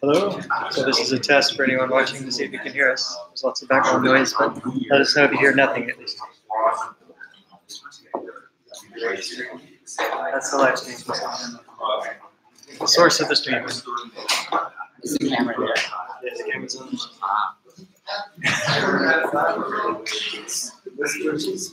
Hello. So this is a test for anyone watching to see if you can hear us. There's lots of background noise, but let us know if you hear nothing at least. That's the live stream. The source of the stream. Is the camera there? Yeah, the camera's on. This church is.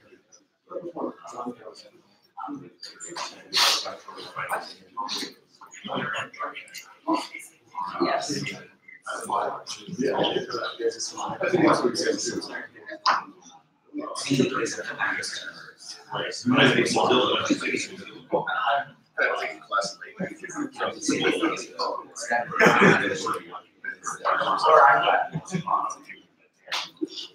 Yes. I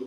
I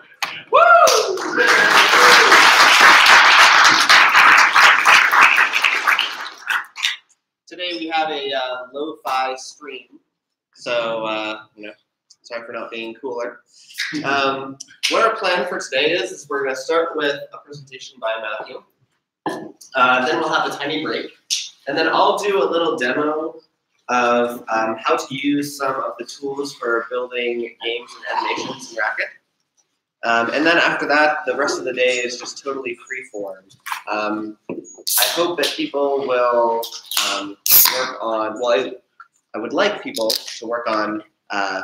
Woo! Today we have a uh, lo-fi stream, so uh, you know, sorry for not being cooler. Um, what our plan for today is, is we're going to start with a presentation by Matthew. Uh, then we'll have a tiny break, and then I'll do a little demo of um, how to use some of the tools for building games and animations in Racket. Um, and then after that, the rest of the day is just totally free form. Um, I hope that people will um, work on, well, I, I would like people to work on uh,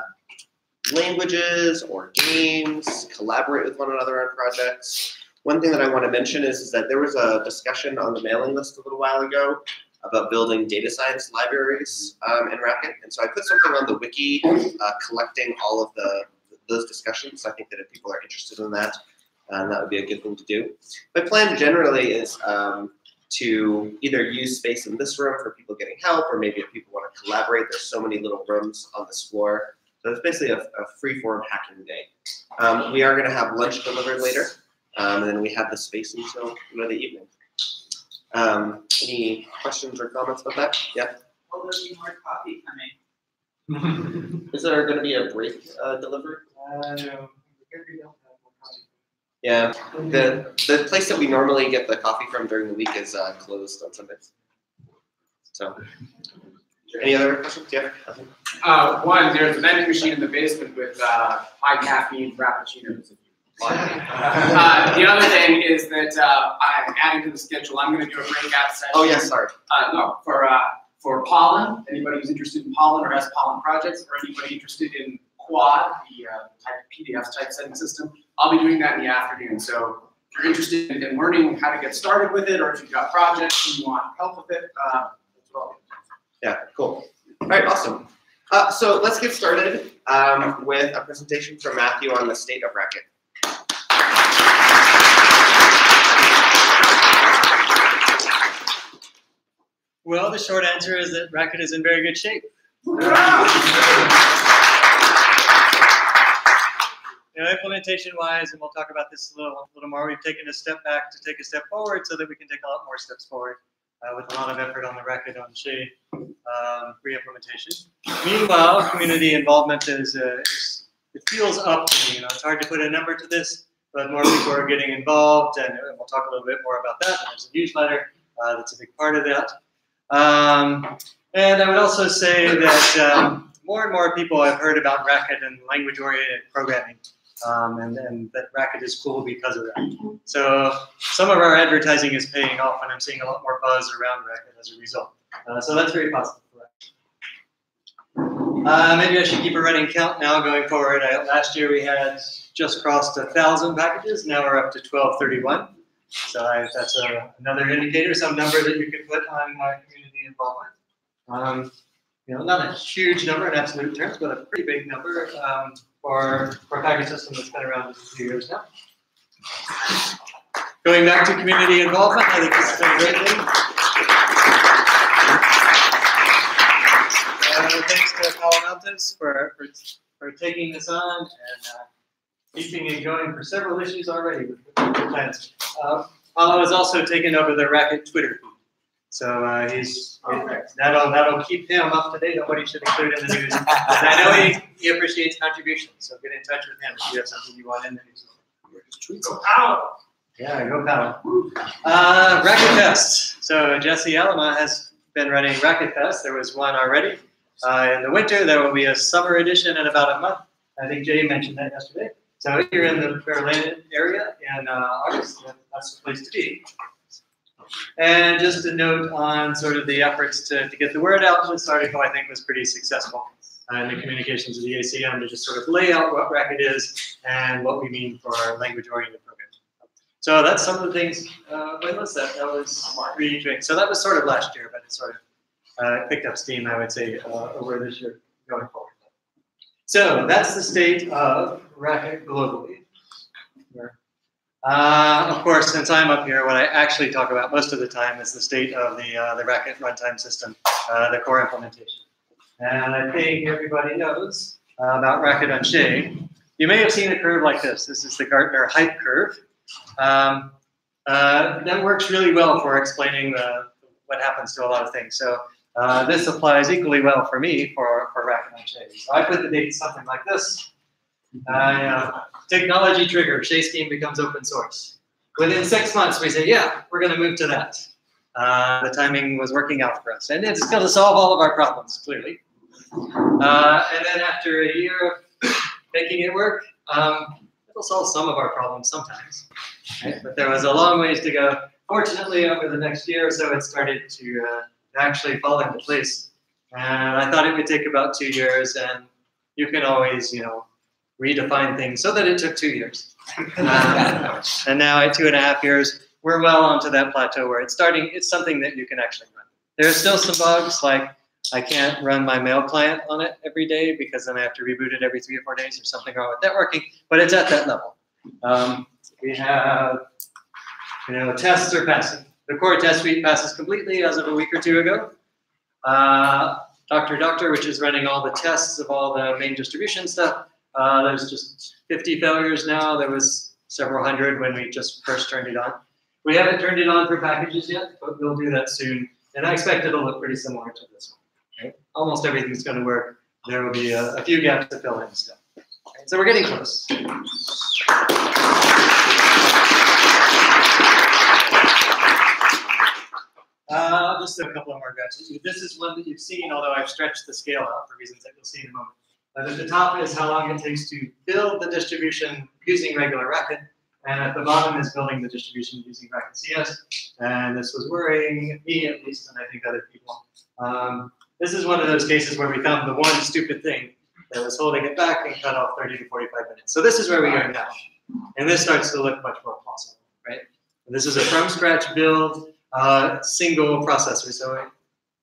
languages or games, collaborate with one another on projects. One thing that I want to mention is, is that there was a discussion on the mailing list a little while ago about building data science libraries um, in Racket. And so I put something on the wiki uh, collecting all of the those discussions. I think that if people are interested in that, um, that would be a good thing to do. My plan generally is um, to either use space in this room for people getting help, or maybe if people want to collaborate, there's so many little rooms on this floor. So it's basically a, a free form hacking day. Um, we are going to have lunch delivered later, um, and then we have the space until you know, the evening. Um, any questions or comments about that? Yeah. Will there be more coffee coming? Is there going to be a break uh, delivered? No, we don't have more coffee. Yeah. The the place that we normally get the coffee from during the week is uh, closed on Sundays. So, any other questions? Yeah. Uh, one, there's a vending machine in the basement with uh, high caffeine frappuccinos. If you like. uh, the other thing is that uh, I'm adding to the schedule. I'm going to do a breakout session. Oh yes, sorry. Uh, no, for uh, for Pollen. Anybody who's interested in Pollen or has Pollen projects, or anybody interested in Quad, the uh, type PDF type setting system, I'll be doing that in the afternoon. So if you're interested in, in learning how to get started with it, or if you've got projects and you want help with it, uh, that's what I'll Yeah, cool. All right, awesome. Uh, so let's get started um, with a presentation from Matthew on the state of Racket. Well, the short answer is that Racket is in very good shape. know, implementation wise, and we'll talk about this a little, little more, we've taken a step back to take a step forward so that we can take a lot more steps forward uh, with a lot of effort on the Racket on Chez um, re-implementation. Meanwhile, community involvement is, uh, is, it feels up to me. You know, it's hard to put a number to this, but more people are getting involved, and we'll talk a little bit more about that. And there's a newsletter uh, that's a big part of that. Um, and I would also say that um, more and more people have heard about Racket and language-oriented programming, um, and, and that Racket is cool because of that. So some of our advertising is paying off, and I'm seeing a lot more buzz around Racket as a result. Uh, so that's very positive. Uh, maybe I should keep a running count now going forward. I, last year we had just crossed a thousand packages. Now we're up to 1231. So I, that's a, another indicator, some number that you can put on uh, community involvement. Um, you know, not a huge number in absolute terms, but a pretty big number um, for, for a package system that's been around for a few years now. Going back to community involvement, I think this has been a great thing. Uh, thanks to Paulo Matos for, for, for taking this on and uh, keeping it going for several issues already with the plans. Uh, Paulo has also taken over the Racket Twitter. So uh, he's that'll that'll keep him up to date on what he should include in the news. and I know he, he appreciates contributions, so get in touch with him if you have something you want in the news. Go Powell! Yeah, go Powell. Uh, Racket Fest. So Jesse Alama has been running Racket Fest. There was one already. Uh, in the winter, there will be a summer edition in about a month. I think Jay mentioned that yesterday. So if you're in the Berlin area in uh, August, then that's the place to be. And just a note on sort of the efforts to, to get the word out, this article I think was pretty successful uh, in the communications of the ACM to just sort of lay out what Racket is and what we mean for language-oriented programs. So that's some of the things, uh, when was that? That was really doing. So that was sort of last year, but it sort of uh, picked up steam, I would say, uh, over this year going forward. So that's the state of Racket globally. Uh, of course, since I'm up here, what I actually talk about most of the time is the state of the, uh, the Racket runtime system, uh, the core implementation. And I think everybody knows uh, about Racket on Chez. You may have seen a curve like this. This is the Gartner hype curve. Um, uh, that works really well for explaining the, what happens to a lot of things. So this applies equally well for me for, for Racket on Chez. So I put the date something like this. Uh, technology trigger, Chez Scheme becomes open source. Within six months, we say, yeah, we're going to move to that. Uh, the timing was working out for us. And it's going to solve all of our problems, clearly. Uh, and then after a year of making it work, um, it'll solve some of our problems sometimes. Right? But there was a long ways to go. Fortunately, over the next year or so, it started to uh, actually fall into place. And I thought it would take about two years, and you can always, you know, redefine things so that it took two years. Um, and now at two and a half years, we're well onto that plateau where it's starting, it's something that you can actually run. There are still some bugs, like I can't run my mail client on it every day because then I have to reboot it every three or four days. There's something wrong with networking, but it's at that level. Um, we have, you know, tests are passing. The core test suite passes completely as of a week or two ago. Uh, DrDr, which is running all the tests of all the main distribution stuff, uh, there's just 50 failures now. There was several hundred when we just first turned it on. We haven't turned it on for packages yet, but we'll do that soon. And I expect it'll look pretty similar to this one. Right? Almost everything's going to work. There will be a, a few gaps to fill in still. So we're getting close. Uh, just a couple of more graphs. This is one that you've seen, although I've stretched the scale out for reasons that you'll see in a moment. Uh, at the top is how long it takes to build the distribution using regular Racket, and at the bottom is building the distribution using Racket CS. And this was worrying me at least, and I think other people. Um, this is one of those cases where we found the one stupid thing that was holding it back and cut off 30 to 45 minutes. So this is where we are now. And this starts to look much more plausible, right? And this is a from scratch build, uh, single processor. So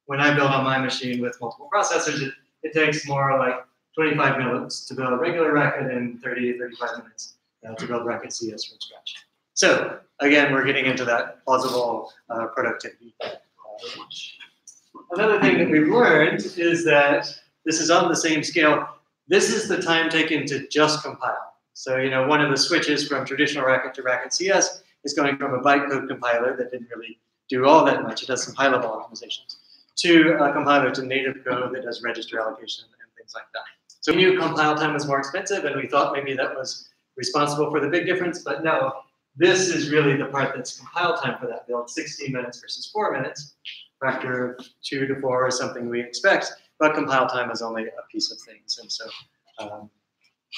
when I build on my machine with multiple processors, it, it takes more like 25 minutes to build a regular racket and 30 to 35 minutes uh, to build racket CS from scratch. So again, we're getting into that plausible uh, productivity. Another thing that we've learned is that this is on the same scale. This is the time taken to just compile. So, you know, one of the switches from traditional Racket to Racket CS is going from a bytecode compiler that didn't really do all that much. It does some high-level optimizations to a compiler to native code that does register allocation and things like that. So we knew compile time was more expensive, and we thought maybe that was responsible for the big difference, but no, this is really the part that's compile time for that build, 16 minutes versus four minutes, factor of two to four is something we expect, but compile time is only a piece of things. And so, um,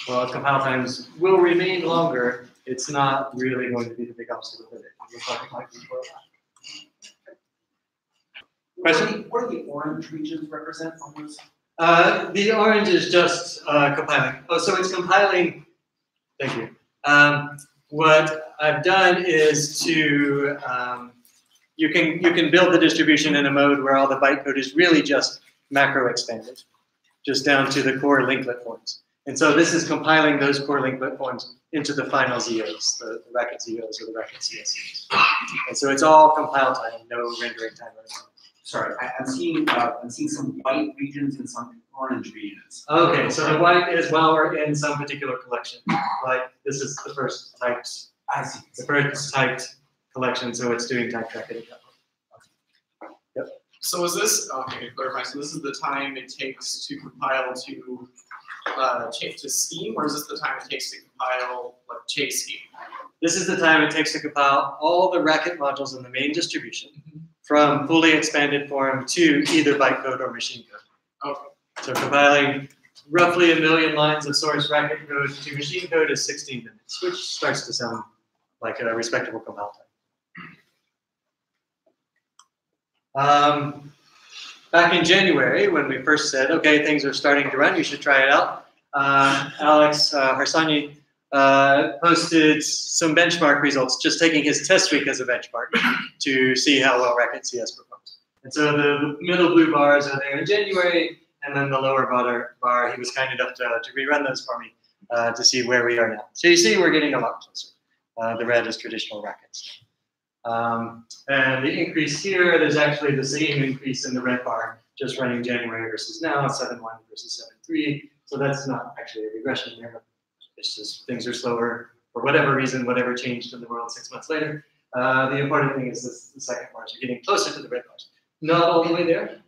well, compile times will remain longer. It's not really going to be the big obstacle with it. It like it might be for a while. Question? What do the orange regions represent on this? Uh, the orange is just uh, compiling. Oh, so it's compiling. Thank you. Um, what I've done is to um, you can you can build the distribution in a mode where all the bytecode is really just macro expanded, just down to the core linklet forms. And so this is compiling those core linklet forms into the final ZOs, the, the Racket ZOs or the Racket CSEs. And so it's all compile time, no rendering time. Or anything. Sorry, I, I'm seeing, uh, I'm seeing some white regions and some orange regions. Okay, so the white is while we're in some particular collection. Like this is the first typed, I see. the first typed collection, so it's doing type tracking. Yep. So is this, okay, clarify, so this is the time it takes to compile to, uh, change to scheme, or is this the time it takes to compile, like, Chez Scheme? This is the time it takes to compile all the Racket modules in the main distribution from fully expanded form to either bytecode or machine code. Okay. So compiling roughly a million lines of source Racket code to machine code is 16 minutes, which starts to sound like a respectable compile time. Um, back in January, when we first said, okay, things are starting to run, you should try it out, uh, Alex uh, Harsanyi uh, posted some benchmark results, just taking his test week as a benchmark to see how well Racket CS performs. And so the middle blue bars are there in January, and then the lower bar, bar he was kind enough to, to rerun those for me uh, to see where we are now. So you see we're getting a lot closer. Uh, the red is traditional Rackets. Um, and the increase here, there's actually the same increase in the red bar, just running January versus now, 7.1 versus 7.3. So that's not actually a regression there. It's just things are slower for whatever reason, whatever changed in the world six months later. Uh, the important thing is this, the second bars are getting closer to the red bars. Not all the way there.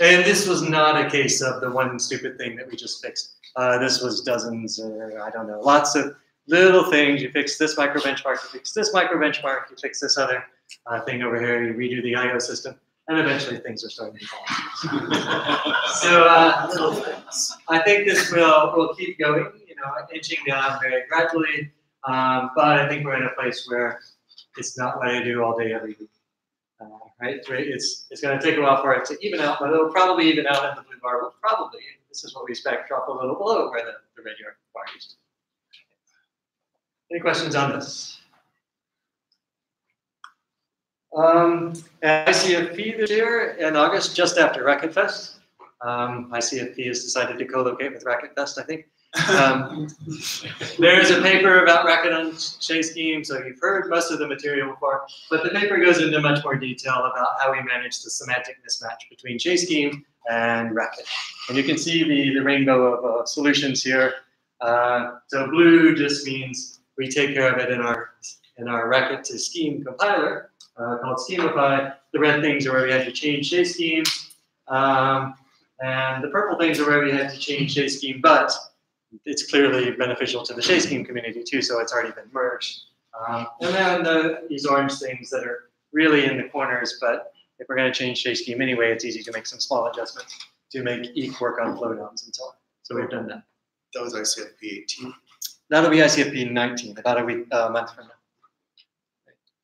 And this was not a case of the one stupid thing that we just fixed. Uh, this was dozens, or I don't know, lots of little things. You fix this micro benchmark, you fix this micro benchmark, you fix this other uh, thing over here, you redo the I/O system, and eventually things are starting to fall. so uh, little things. I think this will will keep going, you know, inching down very gradually. Um, but I think we're in a place where it's not what I do all day every week. Uh, right? It's it's going to take a while for it to even out, but it'll probably even out in the blue bar. Well, probably this is what we expect, drop a little below where the, the regular bar used to be. Any questions on this? Um, at ICFP this year in August, just after Racket Fest, um, ICFP has decided to co-locate with Racket Fest, I think. Um, there is a paper about Chez Scheme, so you've heard most of the material before, but the paper goes into much more detail about how we manage the semantic mismatch between Chez Scheme and Racket. And you can see the, the rainbow of uh, solutions here. Uh, so blue just means we take care of it in our in our Racket to scheme compiler uh, called Schemify. The red things are where we had to change Chez Schemes, um, and the purple things are where we had to change Chez Scheme, but it's clearly beneficial to the Chez Scheme community too, so it's already been merged. Um, and then the, these orange things that are really in the corners, but if we're going to change Chez Scheme anyway, it's easy to make some small adjustments to make EQ work on flonums and so on. So we've done that. That was ICFP eighteen. That'll be ICFP 19, about a week, uh, month from now.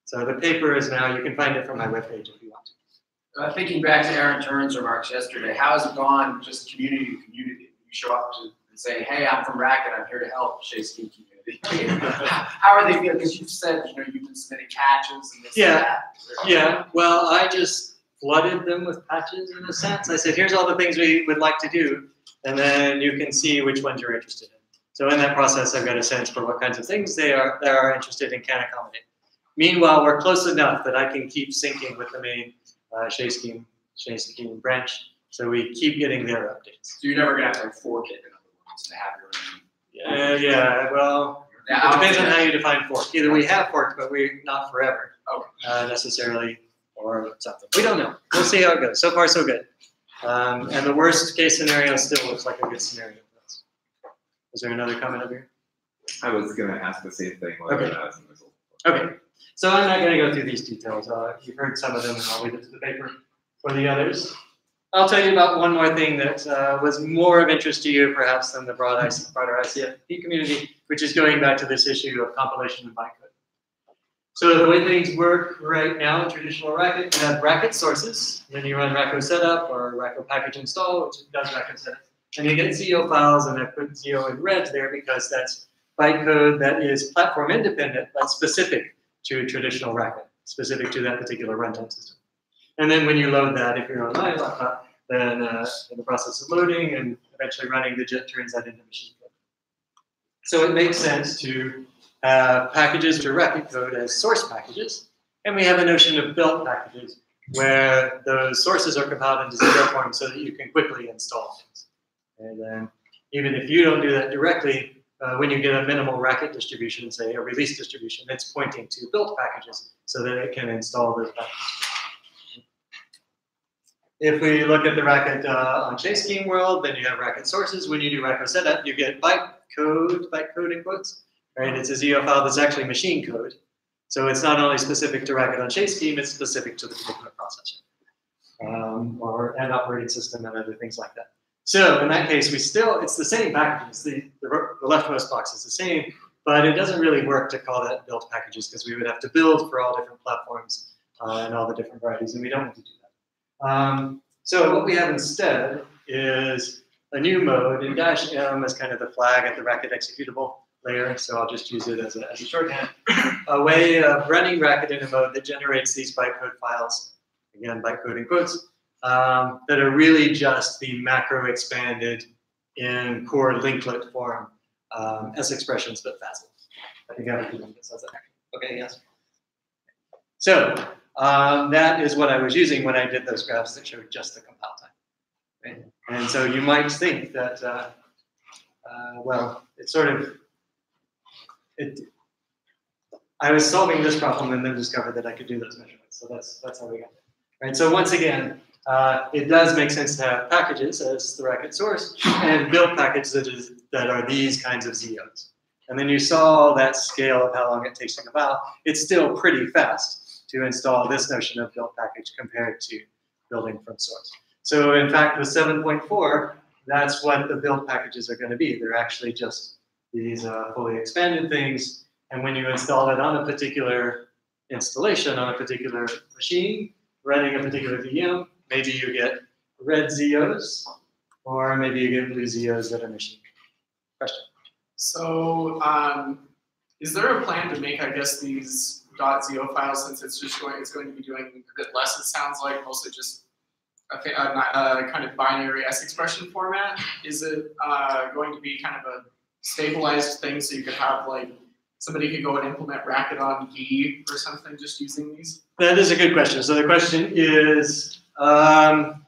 So the paper is now, you can find it from my webpage if you want to. Uh, thinking back to Aaron Turon's remarks yesterday, how has it gone just community to community? You show up to and say, hey, I'm from Racket, I'm here to help Chez Scheme community. how are they feeling? Because you've said, you know, you've been submitting catches and this Yeah. and that. Yeah, well, I just flooded them with patches in a sense. I said, here's all the things we would like to do, and then you can see which ones you're interested in. So in that process, I've got a sense for what kinds of things they are they are interested in, can accommodate. Meanwhile, we're close enough that I can keep syncing with the main uh, Chez Scheme, Chez Scheme branch, so we keep getting their updates. So you're never gonna have to fork it in other words to have your own. Uh, yeah, well, Yeah, it depends on how you define fork. Either we have forked, but we're not forever Okay. uh, necessarily, or something. We don't know. We'll see how it goes. So far, so good. Um, and the worst case scenario still looks like a good scenario. Is there another comment over here? I was gonna ask the same thing Okay. that was a result. Okay, so I'm not going to go through these details. Uh, you've heard some of them, and I'll leave it to the paper for the others. I'll tell you about one more thing that uh, was more of interest to you, perhaps, than the broad IC, broader ICFP community, which is going back to this issue of compilation and bytecode. So the way things work right now in traditional Racket, you have Racket sources, then you run raco setup or raco package install, which does raco setup, and you get ZO files, and I put ZO in red there because that's bytecode that is platform independent but specific to traditional Racket, specific to that particular runtime system. And then when you load that, if you're on my laptop, then uh, in the process of loading and eventually running, the JIT turns that into machine code. So it makes sense to have packages to Racket code as source packages, and we have a notion of built packages where those sources are compiled into zero form so that you can quickly install things. And then even if you don't do that directly, uh, when you get a minimal racket distribution, say a release distribution, it's pointing to built packages so that it can install those packages. If we look at the racket uh, on Chez Scheme world, then you have racket sources. When you do racket setup, you get byte bytecode, bytecode in quotes, right? It's a ZO file that's actually machine code. So it's not only specific to racket on Chez Scheme, it's specific to the particular processor um, or and operating system and other things like that. So in that case, we still, it's the same packages. The, the, the leftmost box is the same, but it doesn't really work to call that built packages because we would have to build for all different platforms uh, and all the different varieties, and we don't need to do that. Um, so what we have instead is a new mode in dash m as kind of the flag at the racket executable layer. So I'll just use it as a, as a shorthand. a way of running racket in a mode that generates these bytecode files, again, bytecode in quotes, um, that are really just the macro expanded in core linklet form um, S expressions, but facet. I think I have. Okay, yes. So um, that is what I was using when I did those graphs that showed just the compile time. Right? And so you might think that, uh, uh, well, it's sort of, it, I was solving this problem and then discovered that I could do those measurements. So that's, that's how we got there. Right, so once again, uh, it does make sense to have packages as the racket source and build packages that, is, that are these kinds of ZOs. And then you saw that scale of how long it takes to compile. It's still pretty fast to install this notion of build package compared to building from source. So in fact, with 7.4, that's what the build packages are going to be. They're actually just these uh, fully expanded things. And when you install it on a particular installation, on a particular machine, running a particular VM, maybe you get red ZOs, or maybe you get blue ZOs that are machine. Question? So, um, is there a plan to make, I guess, these .zo files since it's just going, it's going to be doing a bit less? It sounds like mostly just a, a, a kind of binary S expression format. Is it uh, going to be kind of a stabilized thing so you could have like somebody could go and implement Racket on D or something just using these? That is a good question. So the question is, um,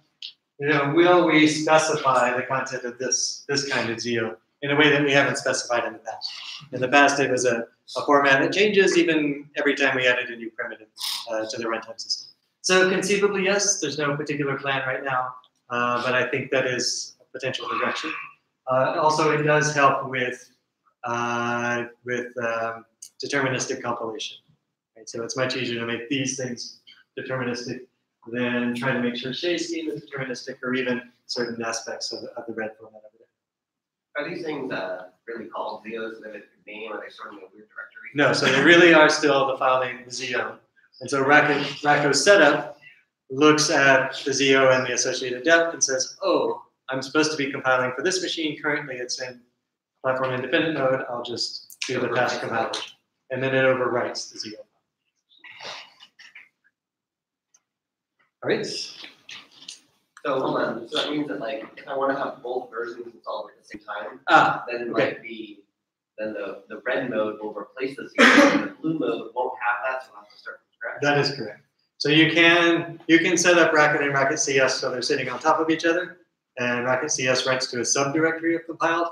you know, will we specify the content of this this kind of ZO in a way that we haven't specified in the past? In the past, it was a, a format that changes even every time we added a new primitive uh, to the runtime system. So conceivably, yes. There's no particular plan right now, uh, but I think that is a potential direction. Uh, also, it does help with uh, with um, deterministic compilation. Right? So it's much easier to make these things deterministic than trying to make sure Chez Scheme is deterministic or even certain aspects of, of the red format. Are these things uh, really called have a name? Are they stored in a weird directory? No, so they really are still the file name ZO. And so raco, raco's setup looks at the ZO and the associated depth and says, oh, I'm supposed to be compiling for this machine. Currently, it's in platform independent mode. I'll just do the fast compilation. And then it overwrites the ZO. All right. So hold on. So that means that like if I want to have both versions installed at the same time, Ah, then Okay. like the then the, the red mode will replace the ZO, and the blue mode won't have that, so I'll have to start from scratch. That is correct. So you can you can set up Racket and Racket CS so they're sitting on top of each other, and Racket CS writes to a subdirectory of compiled.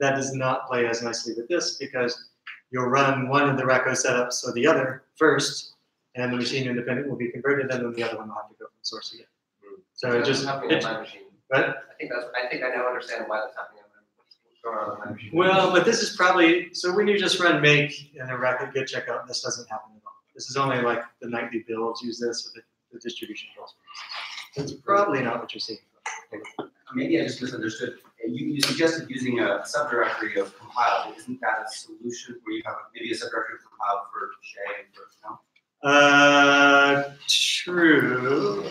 That does not play as nicely with this because you'll run one of the raco setups or the other first, and the machine independent will be converted, and then the other one will have to go from source again. So it just it, on my machine. but I think that's I think I now understand why that's happening on my going on on my machine. well, but this is probably so when you just run make and a Racket Git checkout, this doesn't happen at all. This is only like the nightly builds use this or the, the distribution builds. So it's probably not what you're seeing. Maybe I just misunderstood. Uh, You, you suggested using a subdirectory of compiled. Isn't that a solution where you have maybe a subdirectory of compiled for Chez and for, no? Uh, true.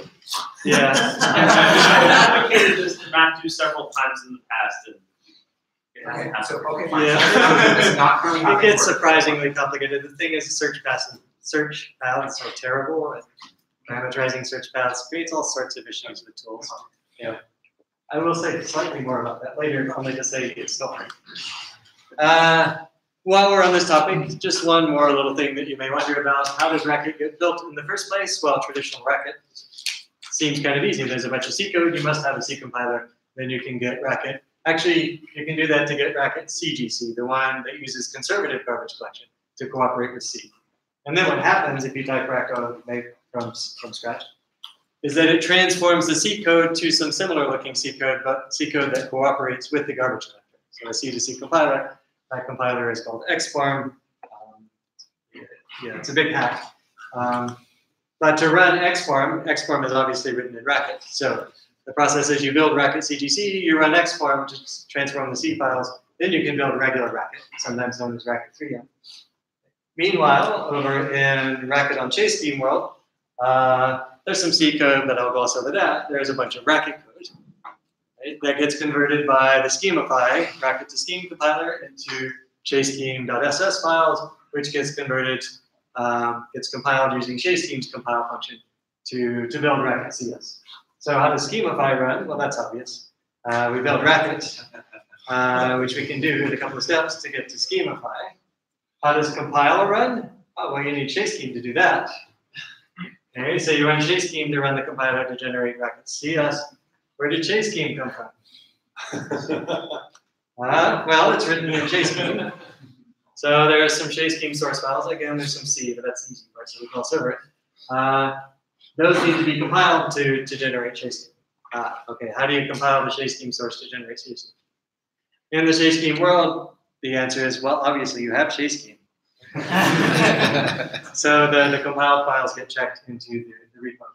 Yeah. I've advocated this to Matthew several times in the past and it hasn't happened. So, okay, fine. Yeah. It's not currently It gets surprisingly complicated. The thing is, search paths, search paths are terrible. and Parameterizing search paths creates all sorts of issues with tools. Yeah. I will say slightly more about that later, only to say it's still hard. Uh, while we're on this topic, just one more little thing that you may wonder about. How does Racket get built in the first place? Well, traditional Racket seems kind of easy. There's a bunch of C code. You must have a C compiler. Then you can get Racket. Actually, you can do that to get Racket CGC, the one that uses conservative garbage collection to cooperate with C. And then what happens if you type Racco from, from scratch is that it transforms the C code to some similar looking C code, but C code that cooperates with the garbage collector. So a C to C compiler, that compiler is called xform. Um, yeah, it's a big hack. Um, but to run xform, xform is obviously written in Racket. So the process is you build Racket CGC, you run xform to transform the C files, then you can build regular Racket, sometimes known as Racket 3M. Meanwhile, over in Racket on Chez Scheme world, uh, there's some C code, but I'll gloss over that. There's a bunch of Racket code right, that gets converted by the Schemify Racket to Scheme compiler into Chez Scheme.ss files, which gets converted, um, gets compiled using Chez Scheme's compile function to, to build Racket CS. So how does Schemify run? Well, that's obvious. Uh, we build Racket, uh, which we can do in a couple of steps to get to Schemify. How does compiler run? Oh, well, you need Chez Scheme to do that. Okay, so you run Chez Scheme to run the compiler to generate Racket CS. Where did Chez Scheme come from? Uh, well, it's written in Chez Scheme. So there's are some Chez Scheme source files. Again, there's some C, but that's easy, right? So we gloss over it. Uh, those need to be compiled to, to generate Chez Scheme. Ah, okay, how do you compile the Chez Scheme source to generate Chez Scheme? In the Chez Scheme world, the answer is, well, obviously you have Chez Scheme. so the, the compiled files get checked into the, the repo.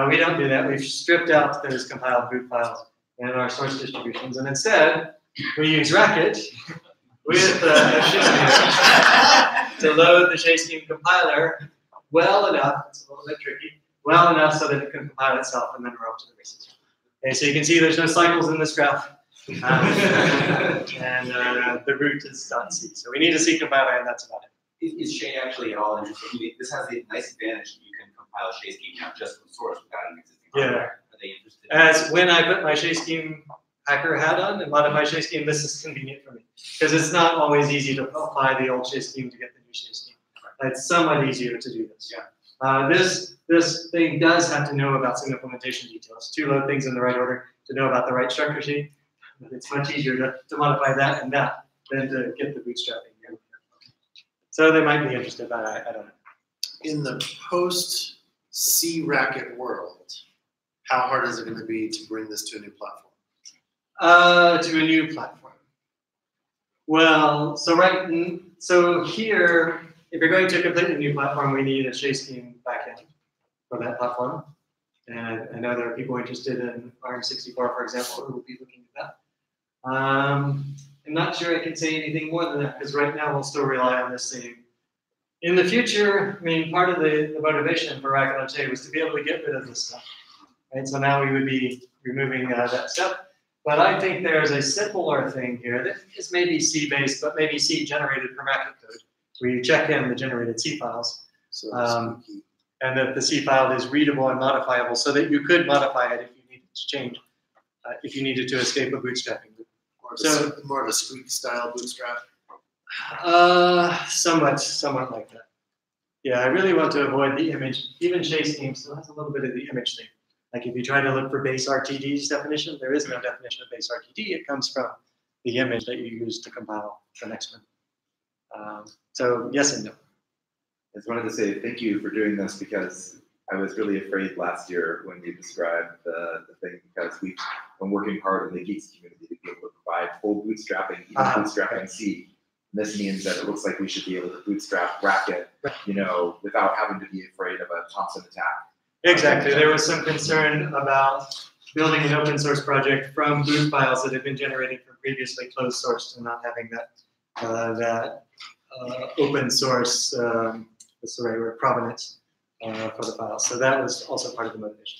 Uh, we don't do that. We've stripped out those compiled boot files in our source distributions, and instead we use Racket with uh, Shim to load the Chez Scheme compiler well enough. It's a little bit tricky. Well enough so that it can compile itself, and then we're off to the races. Okay, so you can see there's no cycles in this graph. Um, and uh, the root is dot .c. So we need a C compiler, and that's about it. Is, is Chez actually at all interested? I mean, This has the nice advantage that you can compile Chez Scheme now just from source without an existing Yeah. hardware. Are they interested? As when I put my Chez Scheme hacker hat on and modify Chez Scheme, this is convenient for me because it's not always easy to apply the old Chez Scheme to get the new Chez Scheme. It's somewhat easier to do this. Yeah. Uh, this this thing does have to know about some implementation details to load things in the right order, to know about the right structure sheet. But it's much easier to, to modify that and that than to get the bootstrapping. So they might be interested, but I, I don't know. In the post C racket world, how hard is it going to be to bring this to a new platform? Uh, to a new platform. Well, so right, so here, if you're going to a completely new platform, we need a Chez Scheme backend for that platform. And I know there are people interested in ARM64, for example, who will be looking at that. Um, I'm not sure I can say anything more than that because right now we'll still rely on this same. In the future, I mean, part of the, the motivation for Rack Chez was to be able to get rid of this stuff. Right, so now we would be removing uh, that step. But I think there's a simpler thing here that is maybe C based, but maybe C generated from Racket code, where you check in the generated C files, So Um, and that the C file is readable and modifiable, so that you could modify it if you needed to change, uh, if you needed to escape a bootstrapping loop. more, of so- a, more of a Squeak style bootstrap. Uh, somewhat, somewhat like that. Yeah, I really want to avoid the image. Even Chez Scheme still has a little bit of the image thing. Like if you try to look for base RTD's definition, there is no definition of base RTD. It comes from the image that you use to compile the next one. Um, so yes and no. I just wanted to say thank you for doing this because I was really afraid last year when you described the, the thing because we've been working hard in the Guix community to be able to provide full bootstrapping, even Uh-huh. bootstrapping C. This means that it looks like we should be able to bootstrap Racket, you know, without having to be afraid of a Thompson attack. Exactly. There was some concern about building an open source project from boot files that had been generated from previously closed source and not having that uh, that uh, open source um, what's the right word provenance uh, for the files. So that was also part of the motivation.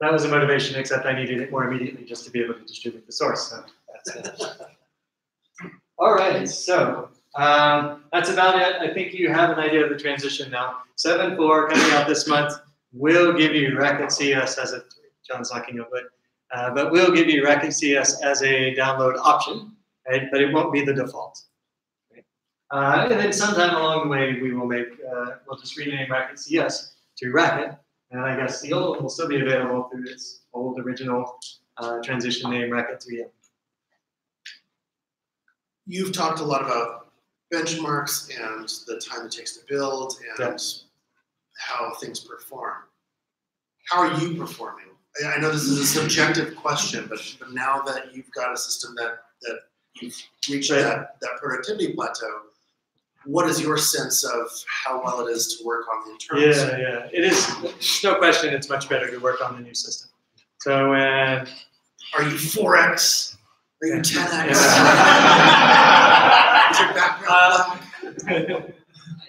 That was a motivation, except I needed it more immediately just to be able to distribute the source. So that's it. All right, so um, that's about it. I think you have an idea of the transition now. Seven four coming out this month will give you Racket CS as a John's knocking on wood, uh, but we'll give you Racket CS as a download option, right? But it won't be the default. Uh, and then sometime along the way, we will make uh, we'll just rename Racket CS to Racket, and I guess the old will still be available through its old original uh, transition name Racket 3M. You've talked a lot about benchmarks and the time it takes to build and how things perform. How are you performing? I- know this is a subjective question, but, but now that you've got a system that, that you've reached Right. that, that productivity plateau, what is your sense of how well it is to work on the internals? Yeah, yeah, it is. There's no question. It's much better to work on the new system. So when Are you 4x? Are you 10x? Is your background black?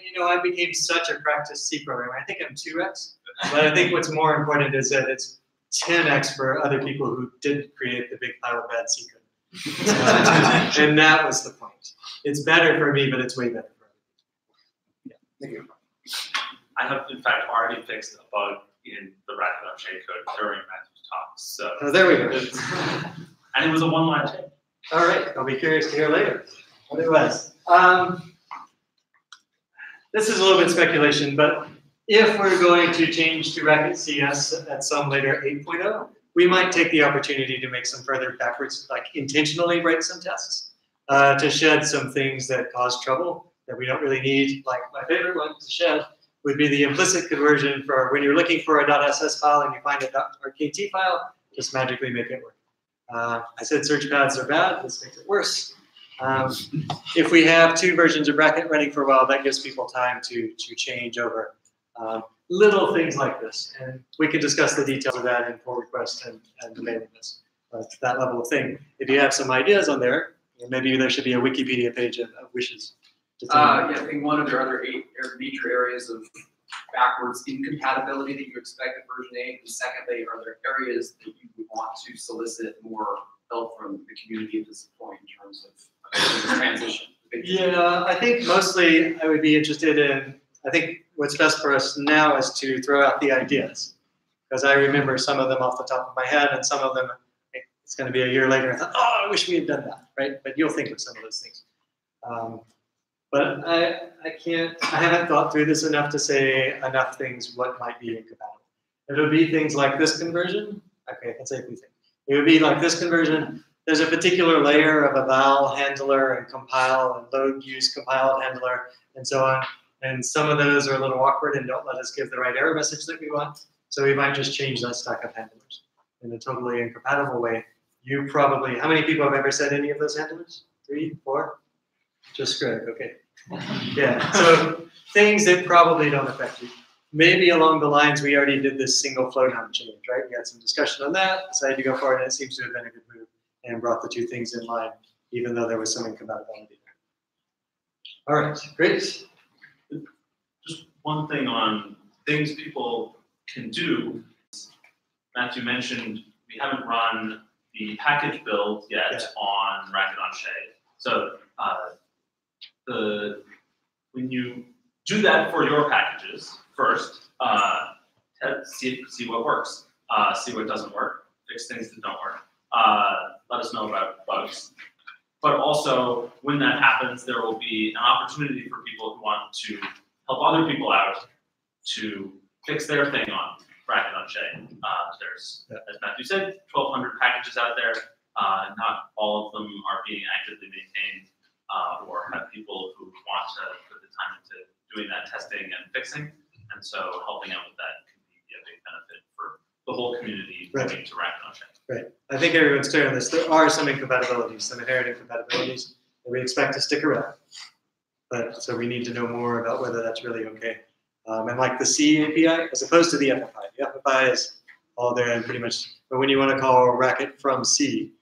you know, I became such a practice C programmer. I think I'm 2x, but I think what's more important is that it's 10x for other people who didn't create the big pile of bad C code. And that was the point. It's better for me, but it's way better for other Thank you. I have in fact already fixed a bug in the Racket on Chez code during Matthew's talk. So. Oh, there we go. and it was a one line change. All right, I'll be curious to hear later what it was. Um, this is a little bit speculation, but if we're going to change to Racket CS at some later 8.0, we might take the opportunity to make some further backwards, like intentionally write some tests uh, to shed some things that cause trouble that we don't really need. Like my favorite one to shed would be the implicit conversion for when you're looking for a .ss file and you find a .rkt file, just magically make it work. Uh, I said search paths are bad. This makes it worse. Um, if we have two versions of Racket running for a while, that gives people time to to change over. Um, little things like this, and we can discuss the details of that in pull request and, and the mailing list. But that level of thing. If you have some ideas on there, maybe there should be a Wikipedia page of, of wishes. Uh, yeah, I think one of the other eight major areas of backwards incompatibility that you expect at version eight. And secondly, are there areas that you would want to solicit more help from the community at this point in terms of transition? Yeah, I think mostly I would be interested in, I think what's best for us now is to throw out the ideas. Because I remember some of them off the top of my head and some of them, it's gonna be a year later, I thought, oh, I wish we had done that, right? But you'll think of some of those things. Um, But I, I can't, I haven't thought through this enough to say enough things what might be incompatible. It would be things like this conversion, okay, I can say a few things. It would be like this conversion, there's a particular layer of eval handler and compile and load use compiled handler and so on. And some of those are a little awkward and don't let us give the right error message that we want. So we might just change that stack of handlers in a totally incompatible way. You probably, how many people have ever said any of those handlers? Three, four? Just Greg, okay. Yeah, so things that probably don't affect you. Maybe along the lines, we already did this single flonum change, right? We had some discussion on that, decided to go for it, and it seems to have been a good move and brought the two things in line, even though there was some incompatibility there. All right, great. Just one thing on things people can do. Matthew mentioned we haven't run the package build yet Yeah. on Racket on Chez. So uh, the when you do that for your packages first, uh, see see what works, uh, see what doesn't work, fix things that don't work. Uh, let us know about bugs. But also, when that happens, there will be an opportunity for people who want to help other people out to fix their thing on Racket on Chez. Uh, there's, as Matthew said, 1,200 packages out there. Uh, not all of them are being actively maintained uh, or have people who want to put the time into doing that testing and fixing. And so helping out with that can be a big benefit for the whole community Right. moving to Racket on. Right. I think everyone's clear on this. There are some incompatibilities, some inherent incompatibilities that we expect to stick around. But so we need to know more about whether that's really okay. Um, and like the C API, as opposed to the FFI. The FFI is all there and pretty much, but when you want to call Racket from C,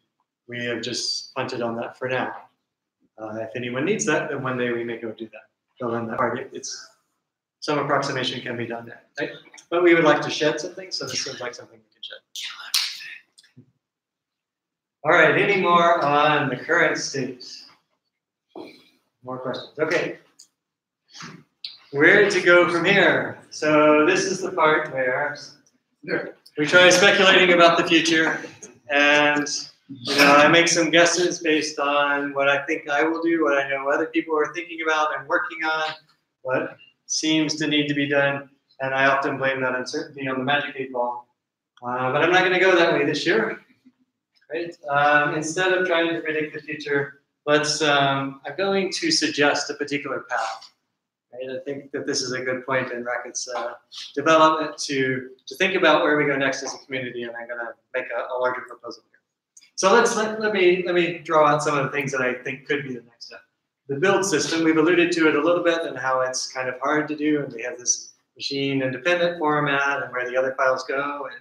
we have just punted on that for now. Uh, if anyone needs that, then one day we may go do that. Go run that target. It's some approximation can be done there, right? But we would like to shed something, so this seems like something we can shed. All right, any more on the current state? More questions? Okay. Where to go from here? So this is the part where we try speculating about the future, and you know, I make some guesses based on what I think I will do, what I know other people are thinking about and working on, what seems to need to be done, and I often blame that uncertainty on the magic eight ball. Uh, but I'm not going to go that way this year right? Um, instead of trying to predict the future, let's. Um, I'm going to suggest a particular path. Right? I think that this is a good point in Racket's uh, development to to think about where we go next as a community, and I'm going to make a, a larger proposal. So let's let, let me let me draw out some of the things that I think could be the next step. The build system, we've alluded to it a little bit and how it's kind of hard to do, and we have this machine independent format and where the other files go, and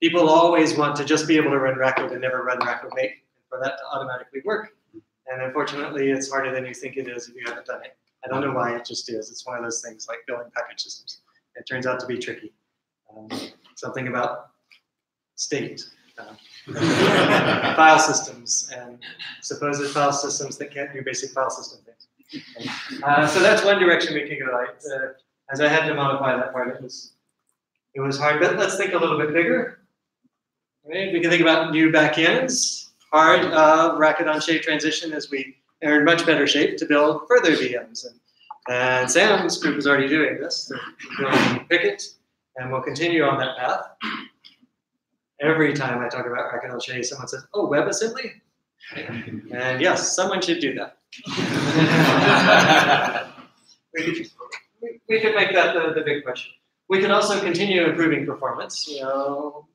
people always want to just be able to run Racket and never run Racket make for that to automatically work. And unfortunately, it's harder than you think it is if you haven't done it. I don't know why it just is. It's one of those things like building package systems. It turns out to be tricky. Um, something about state, uh, file systems, and supposed file systems that can't do basic file system things. Uh, so that's one direction we can go. Right? Uh, as I had to modify that part, it was it was hard. But let's think a little bit bigger. Right? We can think about new backends, hard uh, racket on Chez transition as we are in much better shape to build further VMs. And, and Sam's group is already doing this. They're building Pycket, and we'll continue on that path. Every time I talk about on Chez, someone says, "Oh, WebAssembly," and yes, someone should do that. we, could, we, we could make that the, the big question. We can also continue improving performance. You know,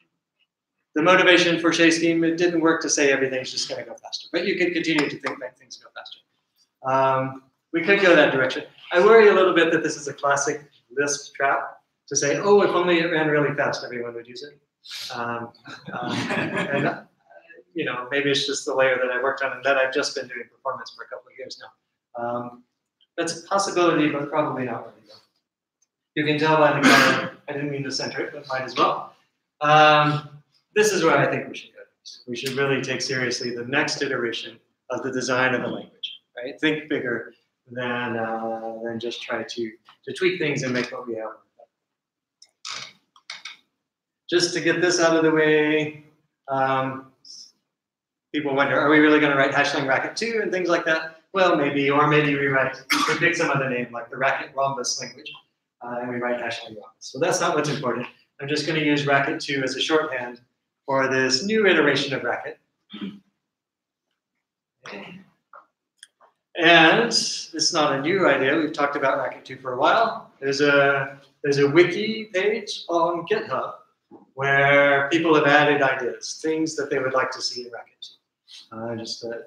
the motivation for Chez Scheme, it didn't work to say everything's just going to go faster, but you could continue to think make things go faster. Um, we could go that direction. I worry a little bit that this is a classic Lisp trap to say, oh, if only it ran really fast, everyone would use it. Um, um, and, uh, you know, maybe it's just the layer that I worked on and that I've just been doing performance for a couple of years now. Um, that's a possibility, but probably not really. You can tell by the color, I didn't mean to center it, but might as well. Um, this is where I think we should go. We should really take seriously the next iteration of the design of the language, right? Think bigger than, uh, than just try to, to tweak things and make what we have. Just to get this out of the way, um, people wonder, are we really going to write Hashlang racket 2 and things like that? Well, maybe, or maybe we write, we pick some other name like the racket rhombus language, uh, and we write Hashlang rhombus. So that's not what's important. I'm just going to use racket 2 as a shorthand for this new iteration of racket. And it's not a new idea. We've talked about Racket 2 for a while. There's a there's a wiki page on GitHub where people have added ideas, things that they would like to see in Racket. Uh, just uh,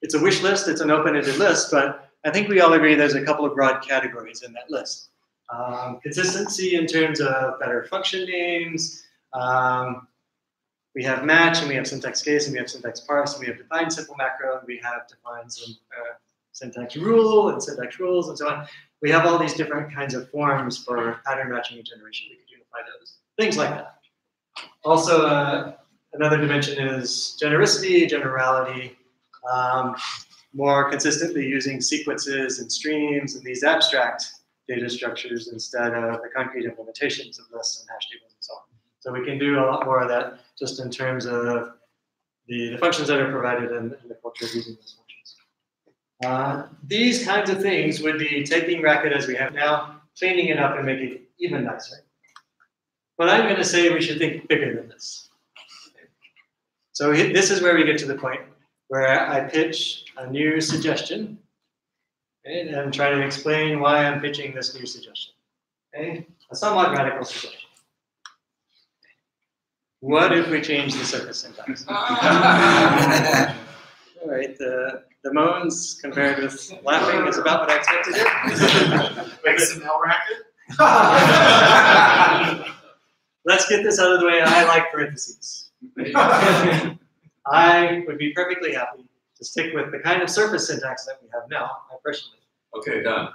it's a wish list. It's an open-ended list, but I think we all agree there's a couple of broad categories in that list. Um, consistency in terms of better function names. Um, we have match, and we have syntax case, and we have syntax parse, and we have define simple macro, and we have define some uh, syntax rule and syntax rules and so on. We have all these different kinds of forms for pattern matching and generation. We could unify those, things like that. Also, uh, another dimension is genericity, generality, um, more consistently using sequences and streams and these abstract data structures instead of the concrete implementations of lists and hash tables and so on. So we can do a lot more of that just in terms of the, the functions that are provided and, and the culture of using those functions. Uh, these kinds of things would be taking Racket as we have now, cleaning it up and making it even nicer. But I'm going to say we should think bigger than this. So this is where we get to the point where I pitch a new suggestion okay, and I'm trying to explain why I'm pitching this new suggestion. Okay? A somewhat radical suggestion. What if we change the surface syntax? All right, the, the moans compared with laughing is about what I expected here. XML racket? Let's get this out of the way. I like parentheses. I would be perfectly happy to stick with the kind of surface syntax that we have now, I personally. Okay, done.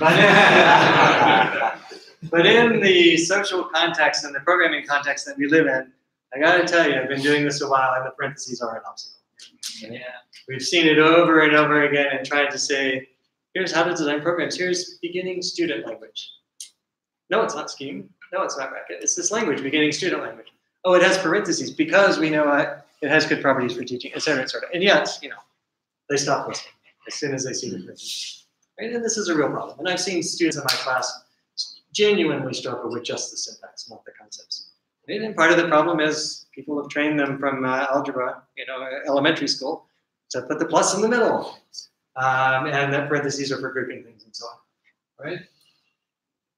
But, but in the social context and the programming context that we live in, I gotta tell you, I've been doing this a while and the parentheses are an obstacle. Yeah. We've seen it over and over again and trying to say, here's how to design programs. Here's beginning student language. No, it's not scheme. No, it's not racket. It's this language, beginning student language. Oh, it has parentheses because we know it has good properties for teaching, et cetera, et cetera. And yet, you know, they stop listening as soon as they see the parentheses. Right? And this is a real problem. And I've seen students in my class genuinely struggle with just the syntax, not the concepts. And part of the problem is people have trained them from uh, algebra, you know, elementary school, to put the plus in the middle. Um, and that parentheses are for grouping things and so on, right?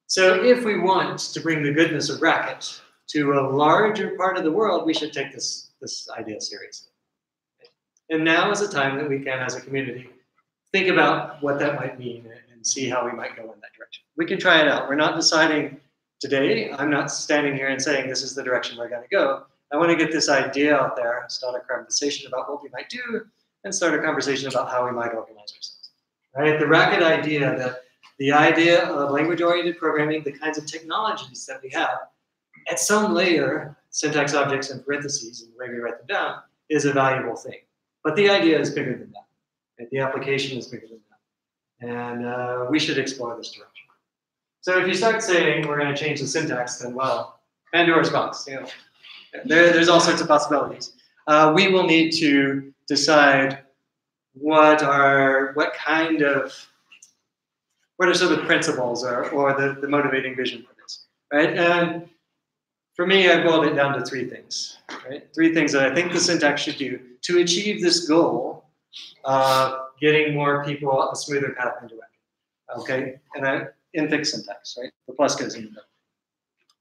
So if we want to bring the goodness of Racket to a larger part of the world, we should take this, this idea seriously. And now is the time that we can, as a community, think about what that might mean and see how we might go in that direction. We can try it out. We're not deciding today. I'm not standing here and saying this is the direction we're going to go. I want to get this idea out there, start a conversation about what we might do, and start a conversation about how we might organize ourselves. Right? The Racket idea that the idea of language-oriented programming, the kinds of technologies that we have, at some layer, syntax objects and parentheses, and the way we write them down, is a valuable thing. But the idea is bigger than that. Right? The application is bigger than that. And uh, we should explore this direction. So if you start saying we're going to change the syntax, then well, Pandora's box. You know, there, there's all sorts of possibilities. Uh, we will need to decide what are what kind of what are some of the principles or, or the, the motivating vision for this, right? And for me, I boiled it down to three things, right? Three things that I think the syntax should do to achieve this goal of getting more people a smoother path into it. Okay, and I, in fixed syntax, right? The plus goes in the middle.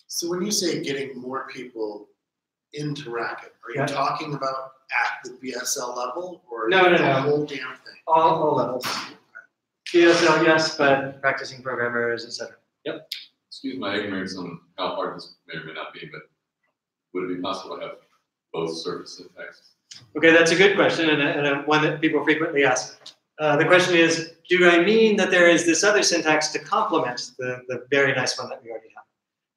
So when you say getting more people into Racket, are you Yeah. talking about at the BSL level or No, no, the no. whole damn thing? All, all levels. BSL, yes, but practicing programmers, etc. Yep. Excuse my ignorance on how hard this may or may not be, but would it be possible to have both surface syntax? Okay, that's a good question and, a, and a, one that people frequently ask. Uh, the question is, do I mean that there is this other syntax to complement the, the very nice one that we already have?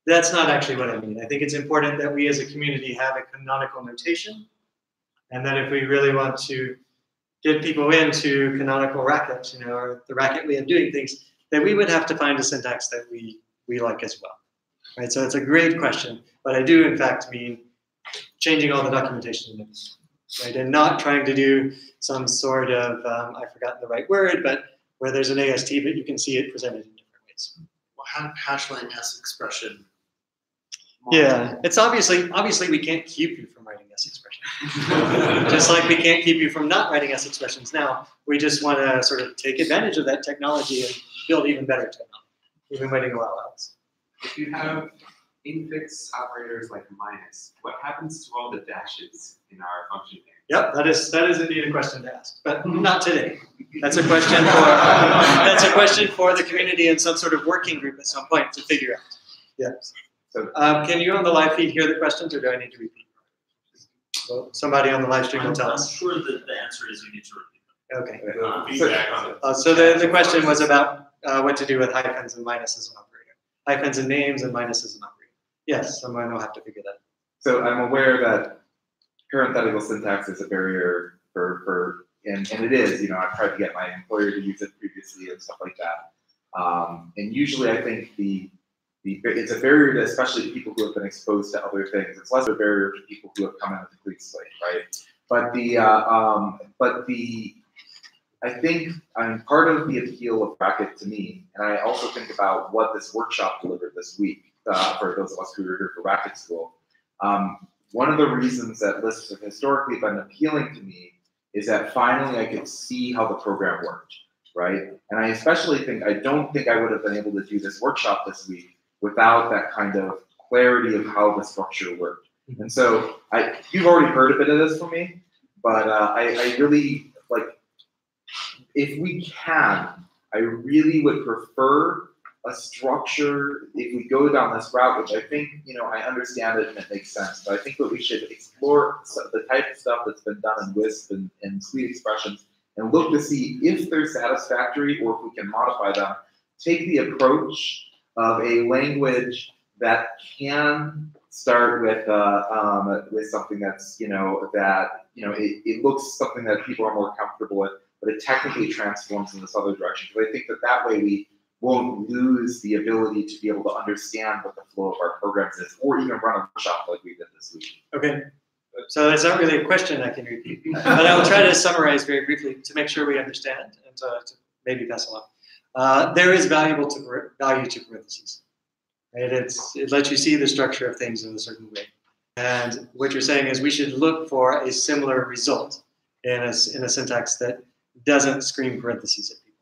That's not actually what I mean. I think it's important that we as a community have a canonical notation And that if we really want to get people into canonical racket, you know, or the racket way of doing things, then we would have to find a syntax that we, we like as well. Right, so it's a great question, but I do in fact mean changing all the documentation in it, right, and not trying to do some sort of, um, I've forgotten the right word, but where there's an AST, but you can see it presented in different ways. Well, ha- hashlang S expression. Yeah, it's obviously, obviously we can't keep you from writing. Just like we can't keep you from not writing S expressions now, we just want to sort of take advantage of that technology and build even better technology. We've been waiting a while else. If you have infix operators like minus, what happens to all the dashes in our function name? Yep, that is, that is indeed a question to ask, but not today. That's a question for, that's a question for the community and some sort of working group at some point to figure out. Yes. Um, can you on the live feed hear the questions or do I need to repeat? Well, Somebody on the live stream will I'm, tell I'm us. sure that the answer is you need to repeat them. Okay. Uh, feedback on it. Uh, so the, the question was about uh, what to do with hyphens and minuses as an operator. Hyphens and names and minuses as an operator. Yes, someone will have to figure that. So I'm aware that parenthetical syntax is a barrier for, for and, and it is, you know, I've tried to get my employer to use it previously and stuff like that. Um, and usually I think the, the, it's a barrier to especially people who have been exposed to other things. It's less of a barrier for people who have come out of a clean slate, right? But the, uh, um, but the, I think, I mean, part of the appeal of Racket to me, and I also think about what this workshop delivered this week, uh, for those of us who were here for Racket School. Um, one of the reasons that lists have historically been appealing to me is that finally I could see how the program worked, right? And I especially think, I don't think I would have been able to do this workshop this week without that kind of clarity of how the structure worked. And so I, you've already heard a bit of this from me, but uh, I, I really like, if we can, I really would prefer a structure if we go down this route, which I think, you know, I understand it and it makes sense, but I think that we should explore the type of stuff that's been done in Wisp and, and Sweet Expressions and look to see if they're satisfactory or if we can modify them. Take the approach of a language that can start with uh, um, with something that's you know that you know it, it looks something that people are more comfortable with, but it technically transforms in this other direction. Because I think that that way we won't lose the ability to be able to understand what the flow of our programs is, or even run a workshop like we did this week. Okay. So it's not really a question I can repeat, but I'll try to summarize very briefly to make sure we understand and to, to maybe pass along. Uh, there is valuable to value to parentheses. Right? It's, it lets you see the structure of things in a certain way. And what you're saying is we should look for a similar result in a, in a syntax that doesn't scream parentheses at people.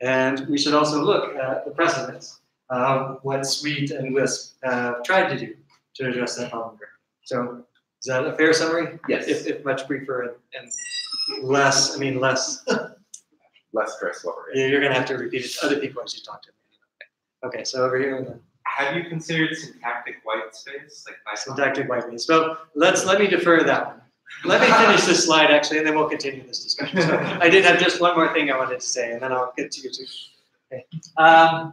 And we should also look at the precedents, uh, what Sweet and Wisp have tried to do to address that problem. So is that a fair summary? Yes. If, if much briefer and, and less, I mean, less, Less stress level. yeah, you're gonna have to repeat it to other people as you talk to them. Okay, so over here, the Have you considered syntactic white space, like Python? syntactic whitening. So let's, let me defer that one. Let me finish this slide actually, and then we'll continue this discussion. So I did have just one more thing I wanted to say, and then I'll get to you too. Okay. Um,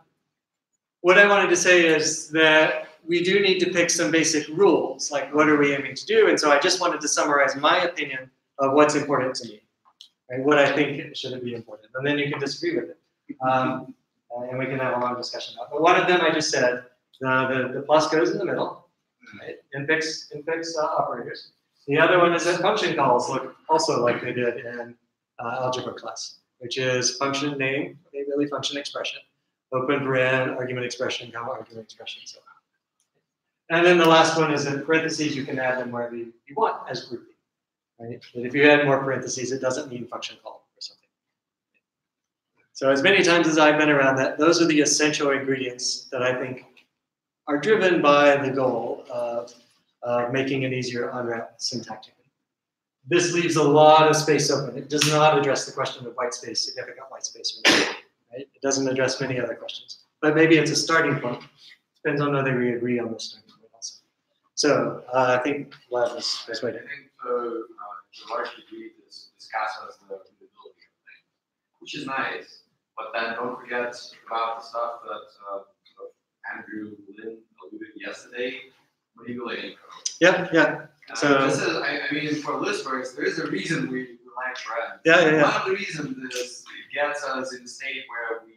what I wanted to say is that we do need to pick some basic rules, like what are we aiming to do? And so I just wanted to summarize my opinion of what's important to me, right? What I think should be important, and then you can disagree with it, um, and we can have a long discussion about. it. But one of them I just said, uh, the the plus goes in the middle, right? Infix uh, operators. The other one is that function calls look also like they did in uh, algebra class, which is function name, really function expression, open paren, argument expression, comma argument expression, so on. And then the last one is in parentheses, you can add them wherever you want as grouping. Right? But if you add more parentheses, it doesn't mean function call or something. So as many times as I've been around that, those are the essential ingredients that I think are driven by the goal of uh, making it easier on route syntactically. This leaves a lot of space open. It does not address the question of white space, significant white space, right? It doesn't address many other questions. But maybe it's a starting point. Depends on whether we agree on this starting point also. So uh, I think Vlad was I persuaded. think the, uh, the large degree this discusses the readability of things, which is nice. But then don't forget about the stuff that uh, Andrew Blinn alluded yesterday, manipulating code. Yeah, yeah. So- Uh, this is, I, I mean, for listeners, there is a reason we, we like Red. Yeah, yeah, yeah. One of the reasons is it gets us in a state where we,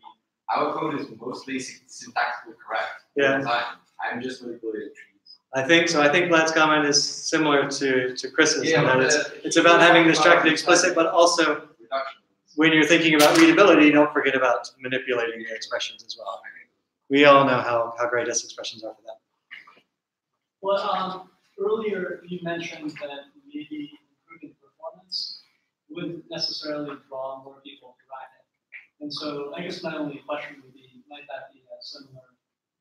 our code is mostly syntactically correct. Yeah. the. I'm just manipulating. I think so. I think Vlad's comment is similar to, to Chris's. in Yeah, that it's, it's about having this structured explicit, but also when you're thinking about readability, don't forget about manipulating the expressions as well. We all know how, how great S expressions are for that. Well, um, earlier you mentioned that maybe improving performance wouldn't necessarily draw more people to Racket. And so I guess my only question would be, might that be a similar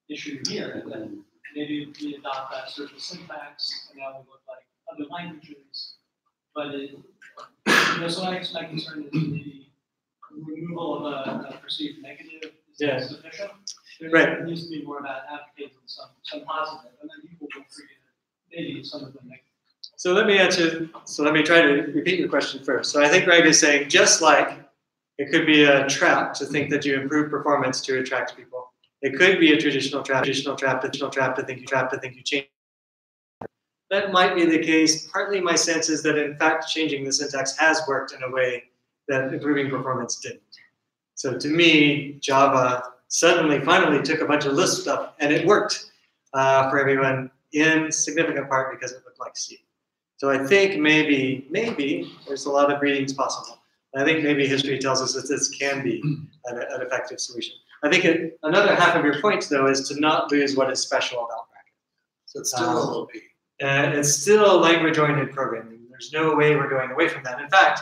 issue here? That maybe we adopt that surface syntax and now we look like other languages. But it, you know, so I guess my concern is maybe removal of a, a perceived negative is Yeah. not sufficient. There Right. needs to be more about advocating some, some positive, and then people will forget maybe some of the negative. So let me answer, so let me try to repeat your question first. So I think Greg is saying, just like it could be a trap to think that you improve performance to attract people. It could be a traditional trap, traditional trap, traditional trap to think you trap to think you change. That might be the case. Partly my sense is that in fact changing the syntax has worked in a way that improving performance didn't. So to me, Java suddenly finally took a bunch of Lisp stuff and it worked uh, for everyone in significant part because it looked like C. So I think maybe, maybe there's a lot of readings possible. I think maybe history tells us that this can be an, an effective solution. I think it, another half of your point though is to not lose what is special about Racket. So it's still Um. And it's still language-oriented programming. There's no way we're going away from that. In fact,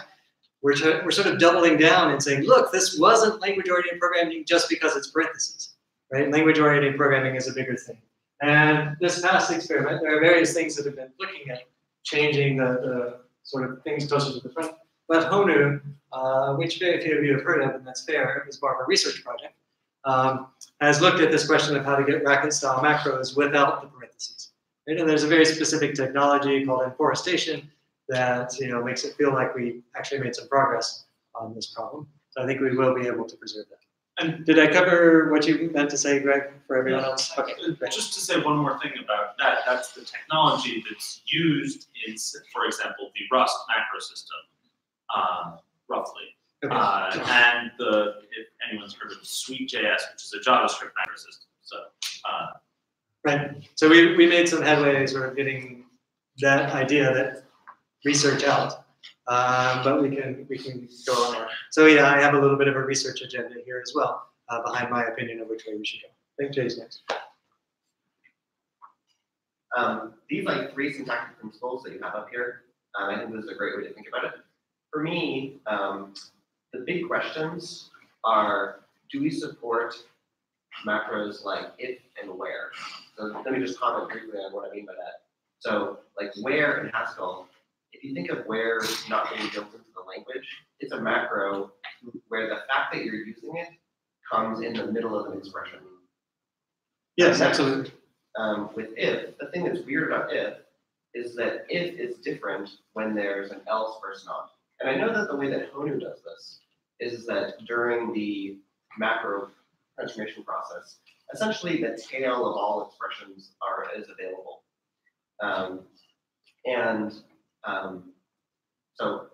we're, t- we're sort of doubling down and saying, look, this wasn't language-oriented programming just because it's parentheses, right? Language-oriented programming is a bigger thing. And this past experiment, there are various things that have been looking at changing the, the sort of things closer to the front. But Honu, uh, which very few of you have heard of, and that's fair, is part of a research project, um, has looked at this question of how to get racket-style macros without the parentheses. Right? And there's a very specific technology called enforestation that you know makes it feel like we actually made some progress on this problem. So I think we will be able to preserve that. And did I cover what you meant to say, Greg, for everyone else? Okay, Uh. Just to say one more thing about that, that's the technology that's used in, for example, the Rust macro system, um, roughly. Okay. Uh, and the, if anyone's heard of Sweet.js, which is a JavaScript macro system. So, uh, Right. So we, we made some headway sort of getting that idea that research out. Um, but we can we can go on there. So yeah, I have a little bit of a research agenda here as well, uh, behind my opinion of which way we should go. I think Jay's next. Um, these like three syntactic principles that you have up here, um, I think this is a great way to think about it. For me, um, the big questions are, do we support macros like if and where? So let me just comment briefly on what I mean by that. So like where in Haskell, if you think of where not being built into the language, it's a macro where the fact that you're using it comes in the middle of an expression. Yes, absolutely. Um, with if, the thing that's weird about if is that if is different when there's an else versus not. And I know that the way that Honu does this is that during the macro transformation process, essentially the tail of all expressions are is available. Um, and um, so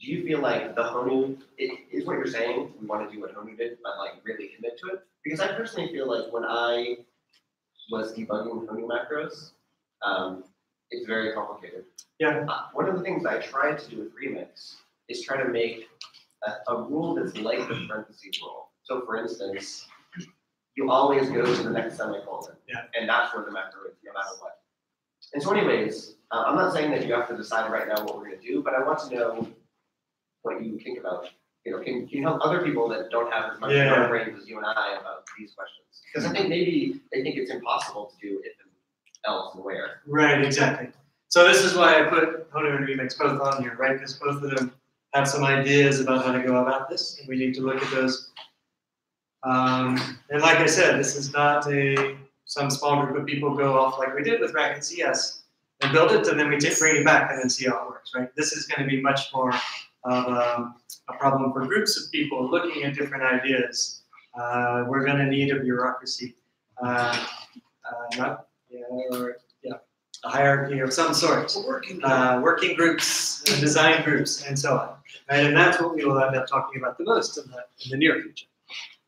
do you feel like the Honu is what you're saying? We want to do what Honu did, but like really commit to it? Because I personally feel like when I was debugging Honu macros, um, it's very complicated. Yeah. Uh, one of the things I tried to do with Remix is try to make a, a rule that's like the parentheses rule. So for instance, you always go to the next semicolon. Yeah. And that's where the macro is, no matter what. And so anyways, uh, I'm not saying that you have to decide right now what we're gonna do, but I want to know what you think about, you know, can, can you help other people that don't have as much Yeah. brains as you and I about these questions? Because I think maybe they think it's impossible to do if and else and where. Right, exactly. So this is why I put Honu and Remix both on here, right? Because both of them have some ideas about how to go about this, and we need to look at those. Um, and like I said, this is not a some small group of people go off like we did with Racket CS and build it, and then we take, bring it back and then see how it works, right? This is going to be much more of a, a problem for groups of people looking at different ideas. Uh, we're going to need a bureaucracy, uh, uh, not yeah, or yeah, a hierarchy of some sort, uh, working groups, design groups, and so on. Right? And that's what we will end up talking about the most in the, in the near future.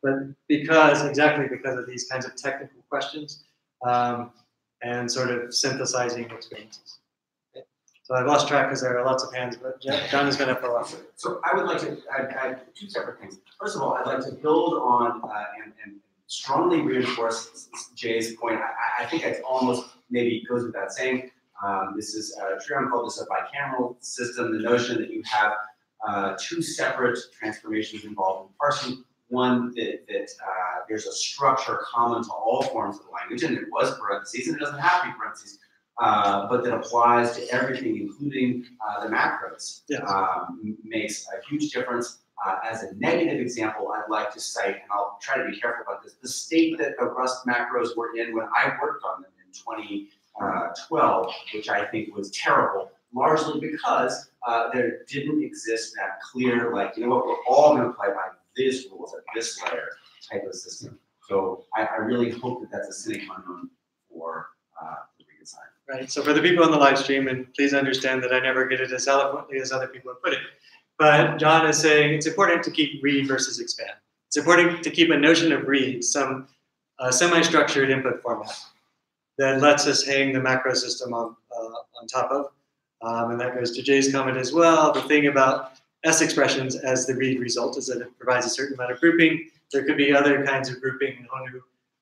But because, exactly because of these kinds of technical questions um, and sort of synthesizing experiences. So I've lost track because there are lots of hands, but John is going to fill up. So I would like to add, add two separate things. First of all, I'd like to build on uh, and, and strongly reinforce Jay's point. I, I think it's almost maybe goes without saying. Um, this is uh, Trion called this a bicameral system. The notion that you have uh, two separate transformations involved in parsing. One that, that uh, there's a structure common to all forms of the language, and it was parentheses, and it doesn't have to be parentheses, uh, but that applies to everything, including uh, the macros. Um, makes a huge difference. Uh, as a negative example, I'd like to cite, and I'll try to be careful about this, the state that the Rust macros were in when I worked on them in 2012, which I think was terrible, largely because uh, there didn't exist that clear, like, you know what, we're all going to play by this rules at this layer type of system. So I, I really hope that that's a sine qua non for uh, the redesign. Right. So for the people on the live stream, and please understand that I never get it as eloquently as other people have put it. But John is saying it's important to keep read versus expand. It's important to keep a notion of read, some uh, semi-structured input format that lets us hang the macro system on, uh, on top of. Um, and that goes to Jay's comment as well. The thing about S expressions as the read result is that it provides a certain amount of grouping. There could be other kinds of grouping, and Honu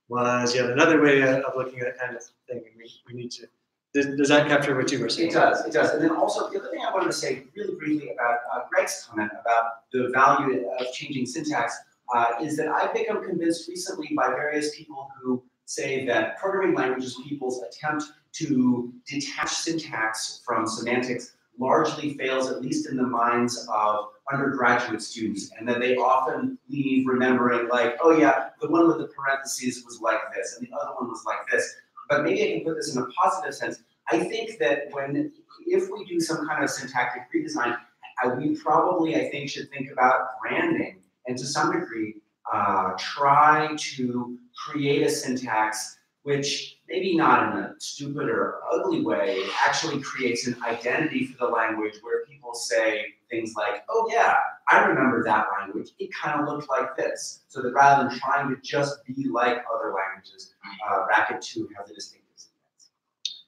was yet another way of looking at that kind of thing. And we, we need to. Does, does that capture what you were saying? It does, it does. And then also, the other thing I wanted to say really briefly about uh, Greg's comment about the value of changing syntax uh, is that I've become convinced recently by various people who say that programming languages people's attempt to detach syntax from semantics largely fails, at least in the minds of undergraduate students, and that they often leave remembering, like, oh yeah, the one with the parentheses was like this, and the other one was like this. But maybe I can put this in a positive sense. I think that when, if we do some kind of syntactic redesign, I, we probably, I think, should think about branding and to some degree uh, try to create a syntax which maybe not in a stupid or ugly way actually creates an identity for the language where people say things like, oh yeah, I remember that language. It kind of looked like this. So that rather than trying to just be like other languages, uh, Racket 2 has a distinctive syntax.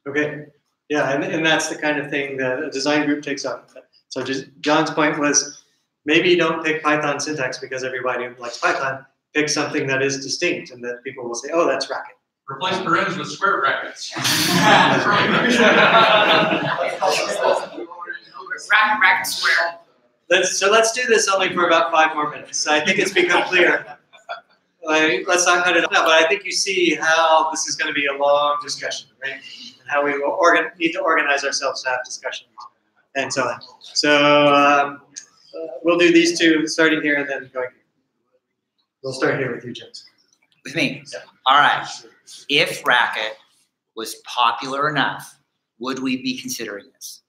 Okay. Yeah, and, and that's the kind of thing that a design group takes up. So just John's point was maybe you don't pick Python syntax because everybody who likes Python. Pick something that is distinct and that people will say, oh, that's Racket. Replace parens with square brackets. Racket, racket square. Let's, so let's do this only for about five more minutes. I think it's become clear. Like, let's not cut it off, but I think you see how this is going to be a long discussion, right? And how we will organ- need to organize ourselves to have discussions and so on. So um, we'll do these two starting here and then going. We'll start here with you, James. with me. All right. If Racket was popular enough, would we be considering this?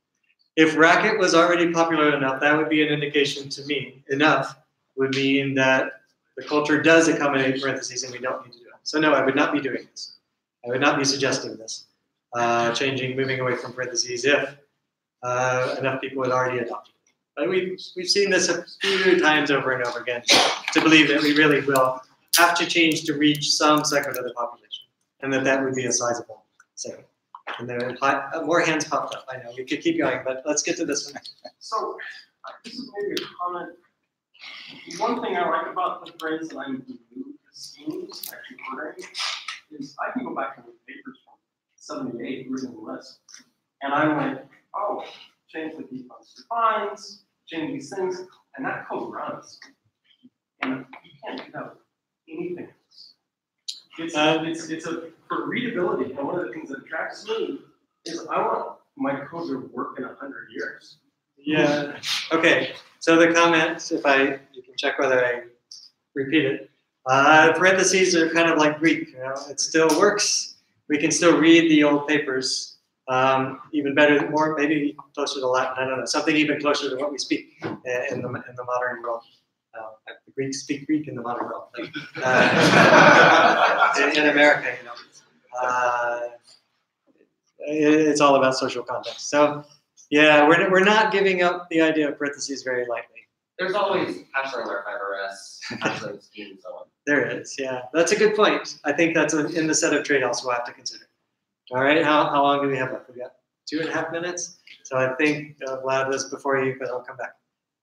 If Racket was already popular enough, that would be an indication to me. Enough would mean that the culture does accommodate parentheses and we don't need to do it. So no, I would not be doing this. I would not be suggesting this. Uh, changing, moving away from parentheses if uh, enough people had already adopted we've, we've seen this a few times over and over again to believe that we really will have to change to reach some segment of the population and that that would be a sizable segment. And there are uh, more hands popped up. I know we could keep going, but let's get to this one. So, uh, this is maybe a comment. One thing I like about the phrase that I'm schemes, actually is I can go back to the papers from seventy-eight reading the list. And I went, oh, change the defines defines, change these things, and that code runs. And you can't do that with anything else. It's, Uh, it's, it's a, for readability, and one of the things that attracts me is I want my code to work in a hundred years. Yeah. Okay. So the comments, if I, you can check whether I repeat it. Uh, parentheses are kind of like Greek. You know, it still works. We can still read the old papers. Um, even better, more maybe closer to Latin. I don't know. Something even closer to what we speak uh, in the in the modern world. Uh, the Greeks speak Greek in the modern world. Uh, in, in America, you know. Uh, it- it's all about social context. So, yeah, we're, we're not giving up the idea of parentheses very lightly. There's always Hashlang R5RS, scheme, and so on. There is, yeah. That's a good point. I think that's a- in the set of trade-offs we'll have to consider. All right, how, how long do we have left? We got two and a half minutes. So I think uh, Vlad was before you, but I'll come back.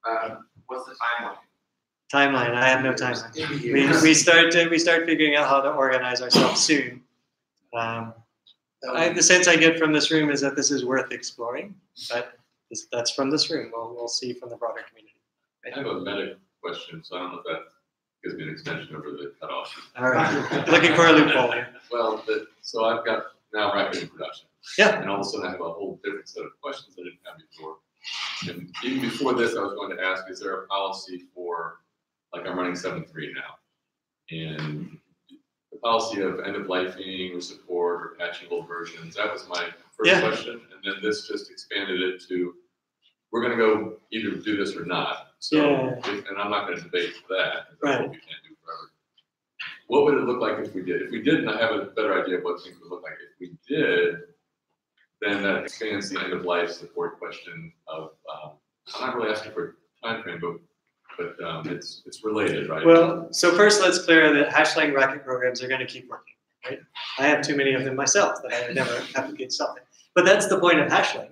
Uh, what's the timeline? Timeline, I have no timeline. We, we start to, we start figuring out how to organize ourselves soon. Um, I, the sense I get from this room is that this is worth exploring, but this, that's from this room. We'll, we'll see from the broader community. I have a meta question, so I don't know if that gives me an extension over the cutoff. All right, looking for a loophole. Well, the, so I've got now rapid in production. Yeah. And all of a sudden I have a whole different set of questions I didn't have before. And even before this, I was going to ask, is there a policy for, like I'm running seven three now? And the policy of end of lifing or support or patching old versions, that was my first Yeah. question. And then this just expanded it to, we're gonna go either do this or not. So, Yeah. if- and I'm not gonna debate that, because that's what Right. we can't do. What would it look like if we did? If we didn't, I have a better idea of what things would look like. If we did, then that expands the end of life support question of, um, I'm not really asking for a timeframe, but, but, um, it's, it's related, right? Well, so first let's clear that Hashlang racket programs are going to keep working, right? I have too many of them myself that I never have to get something. But that's the point of Hashlang,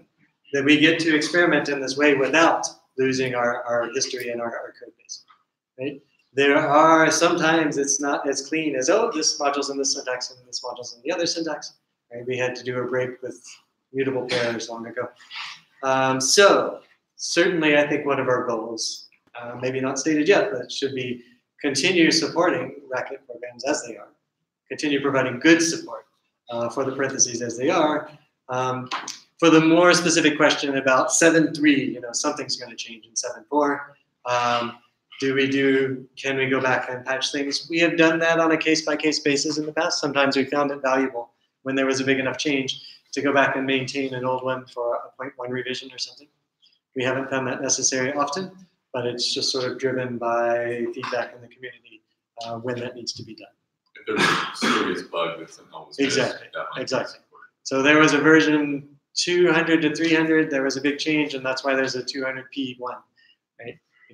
that we get to experiment in this way without losing our, our history and our, our code base, right? There are sometimes it's not as clean as, oh, this module's in this syntax and this module's in the other syntax. Right? We had to do a break with mutable pairs long ago. Um, so certainly I think one of our goals, uh, maybe not stated yet, but should be continue supporting racket programs as they are, continue providing good support uh, for the parentheses as they are. Um, for the more specific question about 7.3, you know, something's going to change in 7.4. Um, do we do, can we go back and patch things? We have done that on a case by case basis in the past. Sometimes we found it valuable when there was a big enough change to go back and maintain an old one for a point one revision or something. We haven't found that necessary often, but it's just sort of driven by feedback in the community uh, when that needs to be done. If there's a serious bug that somehow was Exactly, exactly. So there was a version 200 to 300, there was a big change, and that's why there's a 200p one?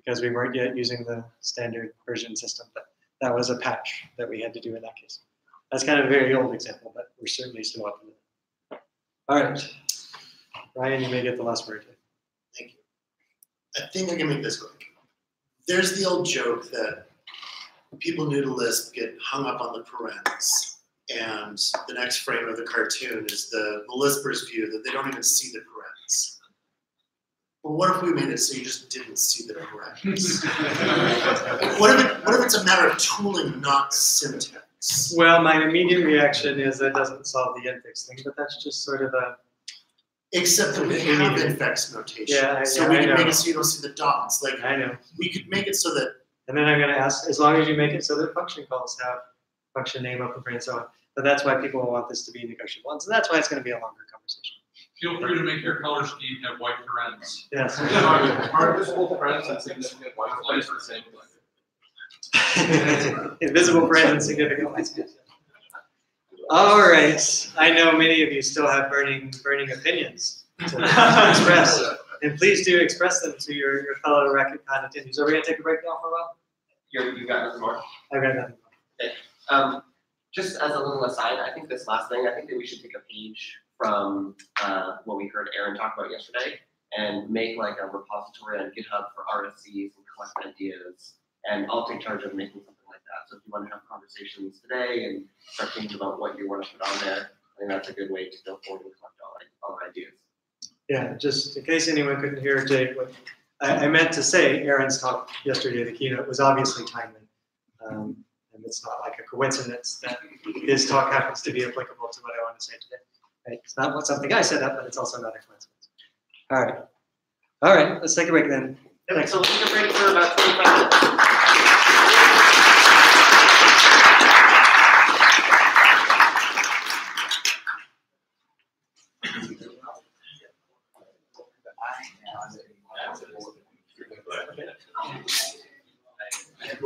Because we weren't yet using the standard version system, but that was a patch that we had to do in that case. That's kind of a very old example, but we're certainly still up to it. All right, Ryan, you may get the last word. Thank you. I think I can make this quick. There's the old joke that people new to Lisp get hung up on the parens, and the next frame of the cartoon is the, the Lisper's view that they don't even see the parens. Well, what if we made it so you just didn't see the parens? what if it, what if it's a matter of tooling, not syntax? Well, my immediate reaction is that doesn't solve the infix thing, but that's just sort of a Except that we have infix notation, Yeah, so yeah, we I can make it so you don't see the dots. Like I know. we could make it so that And then I'm going to ask, as long as you make it so that function calls have function name, open paren, and so on. But that's why people want this to be negotiable. And so that's why it's going to be a longer conversation. Feel free to make your color scheme have white parens. Yes. Are visible parens and significant white space the same thing? Invisible paren and significant white space. All right. I know many of you still have burning, burning opinions to express. And please do express them to your, your fellow RacketCon attendees. Are we going to take a break now for a while? You're, you got nothing more? I've got nothing. Um, just as a little aside, I think this last thing, I think that we should take a page from uh, what we heard Aaron talk about yesterday and make like a repository on GitHub for RFCs and collect ideas. And I'll take charge of making something like that. So if you want to have conversations today and start thinking about what you want to put on there, I think that's a good way to go forward and collect all, all ideas. Yeah, just in case anyone couldn't hear Jake, what I, I meant to say, Aaron's talk yesterday, the keynote, was obviously timely. Um, and it's not like a coincidence that his talk happens to be applicable to what I want to say today. Right? It's not what something I set up, but it's also not a coincidence. All right. All right, let's take a break then. Yep, so we'll take a break for about 25 minutes.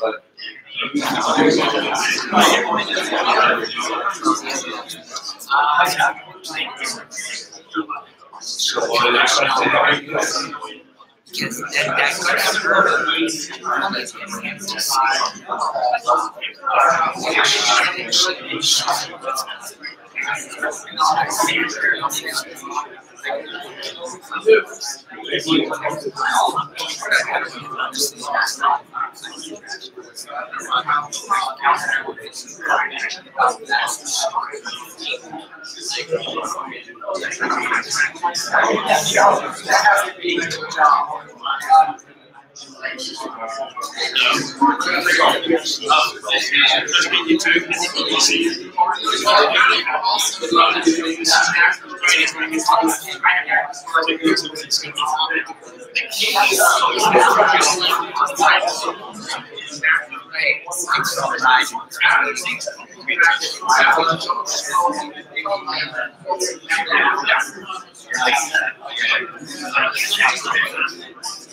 But because that. That has to be the job.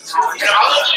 Right.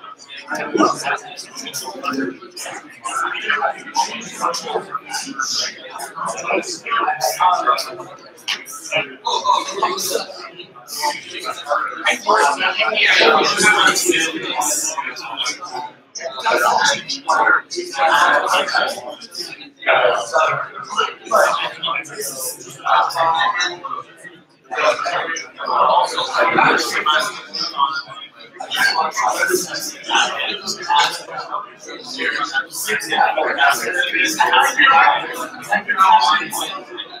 I'm Thank you.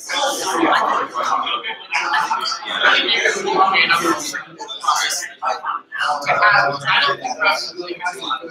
I don't think Russia really has a lot of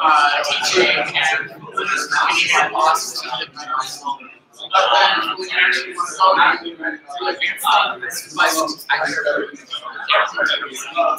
uh, teaching and religious teaching. But then when you actually want to go back to advanced uh,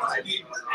I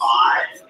Five.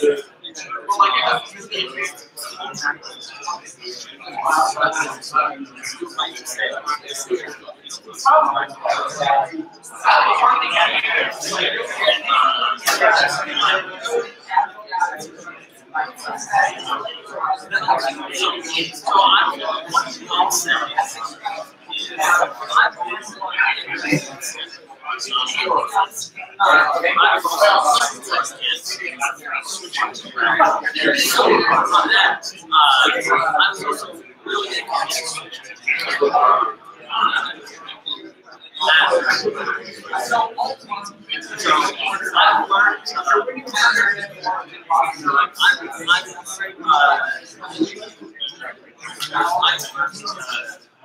Yeah. I'm I'm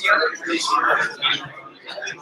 the other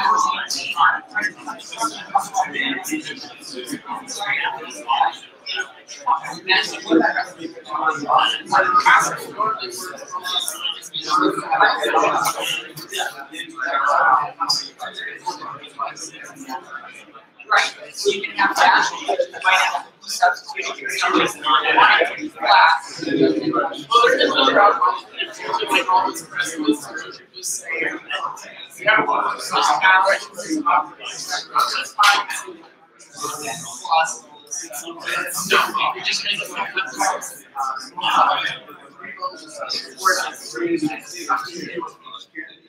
I'm Right, so you can have that, might have to substitute it for something that's not glass. Well, there's just another option. You have one, so you have No, you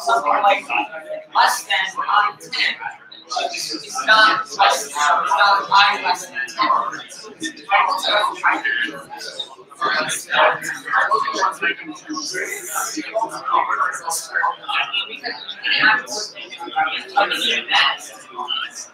Something like less than on ten. It's not, less than So less than some number of parts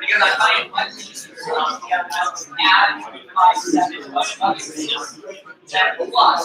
Because I add seven, plus.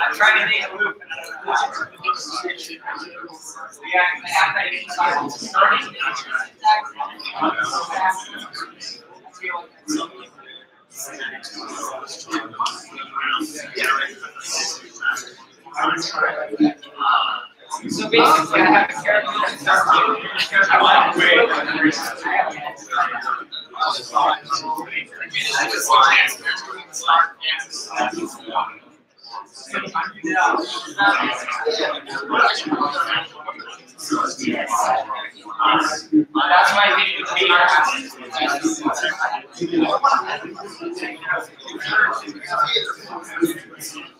I'm trying to make a move. Yeah, So basically, I have a character that starts with, I to wait. I just want to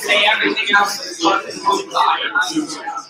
say everything else is what is moved on.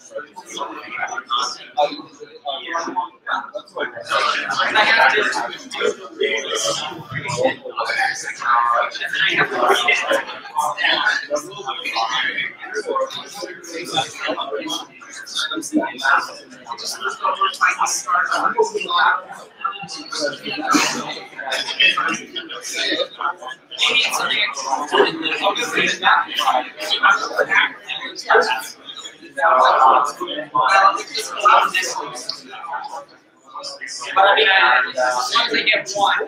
makes me that But I mean, I, as long as they get one.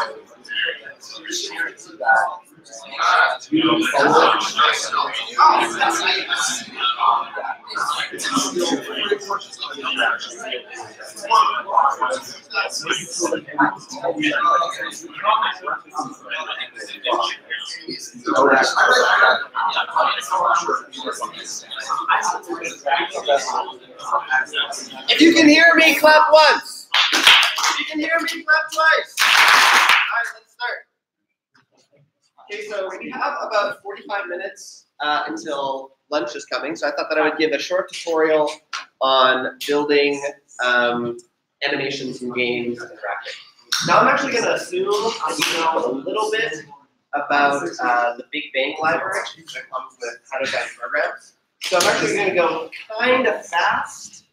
If you can hear me, clap once. You can hear me, clap twice. All right, let's start. Okay, so we have about 45 minutes uh, until lunch is coming, so I thought that I would give a short tutorial on building um, animations and games in Racket. Now, I'm actually going to assume that you know a little bit about uh, the Big Bang library that comes with how to design programs. So I'm actually going to go kind of fast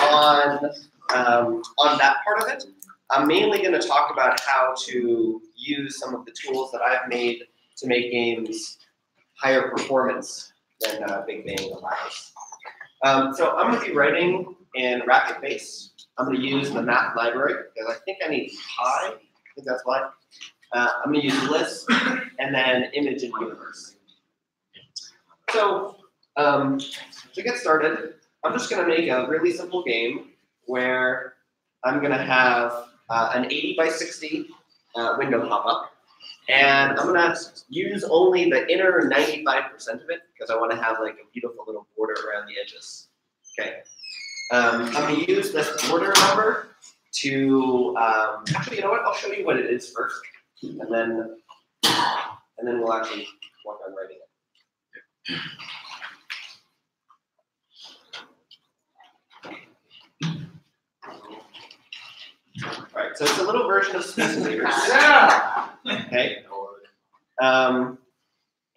on um, on that part of it. I'm mainly going to talk about how to use some of the tools that I've made to make games higher performance than uh, Big Bang allows. Um, so I'm going to be writing in Racket Base. I'm going to use the math library because I think I need pi. I think that's why. Uh, I'm going to use list and then image and universe. So um, to get started, I'm just going to make a really simple game where I'm going to have uh, an 80 by 60 uh, window pop up. And I'm going to use only the inner 95% of it because I want to have like a beautiful little border around the edges. Okay. Um, I'm going to use this border number to, um, actually, you know what? I'll show you what it is first. And then, and then we'll actually work on writing it. So it's a little version of Space Invaders. Yeah. Okay. Um,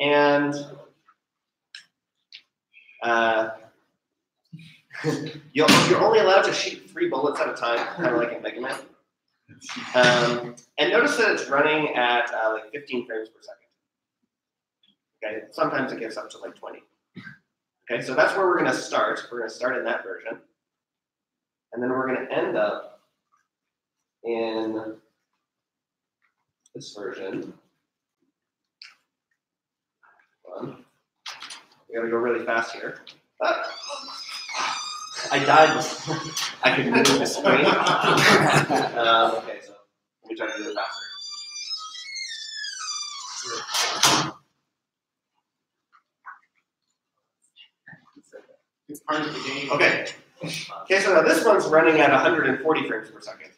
And uh, you're, you're only allowed to shoot three bullets at a time, kind of like in Mega Man. Um, and notice that it's running at uh, like 15 frames per second. Okay, sometimes it gets up to like 20. Okay, so that's where we're going to start. We're going to start in that version. And then we're going to end up in this version. We gotta go really fast here. Ah. I died before I could move the screen. um, okay, so let me try to do it faster. It's part of the game. Okay. Okay, so now this one's running at 140 frames per second.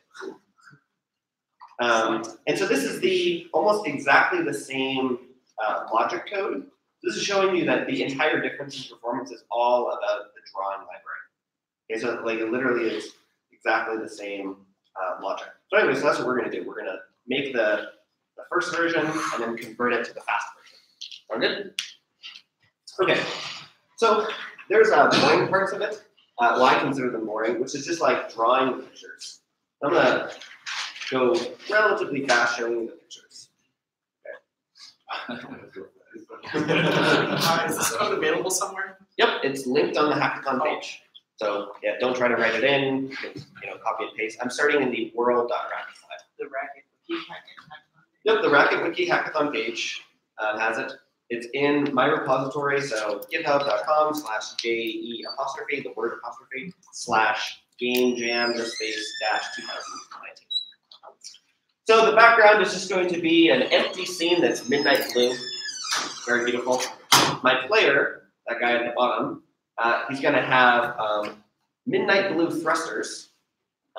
Um, and so this is the almost exactly the same uh, logic code. This is showing you that the entire difference in performance is all about the drawing library. Okay, so like it literally is exactly the same uh, logic. So anyway, so that's what we're going to do. We're going to make the, the first version and then convert it to the fast version. Sound good? Okay, so there's uh, boring parts of it. Uh, well, I consider them boring, which is just like drawing pictures. I'm gonna go relatively fast showing you the pictures. Uh, is this code available somewhere? Yep, it's linked on the hackathon page. So yeah, don't try to write it in. You, know, copy and paste. I'm starting in the world.racket file. The racket, the key packet. Yep, the Racket Wiki hackathon page uh, has it. It's in my repository, so github.com slash JE apostrophe, the word apostrophe, slash game jam, the space dash 2019. So the background is just going to be an empty scene that's midnight blue. Very beautiful. My player, that guy at the bottom, uh, he's going to have um, midnight blue thrusters,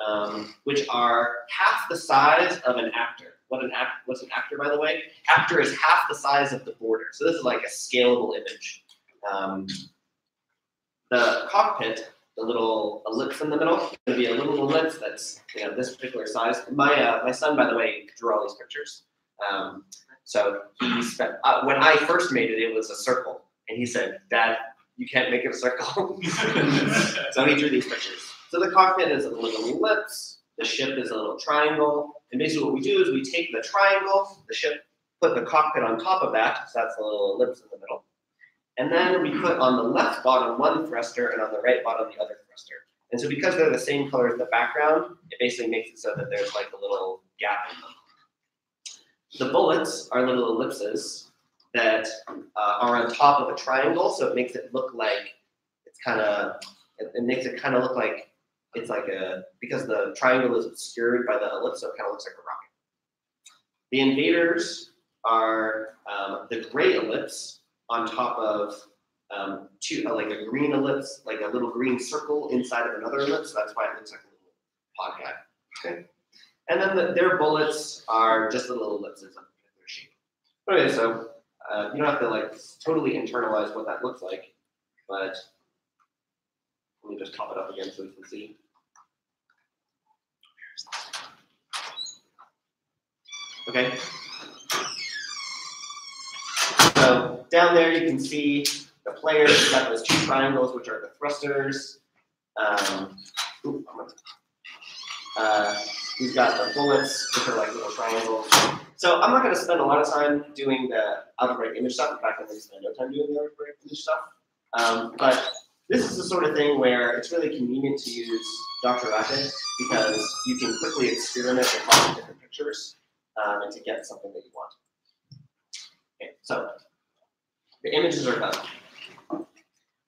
um, which are half the size of an actor. What an act? What's an actor, by the way? Actor is half the size of the border. So this is like a scalable image. Um, the cockpit, the little ellipse in the middle, to be a little ellipse that's you know this particular size. My uh, my son, by the way, drew all these pictures. Um, so he spent uh, when I first made it, it was a circle, and he said, "Dad, you can't make it a circle." so he drew these pictures. So the cockpit is a little ellipse. The ship is a little triangle. And basically, what we do is we take the triangle, the ship, put the cockpit on top of that. So that's the little ellipse in the middle. And then we put on the left bottom one thruster and on the right bottom the other thruster. And so because they're the same color as the background, it basically makes it so that there's like a little gap in them. The bullets are little ellipses that uh, are on top of a triangle, so it makes it look like it's kind of, it, it makes it kind of look like it's like a, because the triangle is obscured by the ellipse, so it kind of looks like a rocket. The invaders are um, the gray ellipse on top of um, two, uh, like a green ellipse, like a little green circle inside of another ellipse. So that's why it looks like a little pod guy. Okay. And then the, their bullets are just little ellipses of their shape. Okay, so uh, you don't have to like totally internalize what that looks like, but let me just top it up again so we can see. Okay. So down there you can see the players We've got those two triangles, which are the thrusters. Um, ooh, uh, got the bullets, which are like little triangles. So I'm not going to spend a lot of time doing the algebraic image stuff. In fact, I'm going to spend no time doing the algebraic image stuff. Um, but this is the sort of thing where it's really convenient to use DrRacket because you can quickly experiment with lots of different pictures um, and to get something that you want. Okay, so the images are done.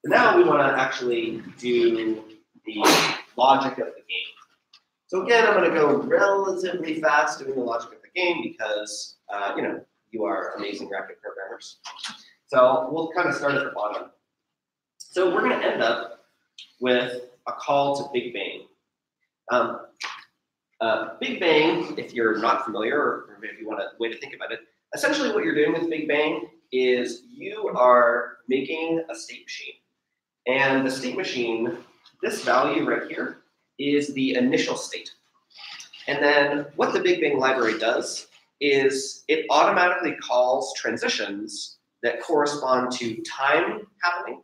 Now we want to actually do the logic of the game. So again, I'm going to go relatively fast doing the logic of the game because, uh, you know, you are amazing Racket programmers. So we'll kind of start at the bottom. So we're going to end up with a call to Big Bang. Um, uh, Big Bang, if you're not familiar, or if you want a way to think about it, essentially what you're doing with Big Bang is you are making a state machine. And the state machine, this value right here, is the initial state. And then what the Big Bang library does is it automatically calls transitions that correspond to time happening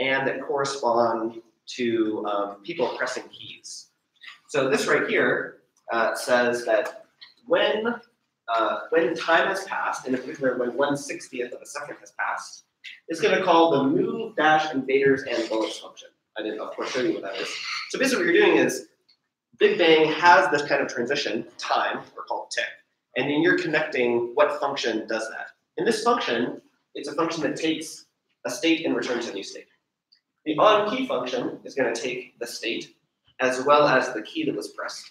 and that correspond to um, people pressing keys. So this right here uh, says that when uh, when time has passed, in particular when 1 60th of a second has passed, it's going to call the move dash invaders and bullets function. I didn't, of course, show you what that is. So basically what you're doing is Big Bang has this kind of transition, time, or called tick, and then you're connecting what function does that. In this function, it's a function that takes a state and returns a new state. The on key function is going to take the state as well as the key that was pressed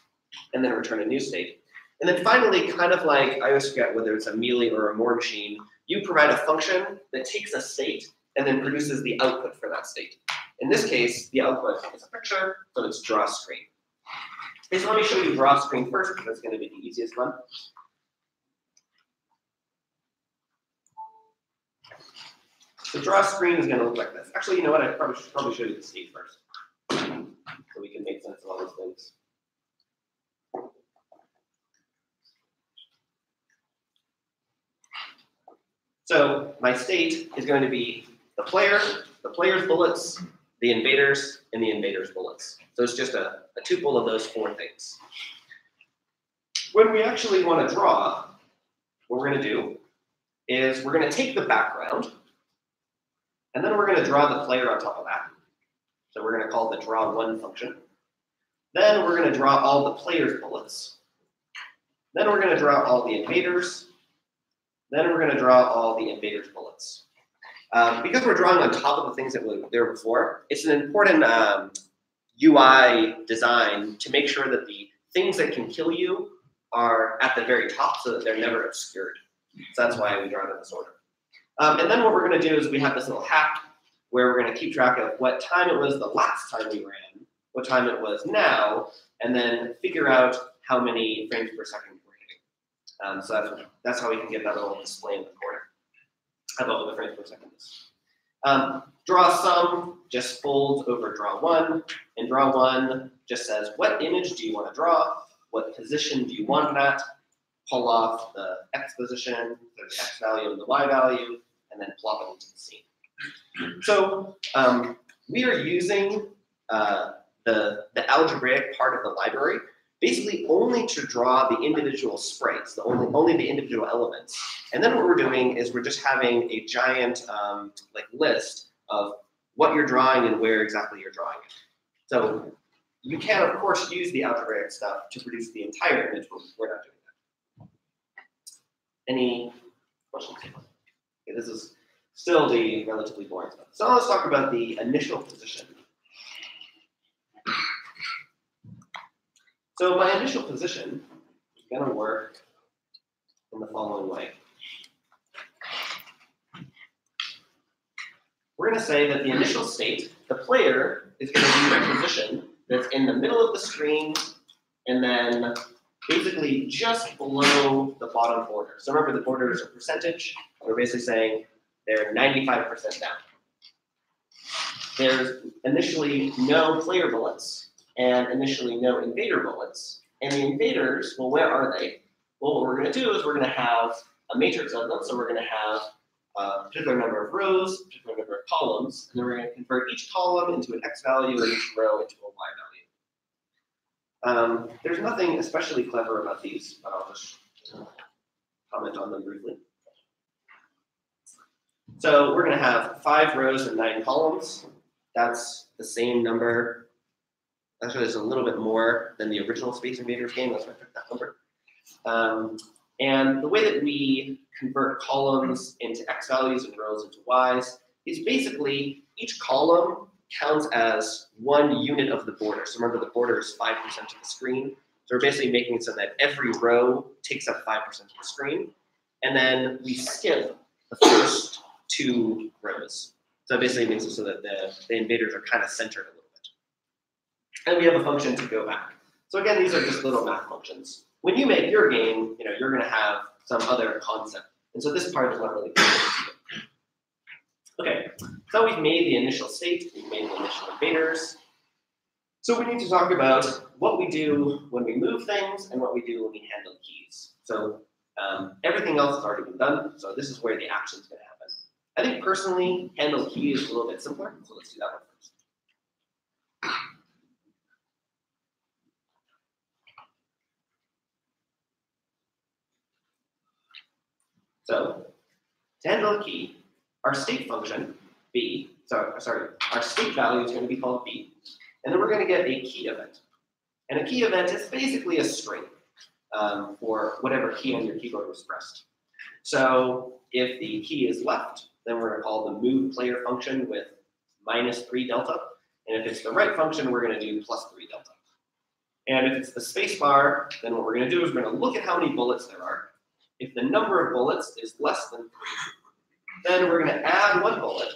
and then return a new state. And then finally, kind of like, I always forget whether it's a Mealy or a Moore machine, you provide a function that takes a state and then produces the output for that state. In this case, the output is a picture, so it's draw screen. Okay, so let me show you draw screen first, because that's going to be the easiest one. The draw screen is going to look like this. Actually, you know what? I probably should probably show you the state first, so we can make sense of all those things. So my state is going to be the player, the player's bullets, the invaders, and the invaders' bullets. So it's just a, a tuple of those four things. When we actually want to draw, what we're going to do is we're going to take the background, and then we're going to draw the player on top of that. So we're going to call the draw one function. Then we're going to draw all the player's bullets. Then we're going to draw all the invaders. Then we're going to draw all the invaders' bullets. Um, because we're drawing on top of the things that were there before, it's an important um, UI design to make sure that the things that can kill you are at the very top so that they're never obscured. So that's why we draw it in this order. Um, and then what we're going to do is we have this little hack where we're going to keep track of what time it was the last time we ran, what time it was now, and then figure out how many frames per second. Um, so that's, that's how we can get that little display in the corner of all the frames per second is. Um, draw sum just folds over draw one, and draw one just says what image do you want to draw, what position do you want that, pull off the x position, the x value and the y value, and then plop it into the scene. So um, we are using uh, the, the algebraic part of the library basically only to draw the individual sprites, the only, only the individual elements. And then what we're doing is we're just having a giant um, like list of what you're drawing and where exactly you're drawing it. So you can, of course, use the algebraic stuff to produce the entire image, but we're not doing that. Any questions? Okay, this is still the relatively boring stuff. So let's talk about the initial position. So my initial position is going to work in the following way. We're going to say that the initial state, the player is going to be in a position that's in the middle of the screen and then basically just below the bottom border. So remember the border is a percentage. We're basically saying they're 95% down. There's initially no player bullets and initially no invader bullets. And the invaders, well, where are they? Well, what we're going to do is we're going to have a matrix of them. So we're going to have a particular number of rows, a particular number of columns, and then we're going to convert each column into an x value and each row into a y value. Um, there's nothing especially clever about these, but I'll just comment on them briefly. So we're going to have five rows and nine columns. That's the same number Actually, there's a little bit more than the original Space Invaders game. That's why I picked that number. Um, and the way that we convert columns into x values and rows into y's is basically each column counts as one unit of the border. So remember, the border is 5% of the screen. So we're basically making it so that every row takes up 5% of the screen. And then we skip the first two rows. So it basically makes it so that the, the invaders are kind of centered a little and we have a function to go back. So again, these are just little math functions. When you make your game, you know, you're going to have some other concept. And so this part is not really Okay, so we've made the initial state, we've made the initial invaders. So we need to talk about what we do when we move things and what we do when we handle keys. So um, everything else has already been done, so this is where the action is going to happen. I think personally, handle key is a little bit simpler, so let's do that one first. So, to handle a key, our state function, b, so, sorry, our state value is going to be called b, and then we're going to get a key event. And a key event is basically a string um, for whatever key on your keyboard was pressed. So if the key is left, then we're going to call the move player function with minus 3 delta. And if it's the right function, we're going to do plus 3 delta. And if it's the space bar, then what we're going to do is we're going to look at how many bullets there are. If the number of bullets is less than 3, then we're going to add one bullet.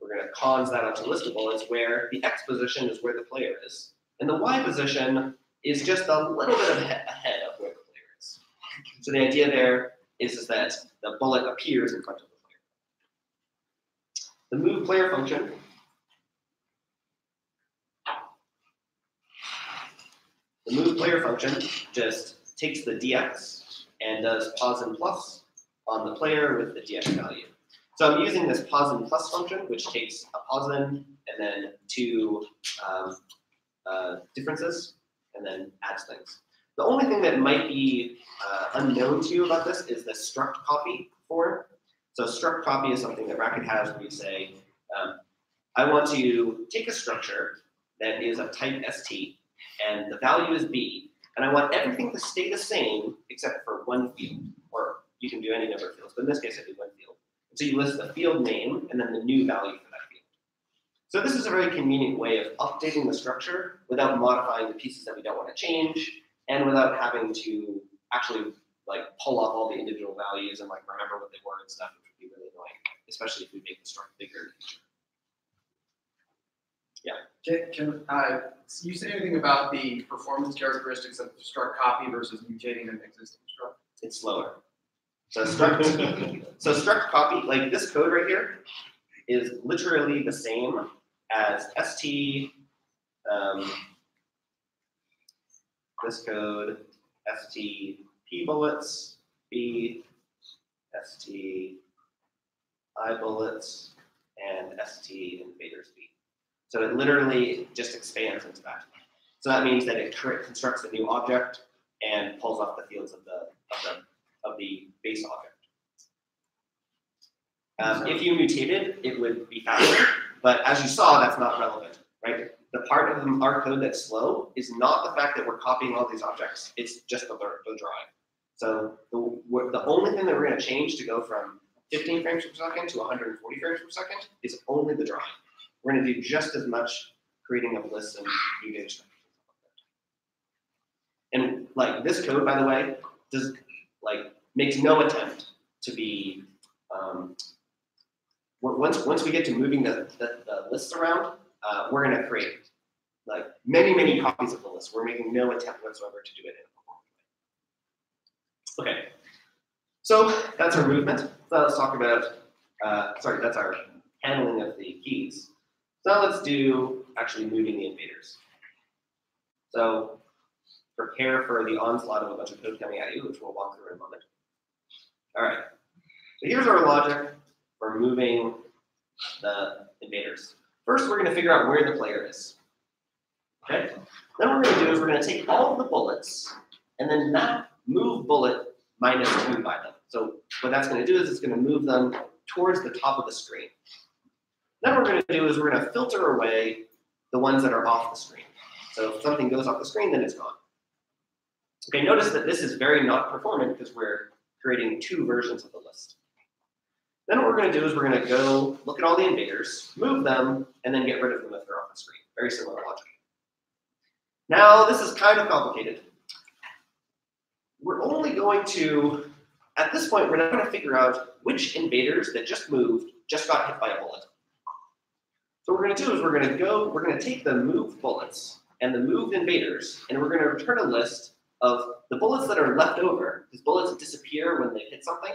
We're going to cons that onto a list of bullets where the x position is where the player is. And the y position is just a little bit ahead ahead of where the player is. So the idea there is, is that the bullet appears in front of the player. The move player function the move player function just takes the dx and does pos and plus on the player with the dx value. So I'm using this pos and plus function, which takes a posn and then two um, uh, differences and then adds things. The only thing that might be uh, unknown to you about this is the struct copy form. So struct copy is something that Racket has where you say, um, I want to take a structure that is of type st and the value is b, and I want everything to stay the same except for one field, or you can do any number of fields, but in this case I do one field. And so you list the field name and then the new value for that field. So this is a very convenient way of updating the structure without modifying the pieces that we don't want to change, and without having to actually like pull off all the individual values and like remember what they were and stuff, which would be really annoying, especially if we make the struct bigger. Yeah. Can, can, uh, you say anything about the performance characteristics of struct copy versus mutating an existing struct? It's slower. So struct, so struct copy, like this code right here, is literally the same as st, um, this code, st p bullets, b, st i bullets, and st invaders b. So it literally just expands into that. So that means that it constructs a new object and pulls off the fields of the of the of the base object. Um, if you mutated, it would be faster, but as you saw, that's not relevant, right? The part of our code that's slow is not the fact that we're copying all these objects; it's just the, the drawing. So the, the only thing that we're going to change to go from 15 frames per second to 140 frames per second is only the drawing. We're going to do just as much creating of lists and data. And like this code, by the way, does like makes no attempt to be um, once once we get to moving the, the, the lists around, uh, we're going to create like many many copies of the list. We're making no attempt whatsoever to do it in a way. Okay, so that's our movement. Let's talk about uh, sorry, that's our handling of the keys. So let's do actually moving the invaders. So prepare for the onslaught of a bunch of code coming at you, which we'll walk through in a moment. All right. So here's our logic for moving the invaders. First, we're going to figure out where the player is. Okay. Then what we're going to do is we're going to take all of the bullets and then not move bullet minus two by them. So what that's going to do is it's going to move them towards the top of the screen. Then what we're going to do is we're going to filter away the ones that are off the screen. So if something goes off the screen, then it's gone. Okay, notice that this is very not performant because we're creating two versions of the list. Then what we're going to do is we're going to go look at all the invaders, move them, and then get rid of them if they're off the screen. Very similar logic. Now, this is kind of complicated. We're only going to, at this point, we're not going to figure out which invaders that just moved just got hit by a bullet. So what we're going to do is we're going to go, we're going to take the moved bullets and the moved invaders, and we're going to return a list of the bullets that are left over, because bullets disappear when they hit something.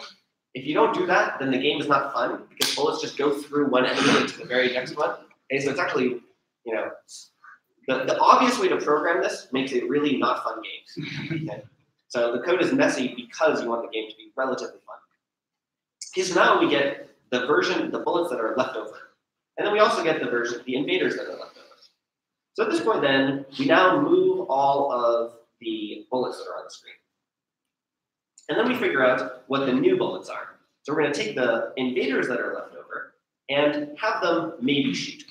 If you don't do that, then the game is not fun because bullets just go through one enemy into the very next one. Okay, so it's actually, you know, the, the obvious way to program this makes it really not fun games. Okay? So the code is messy because you want the game to be relatively fun. So now we get the version, the bullets that are left over. And then we also get the version, the invaders that are left over. So at this point then, we now move all of the bullets that are on the screen. And then we figure out what the new bullets are. So we're gonna take the invaders that are left over and have them maybe shoot.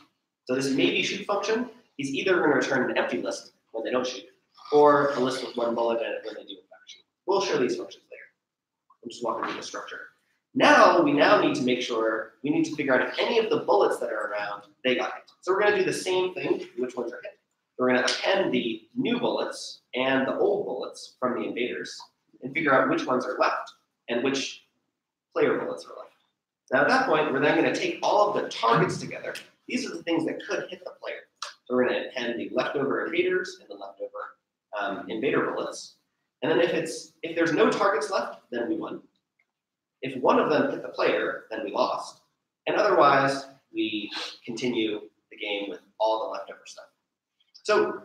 So this maybe shoot function is either gonna return an empty list when they don't shoot, or a list with one bullet in it when they do shoot. We'll show these functions later. I'm just walking through the structure. Now, we now need to make sure, we need to figure out if any of the bullets that are around, they got hit. So we're gonna do the same thing, which ones are hit. We're gonna append the new bullets and the old bullets from the invaders and figure out which ones are left and which player bullets are left. Now at that point, we're then gonna take all of the targets together. These are the things that could hit the player. So we're gonna append the leftover invaders and the leftover um, invader bullets. And then if it's if there's no targets left, then we won. If one of them hit the player, then we lost. And otherwise, we continue the game with all the leftover stuff. So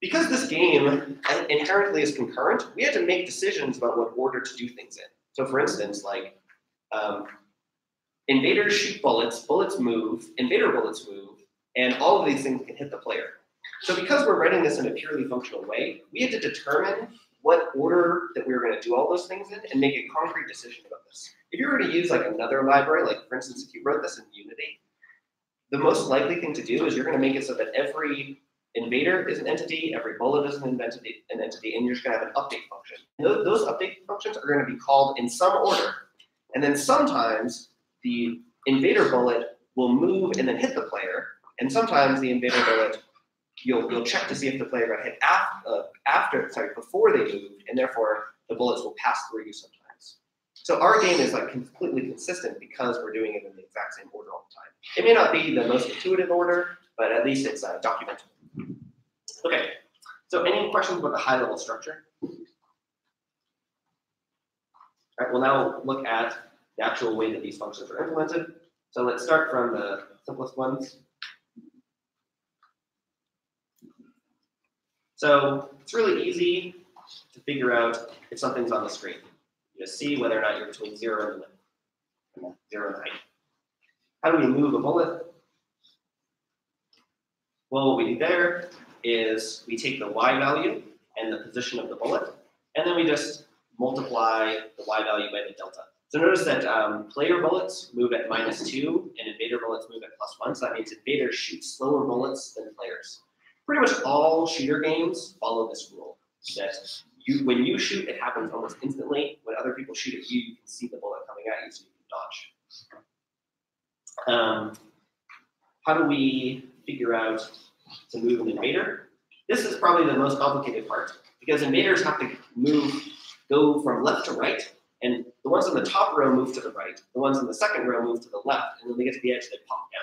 because this game inherently is concurrent, we had to make decisions about what order to do things in. So for instance, like um, invaders shoot bullets, bullets move, invader bullets move, and all of these things can hit the player. So because we're writing this in a purely functional way, we had to determine what order that we were going to do all those things in and make a concrete decision about this. If you were to use like another library, like for instance, if you wrote this in Unity, the most likely thing to do is you're going to make it so that every invader is an entity, every bullet is an entity, an entity and you're just going to have an update function. Those, those update functions are going to be called in some order. And then sometimes the invader bullet will move and then hit the player, and sometimes the invader bullet you'll you'll check to see if the player got hit after, uh, after sorry before they moved, and therefore the bullets will pass through you sometimes. So our game is like completely consistent because we're doing it in the exact same order all the time. It may not be the most intuitive order, but at least it's uh, documented. Okay. So any questions about the high level structure? All right. We'll now look at the actual way that these functions are implemented. So let's start from the simplest ones. So it's really easy to figure out if something's on the screen. You just see whether or not you're between zero and the zero and height. How do we move a bullet? Well, what we do there is we take the y value and the position of the bullet, and then we just multiply the y value by the delta. So notice that um, player bullets move at minus two, and invader bullets move at plus one. So that means invaders shoot slower bullets than players pretty much all shooter games follow this rule that you when you shoot, it happens almost instantly. When other people shoot at you, you can see the bullet coming at you, so you can dodge. Um, how do we figure out to move an invader? This is probably the most complicated part because invaders have to move, go from left to right, and the ones on the top row move to the right, the ones on the second row move to the left, and when they get to the edge, they pop down.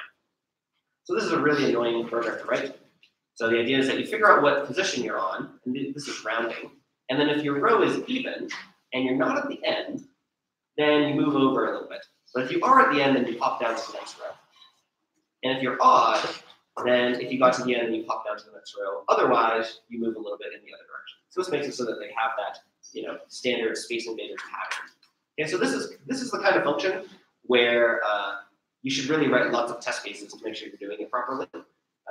So this is a really annoying program to write. So the idea is that you figure out what position you're on, and this is rounding. And then if your row is even and you're not at the end, then you move over a little bit. But if you are at the end, then you pop down to the next row. And if you're odd, then if you got to the end, you pop down to the next row. Otherwise, you move a little bit in the other direction. So this makes it so that they have that, you know, standard Space Invaders pattern. And so this is this is the kind of function where uh, you should really write lots of test cases to make sure you're doing it properly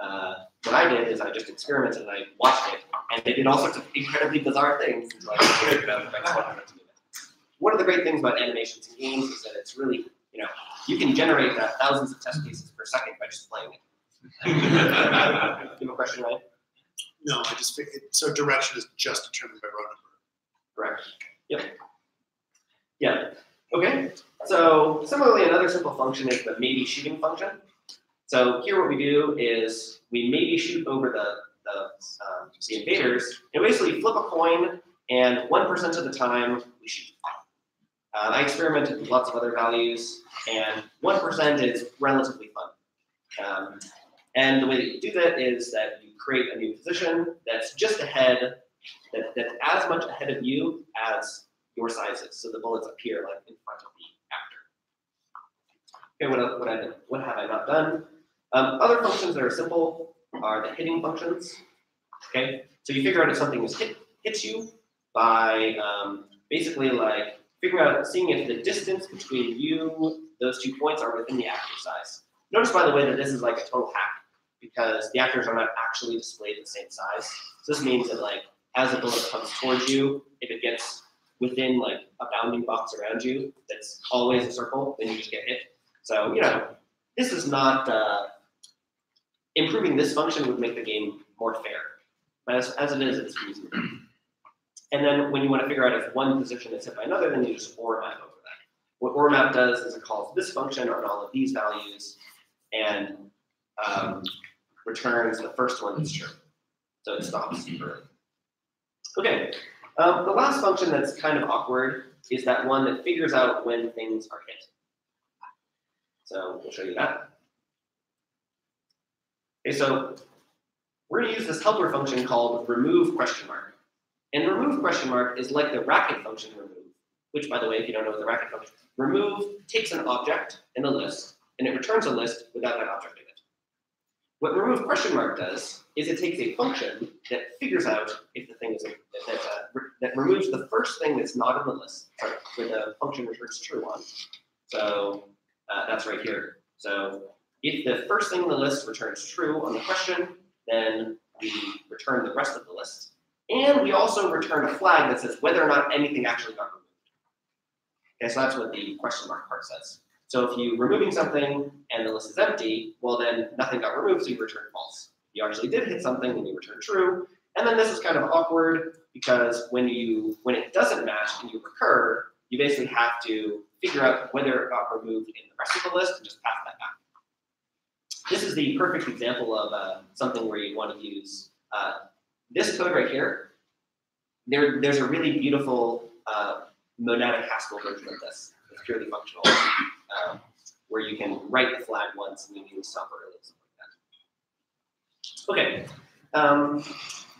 uh, what I did is I just experimented and I watched it, and they did all sorts of incredibly bizarre things until I figured out if I wanted to do it. One of the great things about animations in games is that it's really, you know, you can generate uh, thousands of test cases per second by just playing it. you have a question, Ryan? No, I just think it, so. Direction is just determined by row number. Correct. Yep. Yeah. Okay. So similarly, another simple function is the maybe shooting function. So here what we do is we maybe shoot over the, the, um, the invaders and basically flip a coin and 1% of the time we shoot. Uh, I experimented with lots of other values and 1% is relatively fun. Um, and the way that you do that is that you create a new position that's just ahead, that, that's as much ahead of you as your size is. So the bullets appear like in front of the actor. Okay, what, what, I, what have I not done? Um, other functions that are simple are the hitting functions. Okay, so you figure out if something is hit hits you by um, basically like figuring out seeing if the distance between you those two points are within the actor size. Notice, by the way, that this is like a total hack because the actors are not actually displayed the same size. So this means that like as a bullet comes towards you, if it gets within like a bounding box around you that's always a circle, then you just get hit. So you know, this is not uh, improving this function would make the game more fair. But as, as it is, it's reasonable. And then when you want to figure out if one position is hit by another, then you just OR map over that. What OR map does is it calls this function on all of these values and um, returns the first one that's true. So it stops early. Okay, um, the last function that's kind of awkward is that one that figures out when things are hit. So we'll show you that. Okay, so we're going to use this helper function called remove question mark. And remove question mark is like the racket function remove, which by the way, if you don't know what the racket function is, remove takes an object in a list and it returns a list without that object in it. What remove question mark does is it takes a function that figures out if the thing is a, that, uh, re- that removes the first thing that's not in the list, sorry, where the function returns true on. So uh, that's right here. So if the first thing in the list returns true on the question, then we return the rest of the list. And we also return a flag that says whether or not anything actually got removed. Okay, so that's what the question mark part says. So if you're removing something and the list is empty, well then nothing got removed, so you return false. You actually did hit something and you return true. And then this is kind of awkward because when you when it doesn't match and you recur, you basically have to figure out whether it got removed in the rest of the list and just pass that back. This is the perfect example of uh, something where you want to use uh, this code right here. There, there's a really beautiful uh, monadic Haskell version of this. It's purely functional, um, where you can write the flag once and you can stop early, something like that. Okay, um,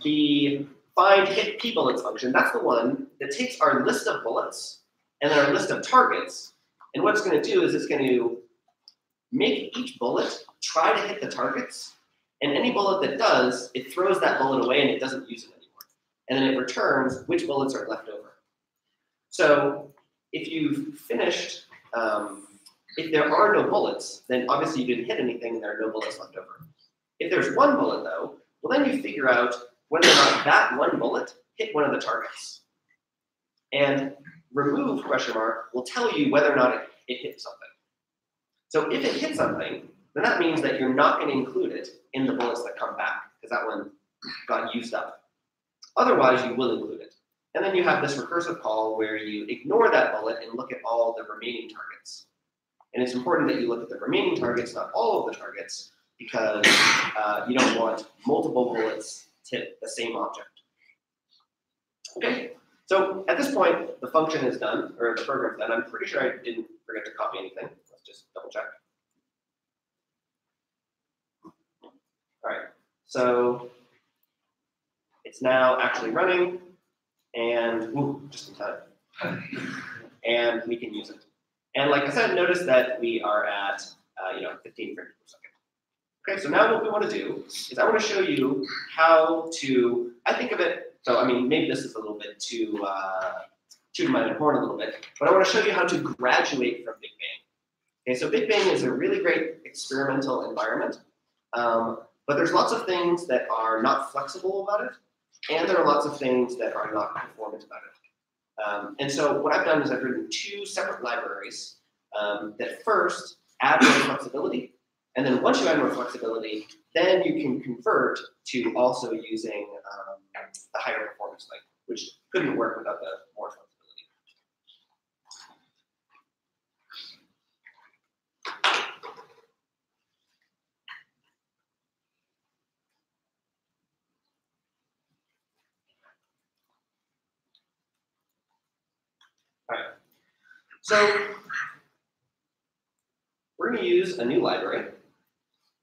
the find hit p bullets function, that's the one that takes our list of bullets and then our list of targets, and what it's going to do is it's going to make each bullet try to hit the targets, and any bullet that does, it throws that bullet away and it doesn't use it anymore. And then it returns which bullets are left over. So if you've finished, um, if there are no bullets, then obviously you didn't hit anything and there are no bullets left over. If there's one bullet though, well then you figure out whether or not that one bullet hit one of the targets. And remove question mark will tell you whether or not it, it hit something. So if it hits something, then that means that you're not going to include it in the bullets that come back because that one got used up. Otherwise, you will include it. And then you have this recursive call where you ignore that bullet and look at all the remaining targets. And it's important that you look at the remaining targets, not all of the targets, because uh, you don't want multiple bullets to hit the same object. Okay, so at this point, the function is done, or the program's done. I'm pretty sure I didn't forget to copy anything. Just double check. All right, so it's now actually running, and ooh, just in time, and we can use it. And like I said, notice that we are at uh, you know 15 frames per second. Okay, so now what we want to do is I want to show you how to. I think of it. So I mean, maybe this is a little bit too uh, too my own horn a little bit, but I want to show you how to graduate from Big Bang. Okay, so Big Bang is a really great experimental environment. Um, but there's lots of things that are not flexible about it, and there are lots of things that are not performant about it. Um, and so what I've done is I've written two separate libraries um, that first add more flexibility, and then once you add more flexibility, then you can convert to also using um, the higher performance link, which couldn't work without the more flexibility. So we're going to use a new library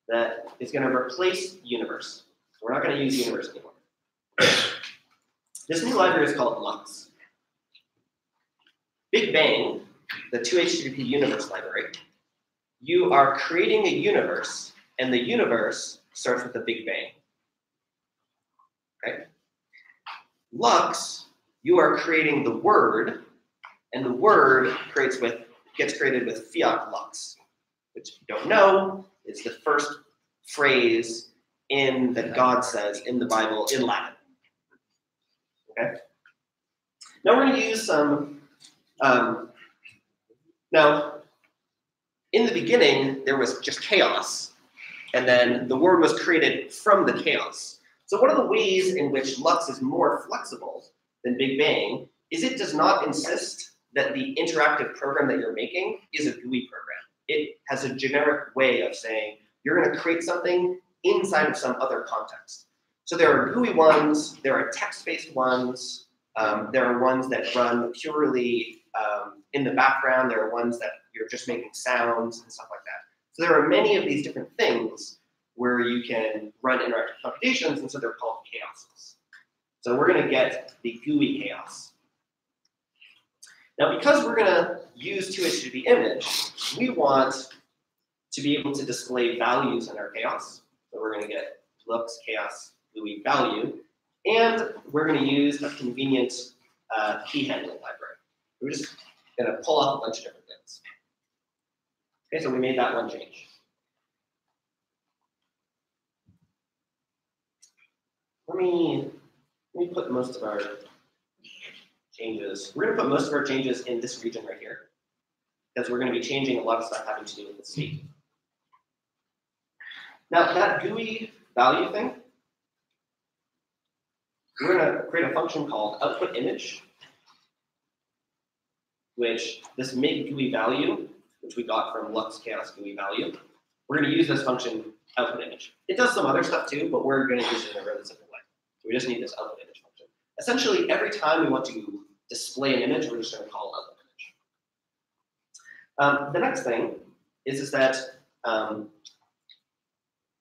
that is going to replace Universe. We're not going to use Universe anymore. This new library is called Lux. Big Bang, the 2htdp Universe library, you are creating a universe, and the universe starts with a Big Bang. Okay? Lux, you are creating the word, and the word creates with gets created with fiat lux, which if you don't know is the first phrase in that God says in the Bible in Latin. Okay. Now we're going to use some. Um, now, in the beginning, there was just chaos, and then the word was created from the chaos. So one of the ways in which Lux is more flexible than Big Bang is it does not insist that the interactive program that you're making is a GUI program. It has a generic way of saying you're going to create something inside of some other context. So there are GUI ones, there are text-based ones, um, there are ones that run purely um, in the background, there are ones that you're just making sounds and stuff like that. So there are many of these different things where you can run interactive computations, and so they're called chaoses. So we're going to get the GUI chaos. Now, because we're going to use 2htdp image, we want to be able to display values in our chaos. So we're going to get Lux chaos GUI value, and we're going to use a convenient uh, key handling library. We're just going to pull off a bunch of different things. Okay, so we made that one change. Let me let me put most of our changes. We're going to put most of our changes in this region right here because we're going to be changing a lot of stuff having to do with the state. Now that GUI value thing, we're going to create a function called output image, which this make GUI value, which we got from Lux Chaos GUI value, we're going to use this function output image. It does some other stuff too, but we're going to use it in a really simple way. So we just need this output image function. Essentially, every time we want to display an image, we're just going to call output image. Um, the next thing is, is that, um,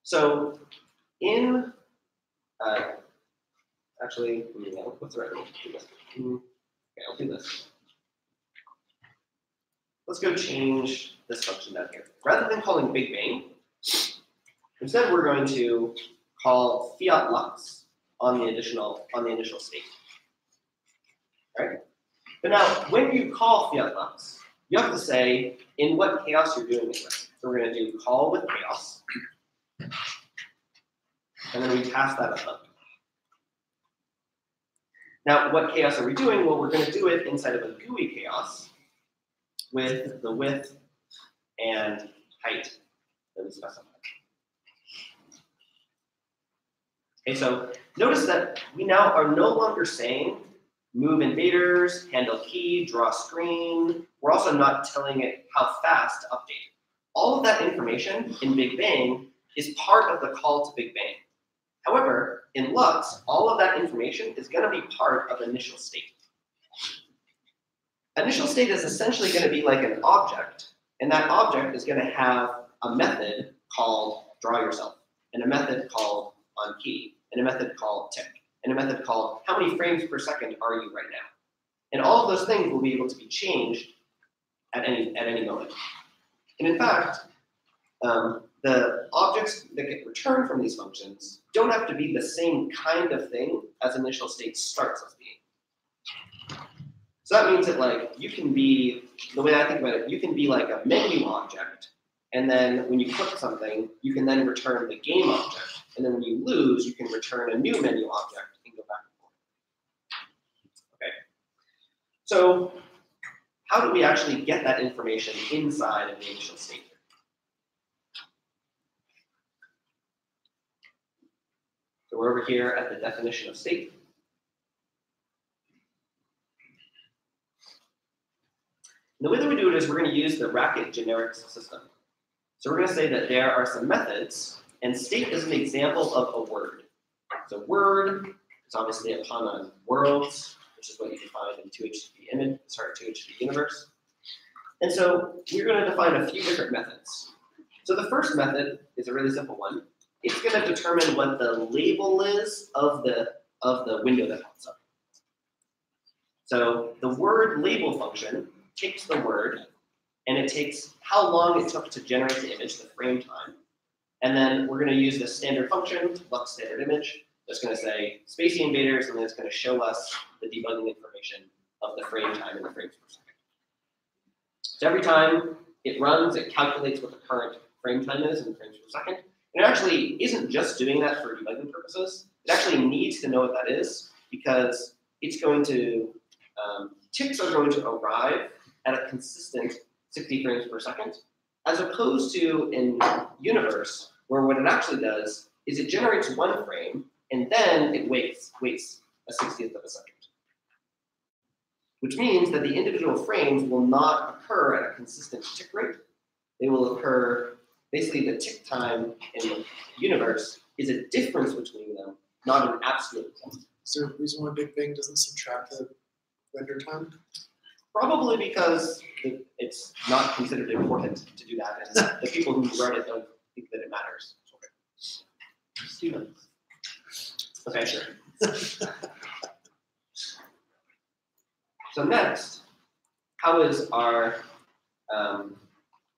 so in, uh, actually, yeah, what's the right this? Hmm, Okay, I'll do this. Let's go change this function down here. Rather than calling Big Bang, instead we're going to call fiat lux on the additional on the initial state. Right? But now, when you call fiat lux, you have to say in what chaos you're doing it with. So we're going to do call with chaos, and then we pass that up. Now, what chaos are we doing? Well, we're going to do it inside of a GUI chaos with the width and height that we specify. Okay, so notice that we now are no longer saying move invaders, handle key, draw screen. We're also not telling it how fast to update. All of that information in Big Bang is part of the call to Big Bang. However, in Lux, all of that information is going to be part of initial state. Initial state is essentially going to be like an object, and that object is going to have a method called draw yourself, and a method called on key, and a method called tick, and a method called how many frames per second are you right now. And all of those things will be able to be changed at any at any moment. And in fact, um, the objects that get returned from these functions don't have to be the same kind of thing as initial state starts as being. So that means that like you can be the way I think about it, you can be like a menu object, and then when you click something, you can then return the game object, and then when you lose, you can return a new menu object and go back and forth. Okay. So how do we actually get that information inside of the initial state? So we're over here at the definition of state. And the way that we do it is we're going to use the Racket generics system. So we're going to say that there are some methods, and state is an example of a word. So word is obviously a pun on worlds, which is what you define in 2htdp image, sorry, 2htdp universe. And so we're going to define a few different methods. So the first method is a really simple one. It's going to determine what the label is of the of the window that pops up. So the word label function takes the word and it takes how long it took to generate the image, the frame time. And then we're going to use the standard function, lux standard image, that's going to say spacey invaders, and then it's going to show us the debugging information of the frame time and the frames per second. So every time it runs, it calculates what the current frame time is in frames per second. And it actually isn't just doing that for debugging purposes. It actually needs to know what that is because it's going to, um, ticks are going to arrive at a consistent 60 frames per second, as opposed to in universe, where what it actually does is it generates one frame and then it waits, waits a 60th of a second. Which means that the individual frames will not occur at a consistent tick rate. They will occur, basically the tick time in the universe is a difference between them, not an absolute one. Is there a reason why Big Bang doesn't subtract the render time? Probably because it- it's not considered important to do that, and the people who wrote it don't think that it matters. Students. Okay, sure. So next, how is our, um,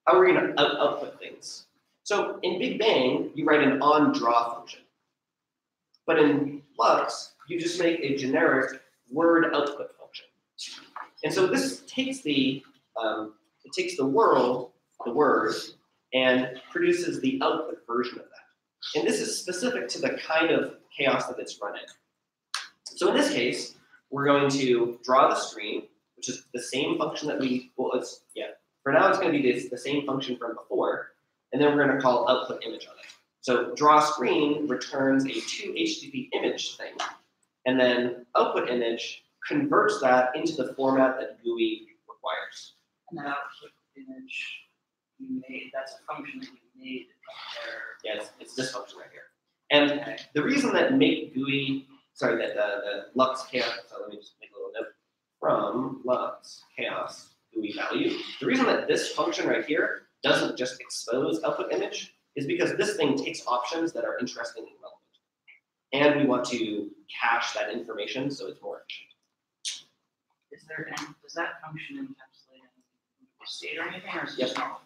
how are we gonna out- output things? So in Big Bang, you write an on draw function. But in Lux, you just make a generic word output function. And so this takes the, um, it takes the world, the word, and produces the output version of that. And this is specific to the kind of chaos that it's running. So in this case, we're going to draw the screen, which is the same function that we, well, it's, yeah, for now it's going to be this, the same function from before, and then we're going to call output image on it. So draw screen returns a two HTDP image thing, and then output image converts that into the format that GUI requires. And that output image you made, that's a function that you made there. Yeah, it's, it's this function right here. And the reason that make GUI, sorry, that the, the Lux chaos, so let me just make a little note from Lux chaos GUI value. The reason that this function right here doesn't just expose output image is because this thing takes options that are interesting and relevant. And we want to cache that information so it's more efficient. Is there, any does that function encapsulate any state or anything, or is it Yes. just normal?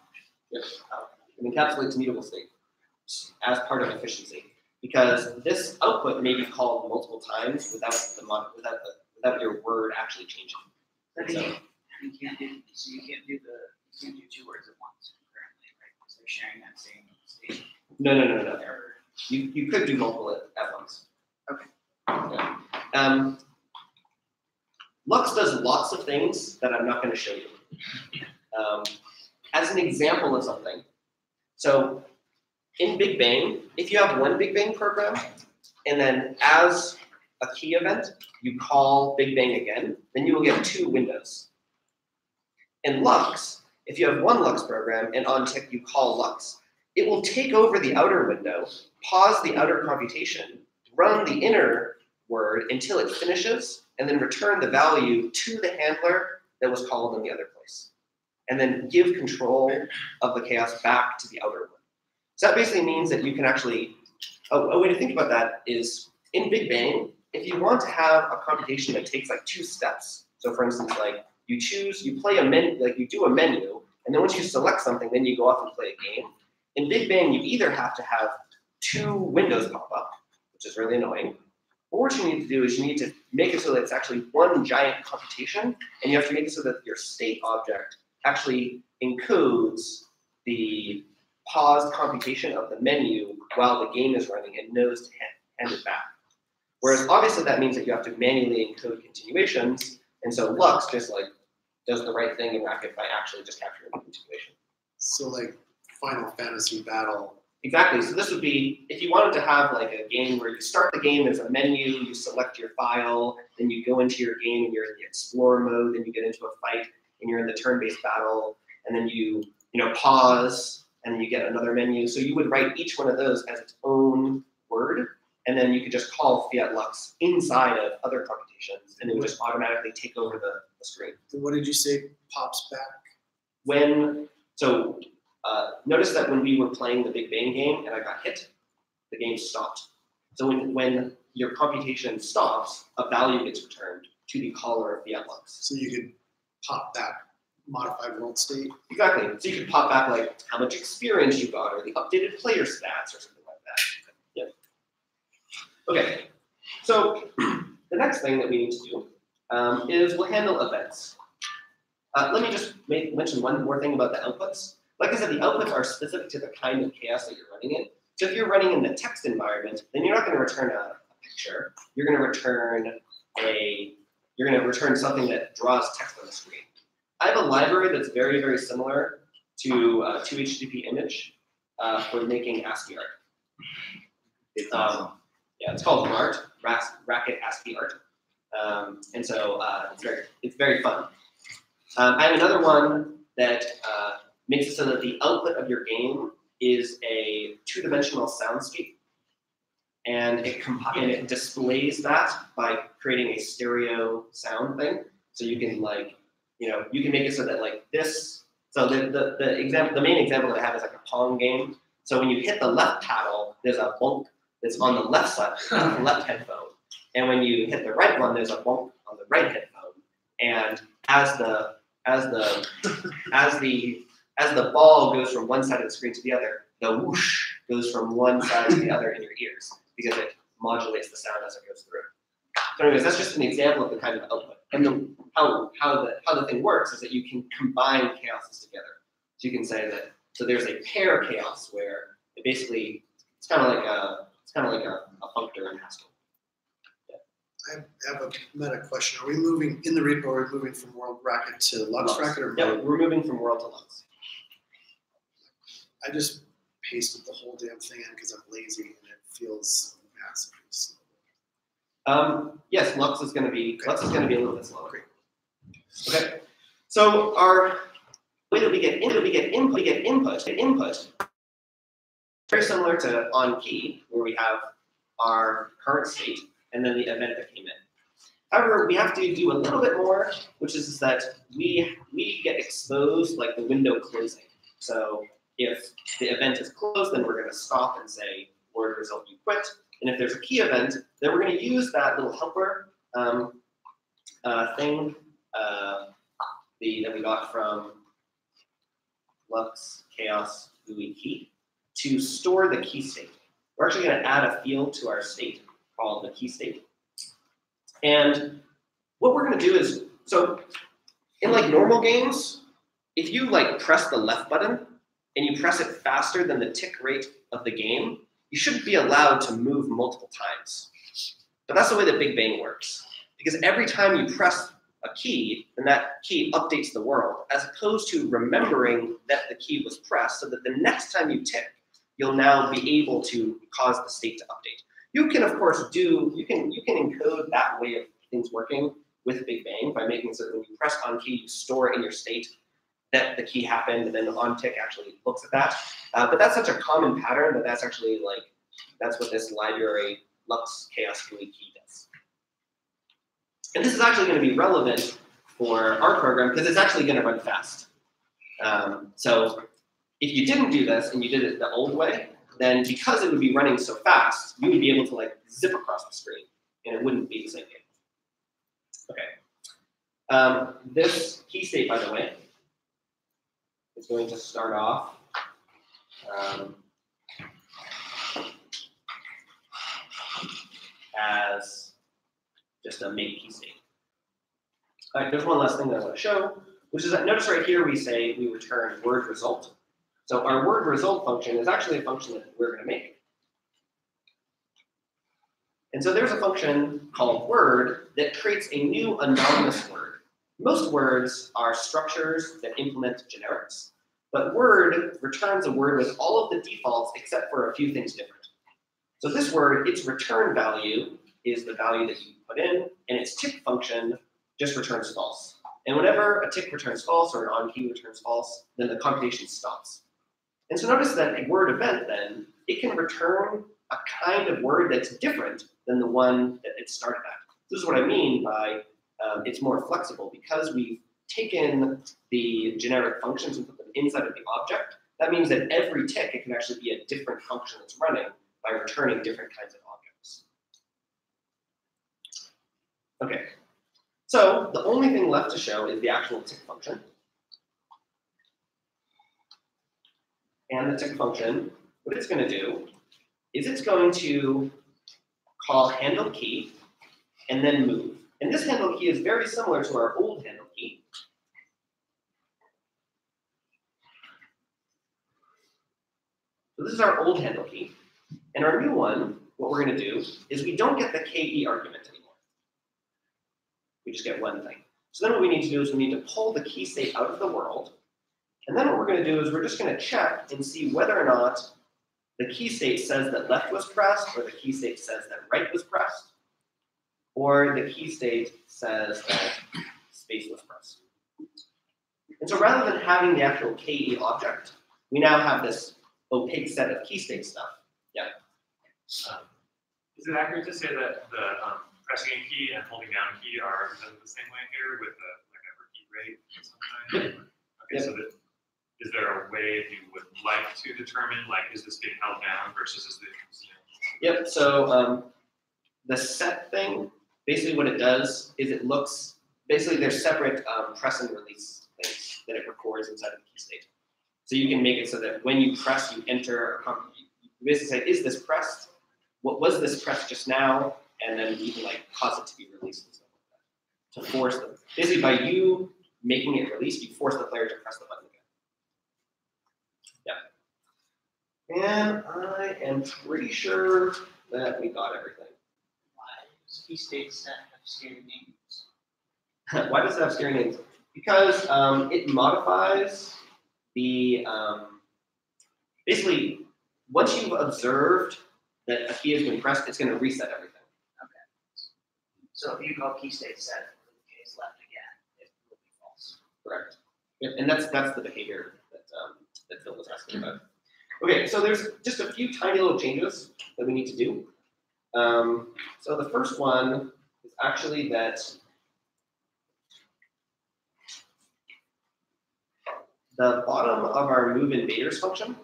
Yes. It encapsulates mutable state as part of efficiency. Because this output may be called multiple times without the mod, without the, without your word actually changing. So- you, can't do, so you can't do the, you can't do two words at once concurrently, right? Because they're sharing that same state. No, no, no, no, no. You, you could do multiple at, at once. Okay. Yeah. Um, Lux does lots of things that I'm not going to show you. Um, as an example of something, so in Big Bang, if you have one Big Bang program, and then as a key event, you call Big Bang again, then you will get two windows. In Lux, if you have one Lux program and on tick you call Lux, it will take over the outer window, pause the outer computation, run the inner word until it finishes, and then return the value to the handler that was called in the other place. And then give control of the chaos back to the outer. So that basically means that you can actually, a, a way to think about that is in Big Bang, if you want to have a computation that takes like two steps, so for instance, like you choose, you play a menu, like you do a menu, and then once you select something, then you go off and play a game. In Big Bang, you either have to have two windows pop up, which is really annoying, or what you need to do is you need to make it so that it's actually one giant computation, and you have to make it so that your state object actually encodes the paused computation of the menu while the game is running and knows to hand, hand it back. Whereas obviously that means that you have to manually encode continuations, and so Lux just like does the right thing in Racket by actually just capturing the continuation. So like Final Fantasy Battle. Exactly. So this would be if you wanted to have like a game where you start the game there's a menu, you select your file, then you go into your game and you're in the explore mode, then you get into a fight and you're in the turn-based battle, and then you you know pause and then you get another menu. So you would write each one of those as its own word, and then you could just call fiat lux inside of other computations, and it would just automatically take over the, the screen. What did you say pops back? When so uh, notice that when we were playing the Big Bang game and I got hit, the game stopped. So when, when your computation stops, a value gets returned to the caller of fiat lux. So you could pop back modified world state. Exactly. So you can pop back like how much experience you got or the updated player stats or something like that. Yeah. Okay. So the next thing that we need to do um, is we'll handle events. Uh, let me just make, mention one more thing about the outputs. Like I said, the outputs are specific to the kind of chaos that you're running in. So if you're running in the text environment, then you're not going to return a, a picture. You're going to return a, you're going to return something that draws text on the screen. I have a library that's very, very similar to uh, to HTDP image uh, for making ASCII art. It's um, yeah, it's called Art, Ras- Racket ASCII art, um, and so uh, it's very it's very fun. Um, I have another one that uh, makes it so that the output of your game is a two-dimensional soundscape, and it and it displays that by creating a stereo sound thing. So you can like, you know, you can make it so that like this. So the the the example, the main example that I have is like a Pong game. So when you hit the left paddle, there's a bonk that's on the left side, on the left headphone, and when you hit the right one, there's a bonk on the right headphone. And as the as the as the as the ball goes from one side of the screen to the other, the whoosh goes from one side to the other in your ears because it modulates the sound as it goes through. So, anyways, that's just an example of the kind of output. And the, how how the how the thing works is that you can combine chaoses together. So you can say that so there's a pair chaos where it basically it's kind of like a it's kind of like a, a functor in Haskell. I have a meta question. Are we moving in the repo? Are we moving from World Racket to Lux Lux. Racket or Yeah, we're moving from world to Lux. I just pasted the whole damn thing in because I'm lazy and it feels massively slow. Um, yes, Lux is going to be Lux is going to be a little bit slower. Okay, so our way that we get in, we get input, we get input, get input. Very similar to on key, where we have our current state and then the event that came in. However, we have to do a little bit more, which is that we we get exposed like the window closing. So if the event is closed, then we're going to stop and say word result you quit. And if there's a key event, then we're going to use that little helper um, uh, thing uh, the, that we got from Lux Chaos GUI key to store the key state. We're actually going to add a field to our state called the key state. And what we're going to do is, so in like normal games, if you like press the left button and you press it faster than the tick rate of the game, you shouldn't be allowed to move multiple times. But that's the way that Big Bang works. Because every time you press a key, then that key updates the world, as opposed to remembering that the key was pressed so that the next time you tick, you'll now be able to cause the state to update. You can, of course, do, you can, you can encode that way of things working with Big Bang by making so that when you press on key, you store in your state that the key happened, and then on tick actually looks at that. Uh, but that's such a common pattern that that's actually like, that's what this library Lux Chaos GUI key does. And this is actually going to be relevant for our program because it's actually going to run fast. Um, so if you didn't do this and you did it the old way, then because it would be running so fast, you would be able to like zip across the screen and it wouldn't be the same game. Okay. Um, this key state, by the way, is going to start off um, as just a make key. All right, there's one last thing that I want to show, which is that notice right here we say we return word result. So our word result function is actually a function that we're going to make. And so there's a function called word that creates a new anonymous word. Most words are structures that implement generics, but word returns a word with all of the defaults except for a few things different. So this word, its return value is the value that you put in, and its tick function just returns false. And whenever a tick returns false or an on key returns false, then the computation stops. And so notice that a word event then, it can return a kind of word that's different than the one that it started at. This is what I mean by um, it's more flexible because we've taken the generic functions and put them inside of the object. That means that every tick, it can actually be a different function that's running by returning different kinds of objects. Okay, so the only thing left to show is the actual tick function. And the tick function, what it's going to do is it's going to call handle key and then move. And this handle key is very similar to our old handle key. So this is our old handle key. And our new one, what we're going to do is we don't get the KE argument anymore. We just get one thing. So then what we need to do is we need to pull the key state out of the world. And then what we're going to do is we're just going to check and see whether or not the key state says that left was pressed or the key state says that right was pressed or the key state says that space was pressed. And so rather than having the actual KE object, we now have this opaque set of key state stuff. Yeah. Um, Is it accurate to say that the um, pressing a key and holding down key are the same way here with a, like a repeat rate of some kind? Okay, so that, is there a way you would like to determine, like, is this being held down versus is this, you know, Yep, so um, the set thing, basically what it does is it looks, basically there's separate um, press and release things that it records inside of the key state. So you can make it so that when you press, you enter, you basically say, is this pressed? What was this pressed just now? And then you can like cause it to be released and stuff like that. To force them. Basically by you making it released, you force the player to press the button again. Yeah. And I am pretty sure that we got everything. Key state set have scary names. Why does it have scary names? Because um, it modifies the um, basically once you've observed that a key has been pressed, it's going to reset everything. So if you call key state set, the key is left again, it will be false. Correct. Yep, and that's that's the behavior that um, that Phil was asking about. Okay, so there's just a few tiny little changes that we need to do. Um, so the first one is actually that the bottom of our move invaders function,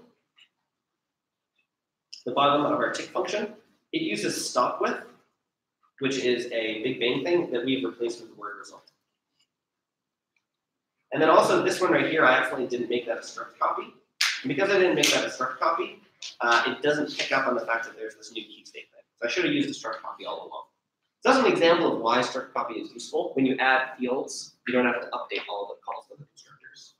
the bottom of our tick function, it uses stop with, which is a Big Bang thing that we've replaced with the word result. And then also this one right here, I accidentally didn't make that a struct copy. And because I didn't make that a struct copy, uh, it doesn't pick up on the fact that there's this new key state thing. So I should have used the struct copy all along. So that's an example of why struct copy is useful. When you add fields, you don't have to update all the calls to the constructors.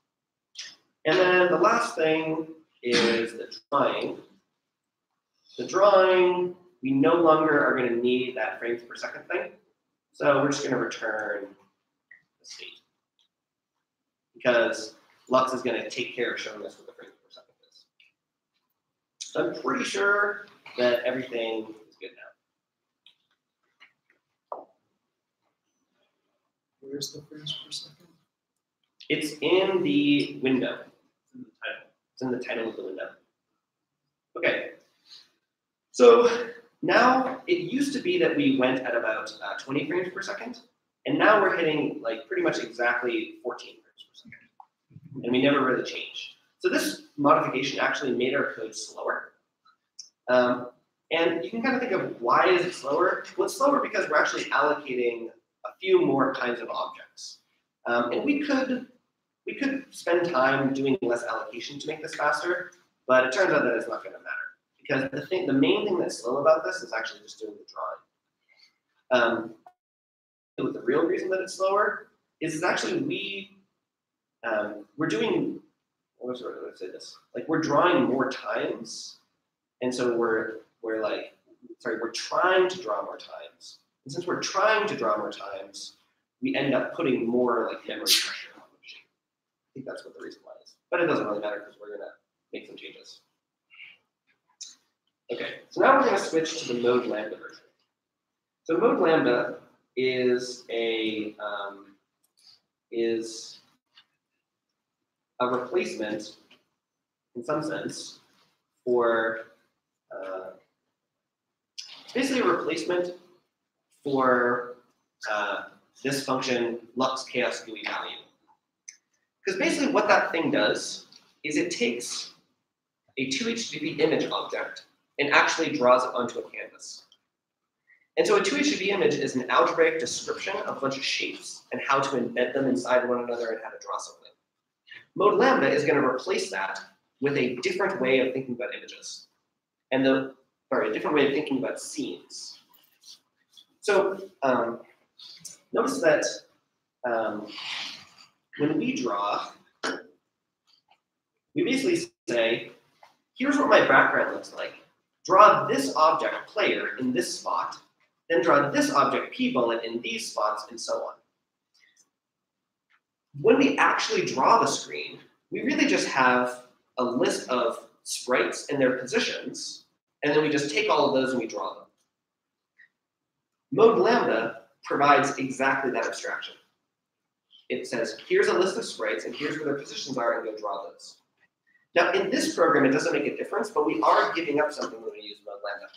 And then the last thing is the drawing. The drawing, we no longer are going to need that frames per second thing. So we're just going to return the state. Because Lux is going to take care of showing us what the frames per second is. So I'm pretty sure that everything good now. Where's the frames per second? It's in the window. It's in the title of the window. Okay. So now it used to be that we went at about uh, 20 frames per second, and now we're hitting like pretty much exactly 14 frames per second. And we never really changed. So this modification actually made our code slower. Um, and you can kind of think of why is it slower? Well, it's slower because we're actually allocating a few more kinds of objects. Um, and we could we could spend time doing less allocation to make this faster, but it turns out that it's not going to matter because the thing, the main thing that's slow about this is actually just doing the drawing. Um, the real reason that it's slower is, is actually we um, we're doing what was the way to say this? Like we're drawing more times, and so we're we're like sorry we're trying to draw more times, and since we're trying to draw more times, we end up putting more like memory pressure on the machine. I think that's what the reason why is, but it doesn't really matter because we're gonna make some changes. Okay, so now we're to switch to the mode lambda version. So mode lambda is a um, is a replacement, in some sense, for uh, basically a replacement for uh, this function lux chaos GUI value. Because basically what that thing does is it takes a 2htdp image object and actually draws it onto a canvas. And so a 2htdp image is an algebraic description of a bunch of shapes and how to embed them inside one another and how to draw something. Mode lambda is going to replace that with a different way of thinking about images. And the, sorry, a different way of thinking about scenes. So um, notice that um, when we draw, we basically say, here's what my background looks like. Draw this object player in this spot, then draw this object p bullet in these spots, and so on. When we actually draw the screen, we really just have a list of sprites and their positions, and then we just take all of those and we draw them. Mode Lambda provides exactly that abstraction. It says, here's a list of sprites, and here's where their positions are, and go draw those. Now, in this program, it doesn't make a difference, but we are giving up something when we use Mode Lambda.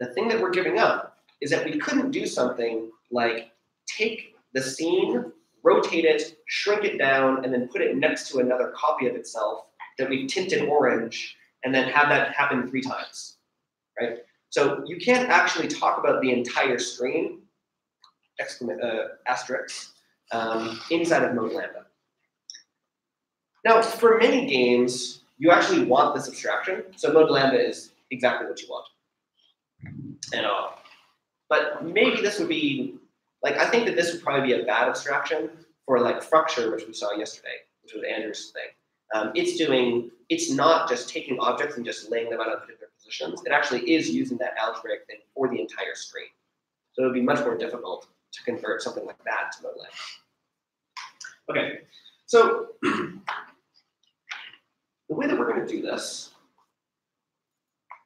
The thing that we're giving up is that we couldn't do something like take the scene, rotate it, shrink it down, and then put it next to another copy of itself that we've tinted orange, and then have that happen three times, right? So you can't actually talk about the entire screen, uh, asterisk, um, inside of Mode Lambda. Now, for many games, you actually want this abstraction, so Mode Lambda is exactly what you want. And uh, but maybe this would be like I think that this would probably be a bad abstraction for like Fructure, which we saw yesterday, which was Andrew's thing. Um, it's doing it's not just taking objects and just laying them out in particular positions. It actually is using that algebraic thing for the entire screen. So it would be much more difficult to convert something like that to mode lambda. Okay, so the way that we're going to do this,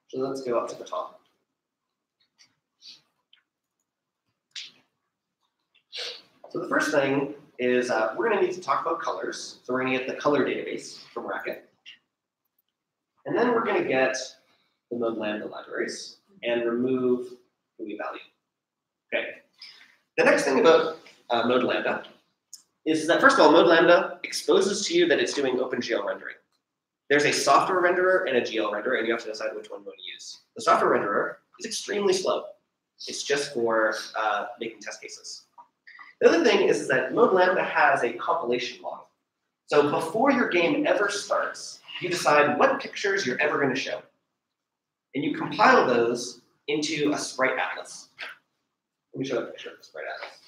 so let's go up to the top. So the first thing is uh, we're going to need to talk about colors. So we're going to get the color database from Racket. And then we're going to get the mode lambda libraries and remove GUI value. Okay. The next thing about uh, mode lambda is that first of all, mode lambda exposes to you that it's doing OpenGL rendering. There's a software renderer and a GL renderer, and you have to decide which one you want to use. The software renderer is extremely slow. It's just for uh, making test cases. The other thing is, is that Mode Lambda has a compilation model. So before your game ever starts, you decide what pictures you're ever going to show. And you compile those into a sprite atlas. Let me show a picture of the sprite atlas.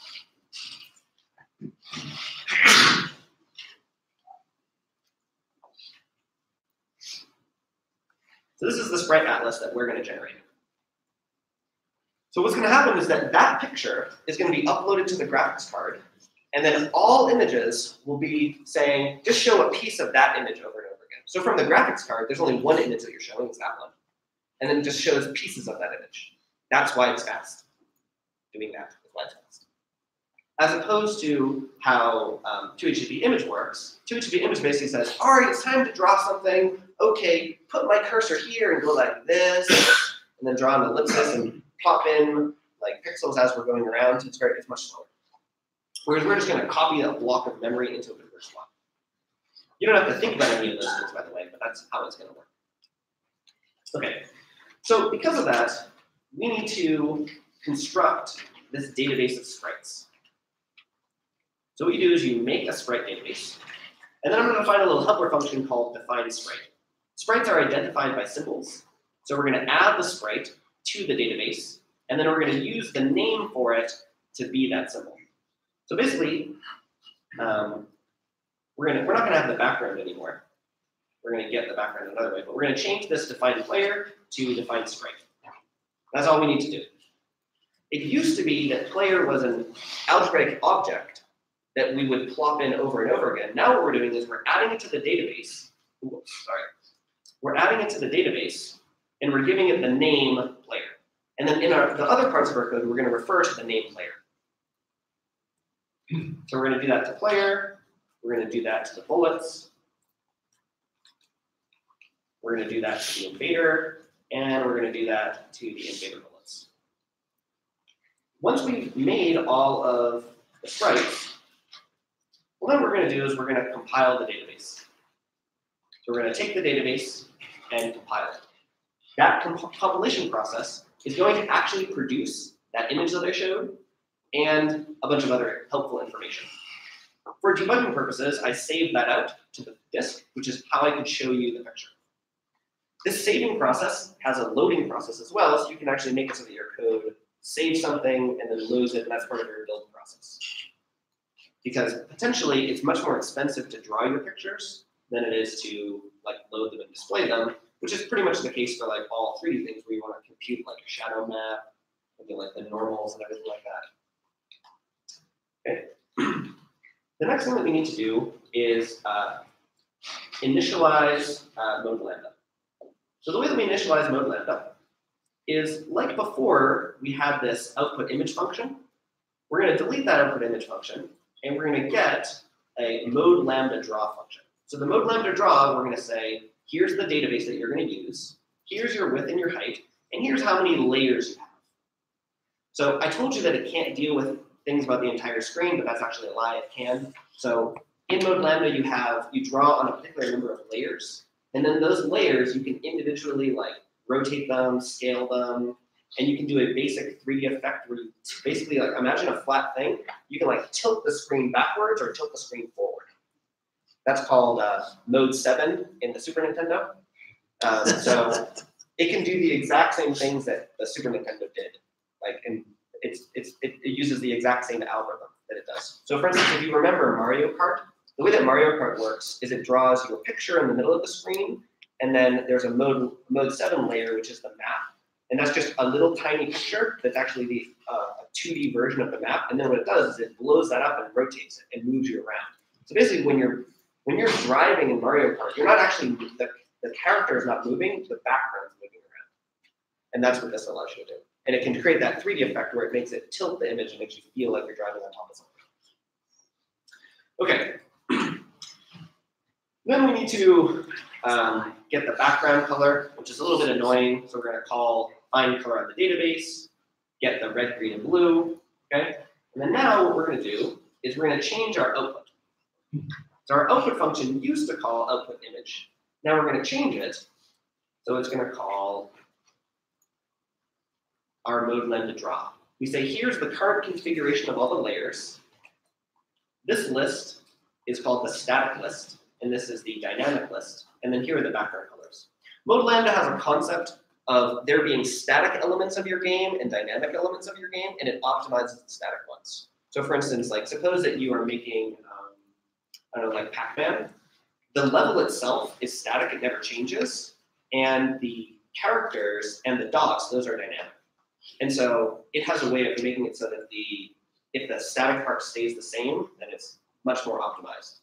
So this is the sprite atlas that we're going to generate. So what's going to happen is that that picture is going to be uploaded to the graphics card, and then all images will be saying, just show a piece of that image over and over again. So from the graphics card, there's only one image that you're showing, it's that one. And then it just shows pieces of that image. That's why it's fast. Doing that is why it's fast. As opposed to how um, 2htdp image works, 2htdp image basically says, all right, it's time to draw something. Okay, put my cursor here and go like this, and then draw an ellipsis and pop in like pixels as we're going around. It's very, it's much slower. Whereas we're just going to copy a block of memory into a particular slot. You don't have to think about any of those things, by the way, but that's how it's going to work. Okay, so because of that, we need to construct this database of sprites. So what you do is you make a sprite database, and then I'm going to find a little helper function called define sprite. Sprites are identified by symbols, so we're going to add the sprite to the database, and then we're going to use the name for it to be that symbol. So basically, um, we're gonna we're not gonna have the background anymore. We're gonna get the background another way, but we're gonna change this define player to define sprite. That's all we need to do. It used to be that player was an algebraic object that we would plop in over and over again. Now what we're doing is we're adding it to the database. Oops, sorry. We're adding it to the database and we're giving it the name player. And then in our, the other parts of our code, we're going to refer to the name player. So we're going to do that to player. We're going to do that to the bullets. We're going to do that to the invader. And we're going to do that to the invader bullets. Once we've made all of the sprites, what then we're going to do is we're going to compile the database. So we're going to take the database and compile it. That comp compilation process is going to actually produce that image that I showed and a bunch of other helpful information. For debugging purposes, I saved that out to the disk, which is how I could show you the picture. This saving process has a loading process as well, so you can actually make it so that your code saves something and then loads it, and that's part of your build process. Because potentially, it's much more expensive to draw your pictures than it is to like load them and display them, which is pretty much the case for like all 3D things where you want to compute like a shadow map, maybe like the normals and everything like that. Okay. The next thing that we need to do is uh, initialize uh, mode lambda. So the way that we initialize mode lambda is like before, we had this output image function. We're going to delete that output image function, and we're going to get a mode lambda draw function. So the mode lambda draw, we're going to say, here's the database that you're going to use, here's your width and your height, and here's how many layers you have. So I told you that it can't deal with things about the entire screen, but that's actually a lie, it can. So in mode lambda, you have, you draw on a particular number of layers, and then those layers, you can individually like rotate them, scale them, and you can do a basic 3D effect where you basically like imagine a flat thing, you can like tilt the screen backwards or tilt the screen forward. That's called uh, mode seven in the Super Nintendo. Um, so it can do the exact same things that the Super Nintendo did. Like, and it's, it's, it, it uses the exact same algorithm that it does. So for instance, if you remember Mario Kart, the way that Mario Kart works is it draws your picture in the middle of the screen, and then there's a mode, mode seven layer, which is the map. And that's just a little tiny picture that's actually the uh, 2D version of the map. And then what it does is it blows that up and rotates it and moves you around. So basically, when you're when you're driving in Mario Kart, you're not actually the, the character is not moving, the background's moving around. And that's what this allows you to do. And it can create that 3D effect where it makes it tilt the image and makes you feel like you're driving on top of something. Okay. Then we need to um, get the background color, which is a little bit annoying. So we're going to call find color on the database, get the red, green, and blue. Okay. And then now what we're going to do is we're going to change our output. So our output function used to call output image. Now we're going to change it. So it's going to call our mode lambda draw. We say here's the current configuration of all the layers. This list is called the static list, and this is the dynamic list. And then here are the background colors. Mode lambda has a concept of there being static elements of your game and dynamic elements of your game, and it optimizes the static ones. So for instance, like suppose that you are making, um, I don't know, like Pac-Man. The level itself is static, it never changes, and the characters and the dots, those are dynamic. And so it has a way of making it so that the if the static part stays the same, then it's much more optimized.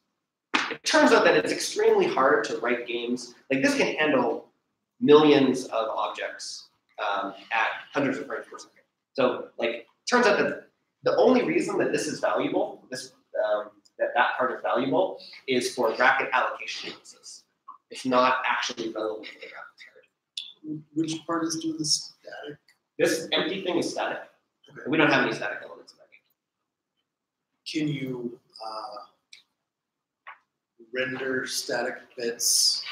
It turns out that it's extremely hard to write games. Like this can handle millions of objects um, at hundreds of frames per second. So like, turns out that the only reason that this is valuable, this um, that that part is valuable, is for racket allocation purposes. It's not actually relevant to the graphics card. Which part is doing the static? This empty thing is static. We don't have any static elements in that game. Can you uh, render static bits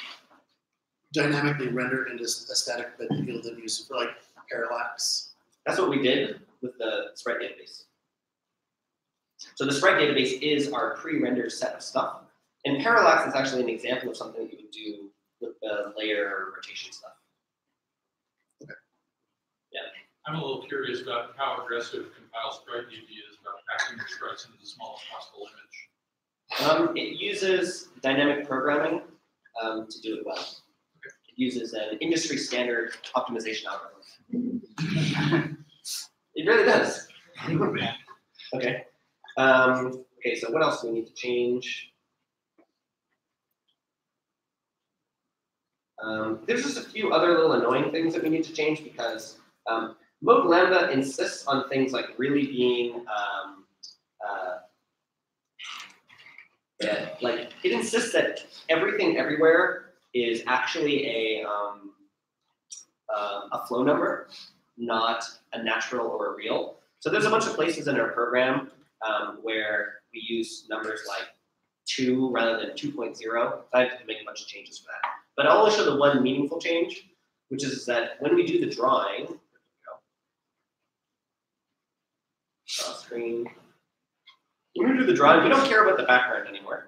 dynamically render into a static bit that you'll then use for like parallax? That's what we did with the sprite database. So the sprite database is our pre-rendered set of stuff. And parallax is actually an example of something that you would do with the layer rotation stuff. Yeah. I'm a little curious about how aggressive compile sprite DB is about packing your sprites into the smallest possible image. Um, it uses dynamic programming um, to do it well. It uses an industry standard optimization algorithm. it really does. okay. Um, okay, so what else do we need to change? Um, there's just a few other little annoying things that we need to change because um, Mode Lambda insists on things like really being um, uh, yeah, like it insists that everything everywhere is actually a um, uh, a flonum, not a natural or a real. So there's a bunch of places in our program um, where we use numbers like two rather than 2.0. I have to make a bunch of changes for that. But I'll only show the one meaningful change, which is that when we do the drawing, draw screen. When we do the drawing, we don't care about the background anymore.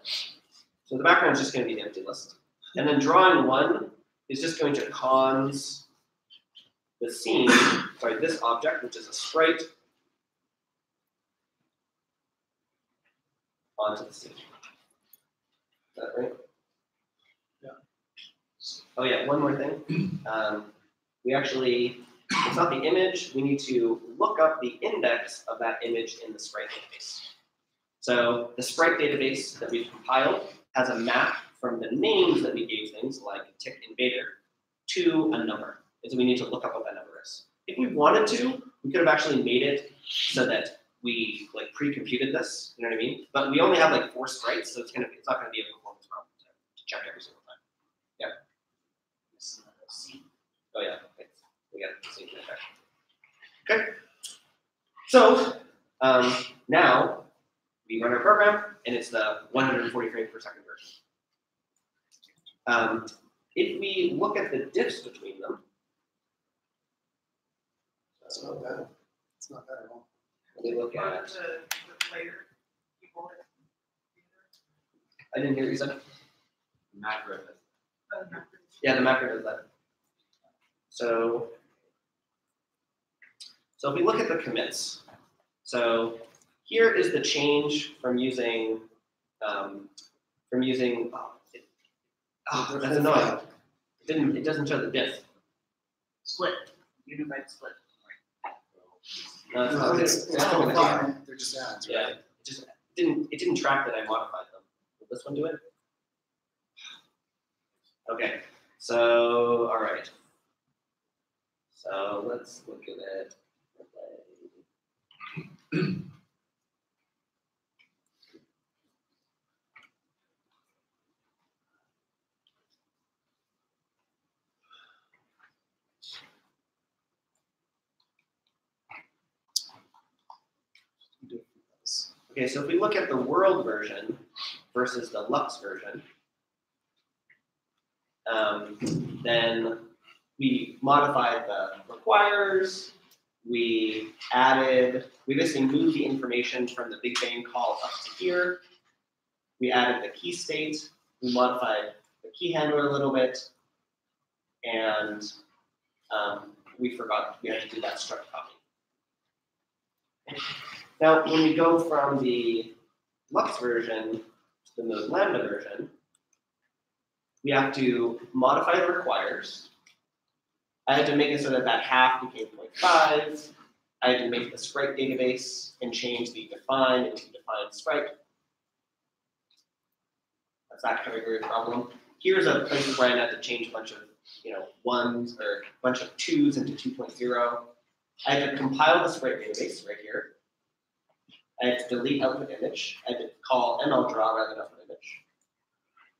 So the background is just going to be the empty list. And then drawing one is just going to cons the scene, sorry, this object, which is a sprite, onto the scene. Is that right? Yeah. Oh yeah, one more thing. Um, we actually, it's not the image, we need to look up the index of that image in the Sprite database. So the Sprite database that we've compiled has a map from the names that we gave things like tick invader to a number. And so we need to look up what that number is. If we wanted to, we could have actually made it so that we like pre-computed this, you know what I mean? But we only have like four sprites, so it's gonna, it's not gonna be a performance problem to to check every single time. Yeah. Oh yeah. We got the same effect. Okay. So um, now we run our program, and it's the 140 frames per second version. Um, if we look at the diffs between them, It's not bad. It's not bad at all. we look at. the, the player, people I didn't hear what you said. Macro. Yeah, the macro does that. So, so if we look at the commits, so here is the change from using, um, from using, oh, it, oh, that's annoying. It didn't, it doesn't show the diff. Split, unified split. No, it's No, not, it's, it's it's not fine, they're just ads, Yeah, right? it just didn't, it didn't track that I modified them. Will this one do it? Okay, so, all right. So let's look at it. Okay, so if we look at the world version versus the Lux version, um, then we modified the requires, we added, we basically moved the information from the Big Bang call up to here. We added the key state, we modified the key handler a little bit, and um, we forgot we had to do that struct copy. Now, when we go from the Lux version to the Mode Lambda version, we have to modify the requires. I had to make it so that that half became 0.5. I had to make the sprite database and change the define into define sprite. That's that category problem. Here's a place where I had to change a bunch of, you know, ones or a bunch of twos into 2.0. I had to compile the sprite database right here. I had to delete output image. I had to call ML draw rather than output image.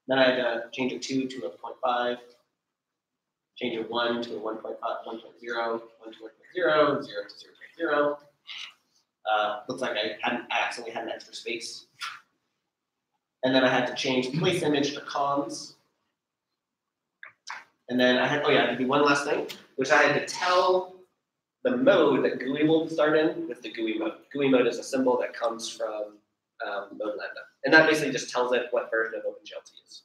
Then I had to change a two to a 0.5, change a one to a 1.5, 1.0, 1 to 1.0, 0 to 0.0. Uh, looks like I hadn't, I accidentally had an extra space. And then I had to change place image to cons. And then I had, oh yeah, I had to do one last thing, which I had to tell the mode that GUI will start in with the GUI mode. GUI mode is a symbol that comes from um, Mode Lambda. And that basically just tells it what version of OpenGL to use.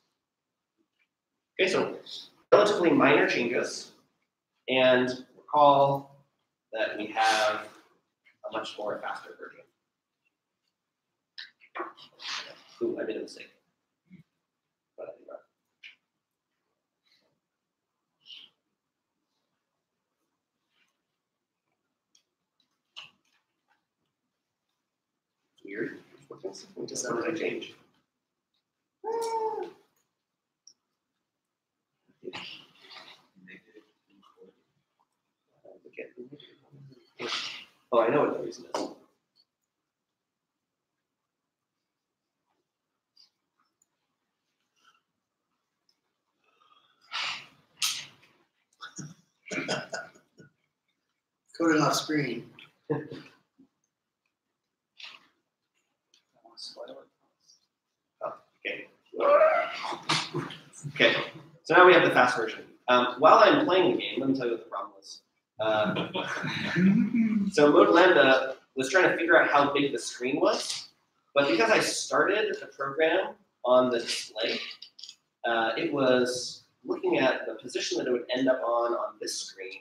Okay, so relatively minor changes. And recall that we have a much more faster version. Ooh, I made a mistake. But I did not. Weird. What what did I change? Oh, I know what the reason is. Coding off screen. Okay. So now we have the fast version. Um, while I'm playing the game, let me tell you what the problem was. Uh, so Mode Lambda was trying to figure out how big the screen was, but because I started the program on the display, uh, it was looking at the position that it would end up on on this screen,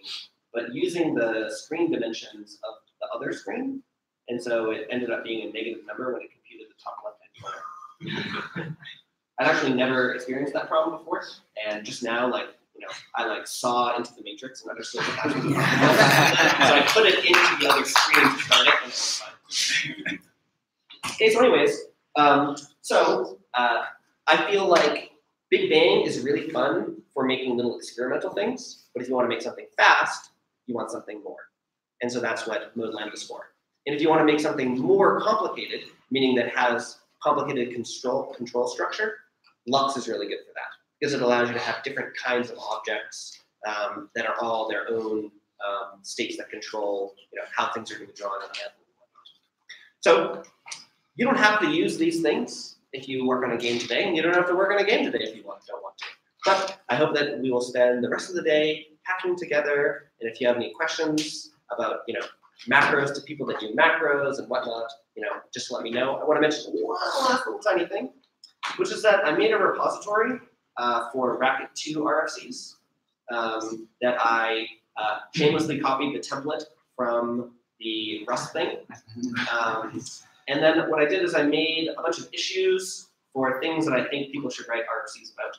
but using the screen dimensions of the other screen, and so it ended up being a negative number when it computed the top left-hand corner. I'd actually never experienced that problem before, and just now, like you know, I like saw into the matrix and understood what that was. so I put it into the other screen to start it, and. Okay, so anyways, um, so uh, I feel like Big Bang is really fun for making little experimental things, but if you want to make something fast, you want something more. And so that's what Mode Lambda is for. And if you want to make something more complicated, meaning that has complicated control, control structure, Lux is really good for that because it allows you to have different kinds of objects um, that are all their own um, states that control you know, how things are being drawn and handled. So you don't have to use these things if you work on a game today, and you don't have to work on a game today if you want, don't want to. But I hope that we will spend the rest of the day hacking together, and if you have any questions about, you know, macros to people that do macros and whatnot, you know, just let me know. I want to mention one last little tiny thing, which is that I made a repository uh, for Racket 2 RFCs um, that I uh, shamelessly copied the template from the Rust thing. Um, and then what I did is I made a bunch of issues for things that I think people should write RFCs about.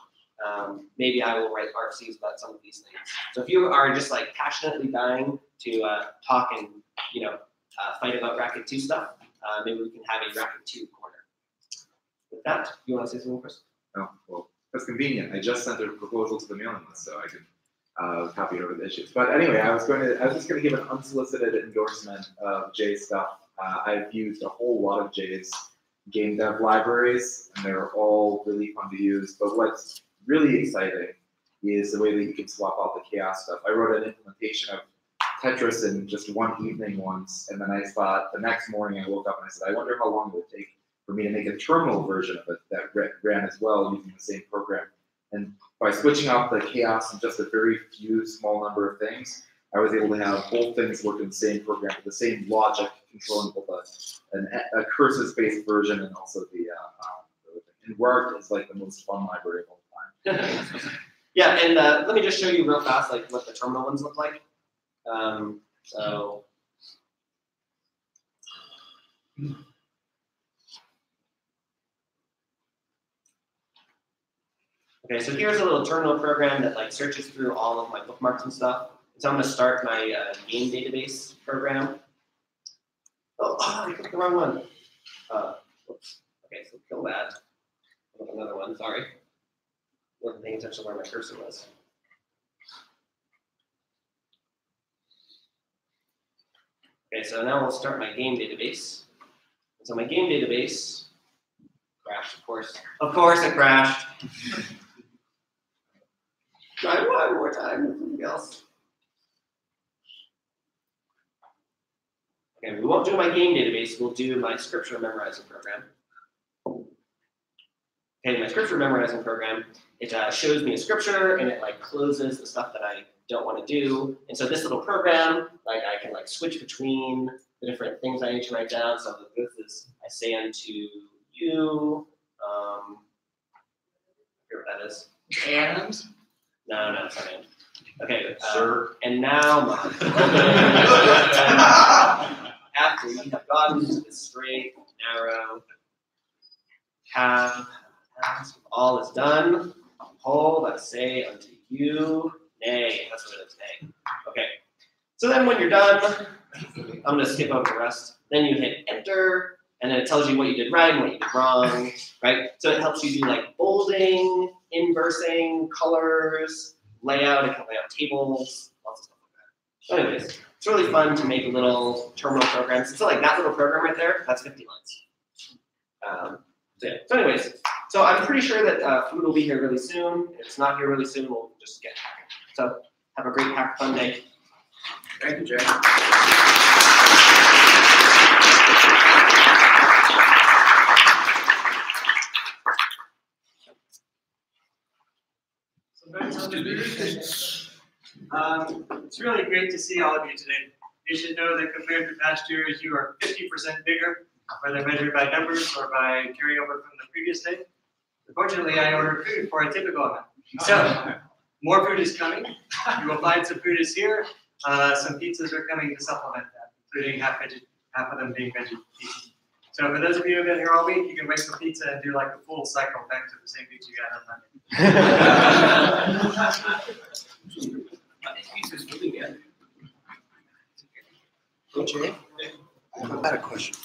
Um, maybe I will write RFCs about some of these things. So if you are just like passionately dying to uh, talk and you know uh, fight about Racket 2 stuff, uh, maybe we can have a Racket 2 corner. With that, you want to say something, Chris? Oh, well, that's convenient. I just sent a proposal to the mailing list, so I can uh, copy over the issues. But anyway, I was going to, I was just going to give an unsolicited endorsement of Jay stuff. Uh, I've used a whole lot of Jay's game dev libraries, and they're all really fun to use. But what's really exciting is the way that you can swap out the chaos stuff. I wrote an implementation of Tetris in just one evening once, and then I thought the next morning I woke up and I said, I wonder how long it would take for me to make a terminal version of it that ran as well using the same program. And by switching out the chaos and just a very few small number of things, I was able to have both things work in the same program with the same logic controlling both a, an, a curses-based version and also the, uh, um, and Work is like the most fun library of all time. yeah, and uh, let me just show you real fast like what the terminal ones look like. Um, so. Okay, so here's a little terminal program that like searches through all of my bookmarks and stuff. So I'm gonna start my uh, game database program. Oh, oh, I clicked the wrong one. Uh, oops. Okay, so kill that. Another one, sorry. Wasn't paying attention where my cursor was. Okay, so now we'll start my game database. So my game database crashed, of course. Of course it crashed. Try one more time with something else. Okay, we won't do my game database, we'll do my scripture memorizing program. Okay, my scripture memorizing program, it uh, shows me a scripture and it like closes the stuff that I don't want to do. And so this little program, like I can like switch between the different things I need to write down. So this is, I say unto you, um, I forget what that is. And? No, no, it's not. Okay, uh, Sir. and now, after you have gotten to the straight, narrow path, all is done. Hold, I say unto you, nay. That's what it is, nay. Okay. So then when you're done, I'm gonna skip over the rest. Then you hit enter, and then it tells you what you did right and what you did wrong, right? So it helps you do like bolding, inversing, colors, layout, it can lay out tables, lots of stuff like that. So anyways, it's really fun to make little terminal programs. So like that little program right there, that's 50 lines. Um, so, yeah. so anyways, so I'm pretty sure that uh, food will be here really soon. If it's not here really soon, we'll just get hacking. So have a great hack fun day. Thank you, Jay. Um, it's really great to see all of you today. You should know that compared to past years, you are 50% bigger, whether measured by numbers or by carryover from the previous day. Unfortunately, I ordered food for a typical amount. So, more food is coming. You will find some food is here. Uh, some pizzas are coming to supplement that, including half, veggie, half of them being veggie pizzas. So for those of you who've been here all week, you can wait for pizza and do like a full cycle back to the same pizza you got on Monday. Pizza's really good. Jay, I have a question.